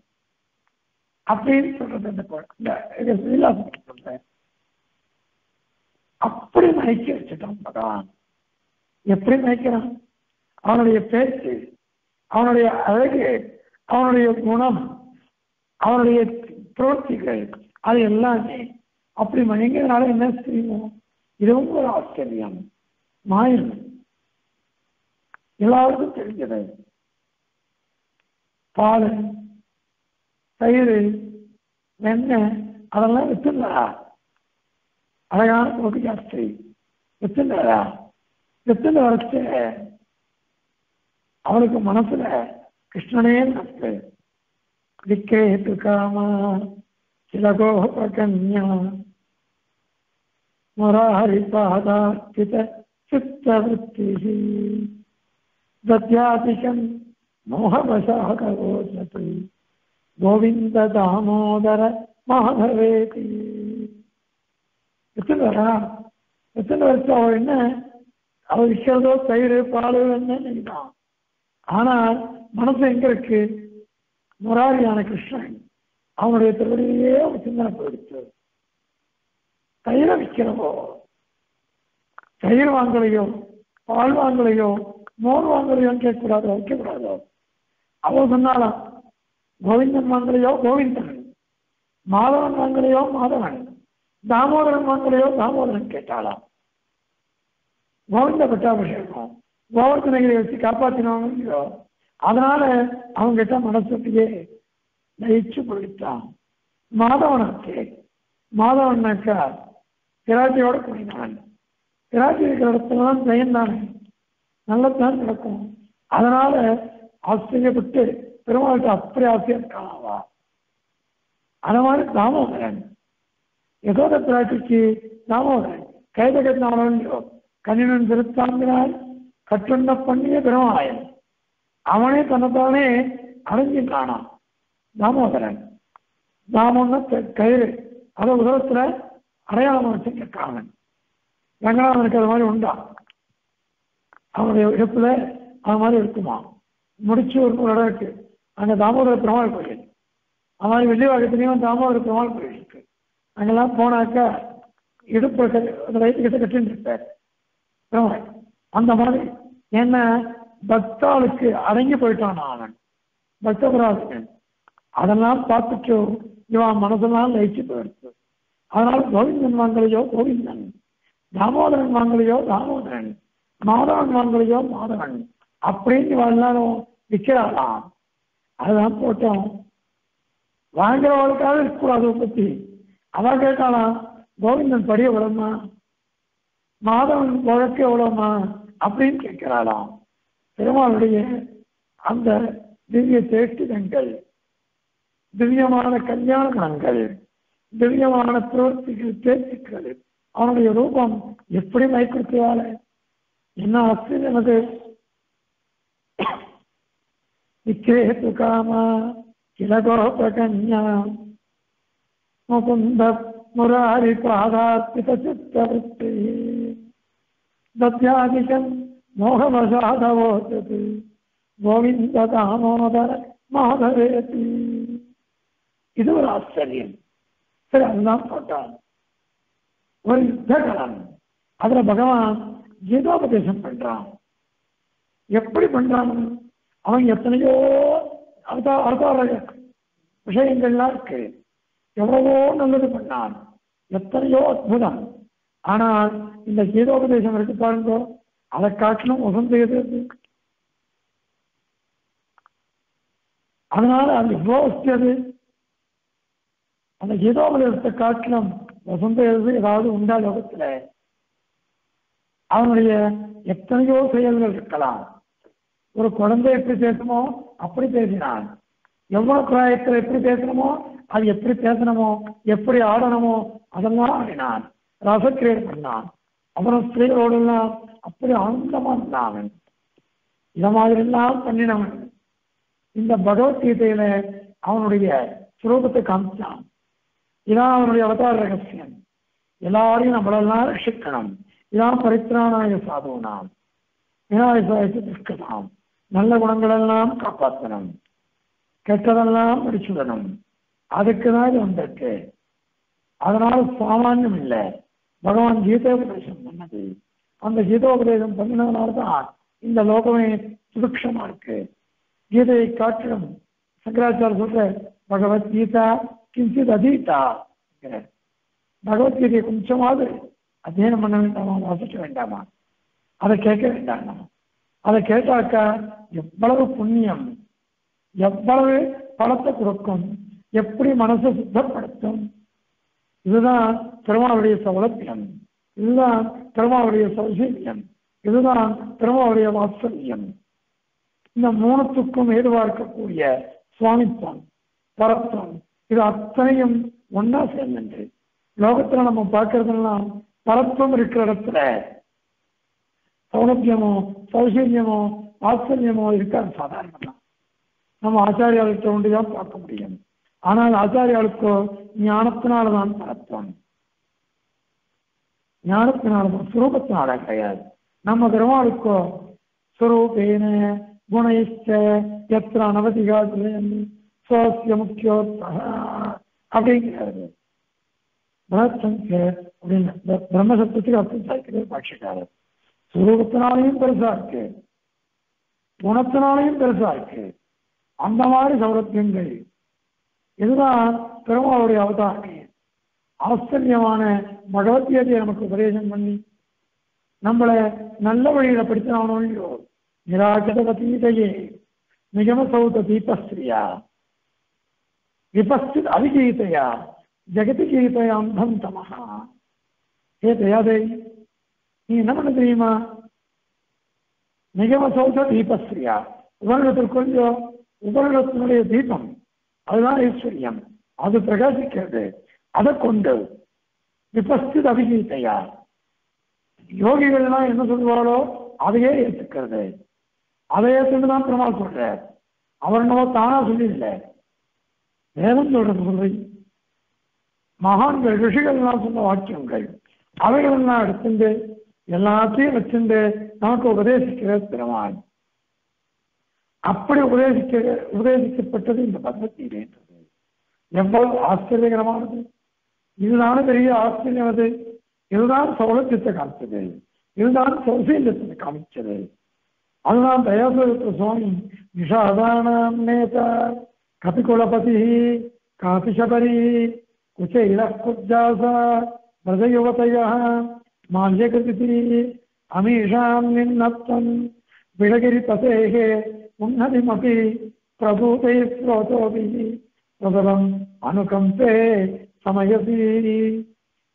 அப்படின்னு சொல்றது அந்த குழந்தை சொல்றேன். அப்படி மயக்கி வச்சுட்டான் பகவான். எப்படி மயக்கிறான்? அவனுடைய பேச்சு அவனுடைய அழகு அவனுடைய குணம் அவனுடைய பிரவர்த்திகள் அது எல்லாமே அப்படி மயங்கிறதுனால என்ன செய்வோம்? இதுவும் ஒரு ஆச்சரியம். மாயம் எல்லாருக்கும் தெரிஞ்சது. பால் தயிர் வெண்ணெய் அதெல்லாம் வித்துனாரா அழகான கோபி ஜாஸ்தி. வித்துனாரா வித்துன்னு வரைச்சு அவளுக்கு மனசுல கிருஷ்ணனே நட்பு விக்ரேத்து காமா சிலகோபகன்யா முராரி பாதார்த்தித சித்தவృత్తి தத்யாதிகம் மோகவசாகவோசத்து கோவிந்த தாமோதர மாதவேதி எத்தனை வரா எத்தனை வருஷம் அவள் என்ன அவள் விஷயதோ தயிர் பால் என்னதான் ஆனால் மனசு எங்க இருக்கு முராரியான கிருஷ்ணன் அவனுடைய திருவடியே ஒரு சிந்தனை போயிடுச்சு தயிரை விற்கிறவோ தயிர் வாங்கலையோ பால் வாங்கலையோ மோர் வாங்கலையோன்னு கேட்கக்கூடாது வைக்கக்கூடாதோ அவ சொன்னாலாம் கோவிந்தன் வாங்கலையோ கோவிந்தன். மாதவன் வாங்கலையோ மாதவன். தாமோதரன் வாங்கலையோ தாமோதரன் கேட்டாலாம் கோவிந்த பட்டாபிஷேகம். கோவர்த்தனகிரி வச்சு காப்பாற்றினவங்க அதனால அவங்க கிட்ட மனசுட்டியே லயிச்சு போயிட்டான். மாதவனாச்சு. மாதவனாக்கா திராட்சையோட கூடினான் திராட்சை இருக்கிற இடத்துலதான் ஜெயம் தானே நல்லதான் நடக்கும். அதனால ஆச்சரியப்பட்டு பெருமாள்கிட்ட அப்படி ஆசையா இருக்காவா அந்த மாதிரி தாமோதரன். யசோத பிராட்டிக்கு தாமோதரன் கைத கட்டினாவளோ கண்ணினன் திருத்தாங்கிறான் கற்றுண்ட பண்ணிய பெருமாயன் அவனே தன்னைத்தானே அடைஞ்சின்றானான் தாமோதரன் தாமோன்னா கயிறு அதை உதவத்துல அடையாளம் வச்சுக்க காரணம் ரங்கநாதன் அது மாதிரி உண்டா? அவனுடைய இடுப்புல அது மாதிரி இருக்குமா? முடிச்சு ஒரு ஒரு இடம் இருக்கு. அங்கே தாமோதர பெருமாள் கோயில் அது மாதிரி வெள்ளிவாகத்துலேயும் தாமோதர பெருமாள் கோயில் இருக்கு அங்கெல்லாம் போனாக்கா இடுப்பு அந்த வயிற்று கிட்ட கட்டின்னு இருப்பார். பெருமாள் அந்த மாதிரி என்ன பக்தாளுக்கு அடங்கி போயிட்டான் அவன். பக்தபுராசன் அதெல்லாம் பார்த்துட்டு இவன் மனசெல்லாம் லயிச்சு போயிடுச்சு அதனால் கோவிந்தன் வாங்கலையோ கோவிந்தன் தாமோதரன் வாங்கலையோ தாமோதரன் மாதவன் வாங்கலையோ மாதவன் அப்படின்னு எல்லாரும் விற்கிறாளாம் அதுதான் போட்டோம். வாங்குறவளுக்காக இருக்கக்கூடாது பத்தி. அவன் கேட்டாளா கோவிந்தன் படி எவ்வளோமா மாதவன் வழக்கு எவ்வளோமா அப்படின்னு கேட்கிறாளாம். பெருமாளுடைய அந்த திவ்ய சேஷ்டிதங்கள் திவ்யமான கல்யாண குணங்கள் திவ்யமான பிரவர்த்திகள் பேச்சுக்கள் அவனுடைய ரூபம் எப்படி மயக்கிருத்தியால என்ன ஆச்சரியம் அது விக்ரேது காமா கிலகோபகன்யா முகுந்த முராரி பாதார்ப்பித சித்தவృత్తి தத்யாதிகம் மோகவசாதவோச்சது கோவிந்த தாமோதர மாதவேதி. இது ஒரு ஆச்சரியம். சரி அதுதான் போட்டான். ஒரு யுத்தகலம் அதுல பகவான் கீதோபதேசம் பண்றான். எப்படி பண்றான்? அவன் எத்தனையோ அவதார அவதார விஷயங்கள்லாம் இருக்கு. எவ்வளவோ நல்லது பண்ணான். எத்தனையோ அற்புதம். ஆனால் இந்த கீதோபதேசம் இருக்கு பாருங்க அதை காட்டிலும் உசந்து எது அது? அதனால அது எவ்வளோ வசதி அந்த கீதோபதேசத்தை காட்டிலும் வசந்த எழுது ஏதாவது உண்டா லோகத்துல? அவனுடைய எத்தனையோ செயல்கள் இருக்கலாம். ஒரு குழந்தை எப்படி பேசணுமோ அப்படி பேசினான். எவ்வளவு பிராயத்தில் எப்படி பேசணுமோ அது எப்படி பேசணுமோ எப்படி ஆடணுமோ அதெல்லாம் ஆடினான். ரசக்கிரியர் பண்ணான். அப்புறம் ஸ்திரீகளோடு எல்லாம் அப்படி ஆனந்தமா இருந்தான் அவன். இத மாதிரி எல்லாம் பண்ணினவன். இந்த பகவத்கீதையில அவனுடைய சுரூபத்தை காமிச்சான். இதான் அவனுடைய அவதார ரகசியம். எல்லாரையும் நம்மளெல்லாம் ரட்சிக்கணும். இதான் பரித்ராணாய சாதுனாம் விநாயகாயத்து துஷ்கதாம் நல்ல குணங்களெல்லாம் காப்பாற்றணும். கெட்டதெல்லாம் முடிச்சுடணும் அதுக்கு தான் இது வந்திருக்கு. அதனால சாமானியம் இல்லை பகவான் கீதோபதேசம் பண்ணது அந்த கீதோபதேசம் பண்ணினதுனால தான் இந்த லோகமே சுபிக்ஷமா இருக்கு. கீதையை காட்டிலும் சங்கராச்சாரிய சொல்ற பகவத்கீதா கிஞ்சித் அதீதா என்கிறார். பகவத்கீதையை கொஞ்சமாவது அத்தியனம் பண்ண வேண்டாமா வாசிக்க வேண்டாமா அதை கேட்க வேண்டாமா அதை கேட்டாக்கா எவ்வளவு புண்ணியம் எவ்வளவு பலத்தை கொடுக்கும் எப்படி மனசை சுத்தப்படுத்தும் இதுதான் பெருமாளுடைய சௌலபியம் இதுதான் பெருமாளுடைய சௌசல்யம் இதுதான் பெருமாளுடைய வாத்சல்யம் இந்த மூணத்துக்கும் ஏதுவா இருக்கக்கூடிய சுவாமித்துவம் பரத்துவம் இது அத்தனையும் ஒன்னா சேர்ந்து லோகத்துல நம்ம பார்க்கறதெல்லாம் பரத்துவம் இருக்கிற இடத்துல சௌலபியமோ சௌசல்யமோ வாத்சல்யமோ இருக்காது சாதாரணமா. நம்ம ஆச்சாரியாளுக்கு ஒன்றுதான் பார்க்க முடியும். ஆனால் ஆச்சாரியாளுக்கோ ஞானத்தினால்தான் பரத்துவம் ஞானத்தினால்தான் சுரூபத்தினால கிடையாது. நம்ம பெருமாளுக்கோ சுரூபேன குணைச்ச எத்திர அனவதிகாதுலன் சுவாசிய முக்கியோத்சக அப்படிங்கிறாரு. பிரம்மசங்க அப்படின்னு பிரம்மசத்துக்கு அர்த்தம் சாய்க்கிறது பாட்சிக்காரர் சுரூபத்தினாலையும் பெருசா இருக்கு. குணத்தினாலையும் பெருசா இருக்கு. அந்த மாதிரி சௌரத்தியங்கள் இதுதான் பெருமாளுடைய அவதாரம் ஆச்சரியமான பகவத்கீதையை நமக்கு உபதேசம் பண்ணி நம்மளை நல்ல வழியில படித்தானோ இல்லையோ. நிராகதவதீதையே நிகம சௌத தீபஸ்திரியா விபஸ்தித் அவிகீதையா ஜெகதி கீதையாந்தம் தமஹா ஏ தயாதேவி நீ என்ன பண்ண தெரியுமா நிகம சௌத உபரணத்தில் கொஞ்சம் உபரணத்தினுடைய தீபம் அதுதான் ஐஸ்வர்யம் அது பிரகாசிக்கிறது. அதை கொண்டு விபஸ்தித் அபிகீதையா யோகிகள்லாம் என்ன சொல்லுவாரோ அதையே ஏற்றுக்கிறது அதை ஏற்றுட்டு தான் பெருமாள் சொல்றார். அவர் என்னவோ தானா சொல்லியில்லை வேதம் சொல்றது மகான்கள் ரிஷிகள்லாம் சொன்ன வாக்கியங்கள் அவைகளெல்லாம் எடுத்துட்டு எல்லாத்தையும் வச்சுட்டு நமக்கு உபதேசிக்கிற பெருமாள் அப்படி உபதேசிக்க உபதேசிக்கப்பட்டது இந்த பகவத்கீதை எவ்வளவு ஆச்சரியகரமானது. இதுதான பெரிய ஆச்சரியம் அது. இதுதான் சௌலத்தியத்தை காமிச்சது. இதுதான் சௌசீல்யத்தை காமிச்சது. அதுதான் தயாசுரத்த சுவாமி நிஷாதானாம் நேதா कपिकुपति काशबरी कुचैलः इलाकुजास व्रजयुवतयः माल्यकृतिः अमीषां निन्नत्वं विडगिरिपतेः उन्नतिमपि उन्नतिमी प्रभूते प्रबलम् अनुकम्पे समयसी।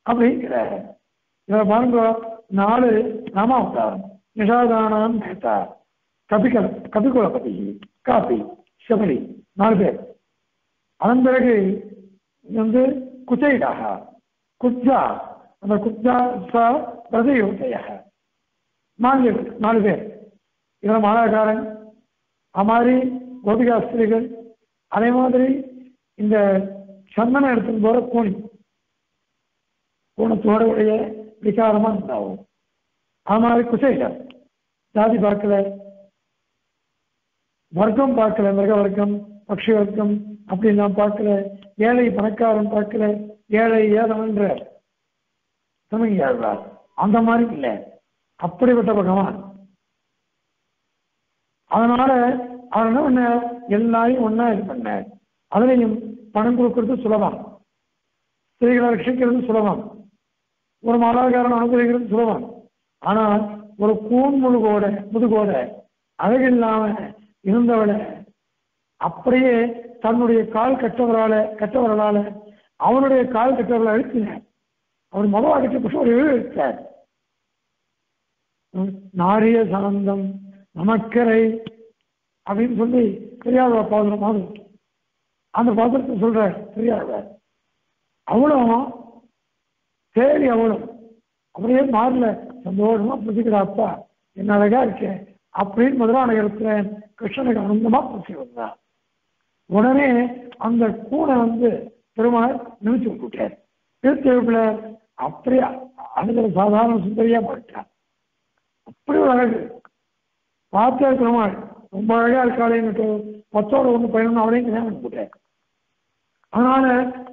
अभी नाम कह कपिक कपिकुपति नाल काफ़ी शबरी। நாலு பேர். அதன் பிறகு வந்து குச்சைடாக குப்ஜா அந்த குப்ஜா ச பிரதயோதய நான்கு நாலு பேர். இதில் மாலாகாரன் அமாரி கோபிகாஸ்திரிகள் அதே மாதிரி இந்த சந்தனம் எடுத்துன்னு போற கோணி. கோணத்தோட உடைய விகாரமா உண்டாகும் அது மாதிரி குசைகள் ஜாதி பார்க்கல. வர்க்கம் பார்க்கல மிருக வர்க்கம். பக்ஷி அப்படின்னு நான் பார்க்கல ஏழை பணக்காரன் பார்க்கல ஏழை ஏதவன்ற தமிழ்கிறார் அந்த மாதிரி இல்லை. அப்படிப்பட்ட பகவான். அதனால அவர் என்ன பண்ண எல்லாரையும் ஒன்னா இது பண்ண அதுலையும் பணம் கொடுக்கறது சுலபம். ஸ்திரீகளை ரட்சிக்கிறது சுலபம். ஒரு மாலாகாரன் அனுபவிக்கிறது சுலபம். ஆனா ஒரு கூன் முழுகோட முதுகோட அழகில்லாம இருந்தவளை அப்படியே தன்னுடைய கால் கட்டவரால கட்டவர்களால அவனுடைய கால் கட்டவர்களை அழுத்தினார் அவர் முதல் அடிச்ச ஒரு எழு நாரிய சாந்தம் நமக்கரை அப்படின்னு சொல்லி பெரியாழ்வா பாதுரம் மாதிரி. அந்த பாத்திரத்தை சொல்ற பெரியாழ்வார் அவளும் சரி அவளும் அப்படியே மாறல சந்தோஷமா புதிக்கிறா அப்பா என்ன அழகா இருக்கேன் அப்படின்னு முதலானகரத்துல கிருஷ்ணனுக்கு அனந்தமா பூசி வந்தான் உடனே அந்த கூனை வந்து பெருமாள் நிமிச்சு விட்டுட்டார் திருத்தெழுப்புல அப்படியே அழுகிற சாதாரண சுந்தரியா போயிட்டான் அப்படி ஒரு அழகு. பார்த்தா பெருமாள். ரொம்ப அழகா இருக்காளேன்னு பத்தோட ஒன்று பயணம் அவளையும் கல்யாணம் போட்டேன் அதனால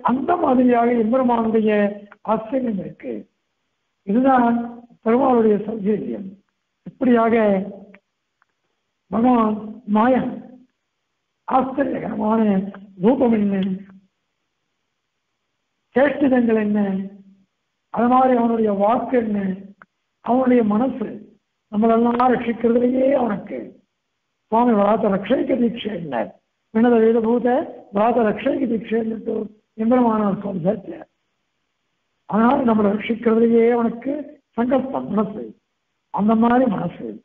அந்த மாதிரியாக எம்பெருமானுடைய ஆச்சரியம் இருக்கு. இதுதான் பெருமாளுடைய சௌகரியம். இப்படியாக பகவான் மாயன் ஆச்சரியகரமான ரூபம் என்ன? சேஷ்டிதங்கள் என்ன? அது மாதிரி அவனுடைய வாக்கு என்ன? அவனுடைய மனசு நம்மளெல்லாம் ரட்சிக்கிறதுலேயே அவனுக்கு. சுவாமி வராத ரட்சைக்கு தீட்சை என்ன? வினத வேதபூத வராத ரக்ஷைக்க தீட்சைன்னு எம்பெருமானவர் சுவாமி சேர்த்தார் ஆனால் நம்மளை ரட்சிக்கிறதுலேயே அவனுக்கு சங்கல்பம் மனசு. அந்த மாதிரி மனசு.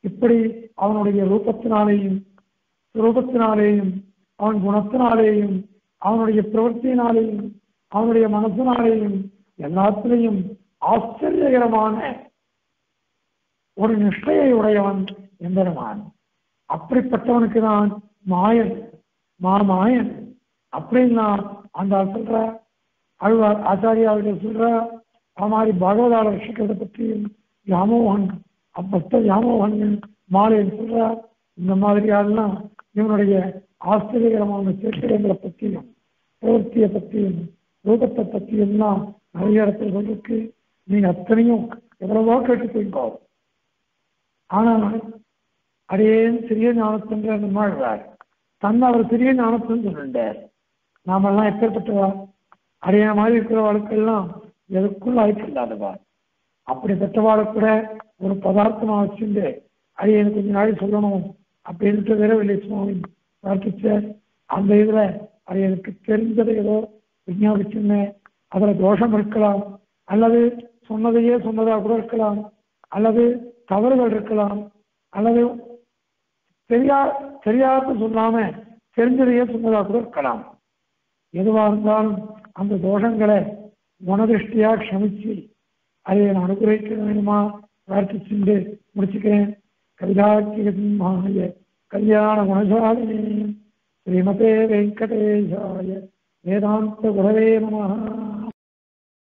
இப்படி அவனுடைய ரூபத்தினாலேயும் ரூபத்தினாலேயும் அவன் குணத்தினாலேயும் அவனுடைய பிரவர்த்தியினாலேயும் அவனுடைய மனசினாலேயும் எல்லாத்திலையும் ஆச்சரியகரமான ஒரு நிஷ்டையை உடையவன் எம்பெருமான். அப்படிப்பட்டவனுக்கு தான் மாயன் மாமாயன் அப்படின்னா அந்த சொல்ற அழுவார் ஆச்சாரியா அவர்கள் சொல்ற அது மாதிரி பகவதாளர் ரசிக்கிறத பற்றியும் யாமோகன் அப்பத்த யாமோகன் மாலையில் சொல்ற இந்த மாதிரியாலாம் இவனுடைய ஆச்சரியகரமான சேர்க்கைகளை பற்றியும் பிரவர்த்தியை பற்றியும் ரூபத்தை பற்றியும் தான் நிறைய இடத்துல சொல்லிருக்கு. நீங்க அத்தனையும் எவ்வளவோ கேட்டு கேட்டுக்கோங்க ஆனால் அடையேன் சிறிய ஞானத்தென்ற அந்த மாழ்வார் தன்னை அவர் சிறிய ஞானத்துன்னு சொல்லிட்டார். நாமெல்லாம் எப்பேற்பட்டவா? அடைய மாதிரி இருக்கிற வாழ்க்கெல்லாம் எதுக்குள்ள வாய்ப்பு அப்படி அப்படிப்பட்டவாளை கூட ஒரு பதார்த்தமாக வச்சுட்டு அடியேன் கொஞ்ச நாள் சொல்லணும். அப்படின்ட்டு வீரவெளி சுவாமி பிரார்த்திச்சார் அந்த இதில் அது எனக்கு தெரிஞ்சதை ஏதோ விஞ்ஞாபிச்சுன்னேன் அதில் தோஷம் இருக்கலாம் அல்லது சொன்னதையே சொன்னதாக கூட இருக்கலாம் அல்லது தவறுகள் இருக்கலாம் அல்லது தெரியா தெரியாத சொல்லாம தெரிஞ்சதையே சொன்னதாக கூட இருக்கலாம். எதுவாக இருந்தாலும் அந்த தோஷங்களை குணதிருஷ்டியாக க்ஷமிச்சு அதை நான் அனுகிரகிக்க வேணுமா பிரார்த்திச்சுட்டு முடிச்சுக்கிறேன். கவிதாக்கிய கல்யாண குணசாலினி ஸ்ரீமதே வெங்கடேஷாய வேதாந்த குரவே நம.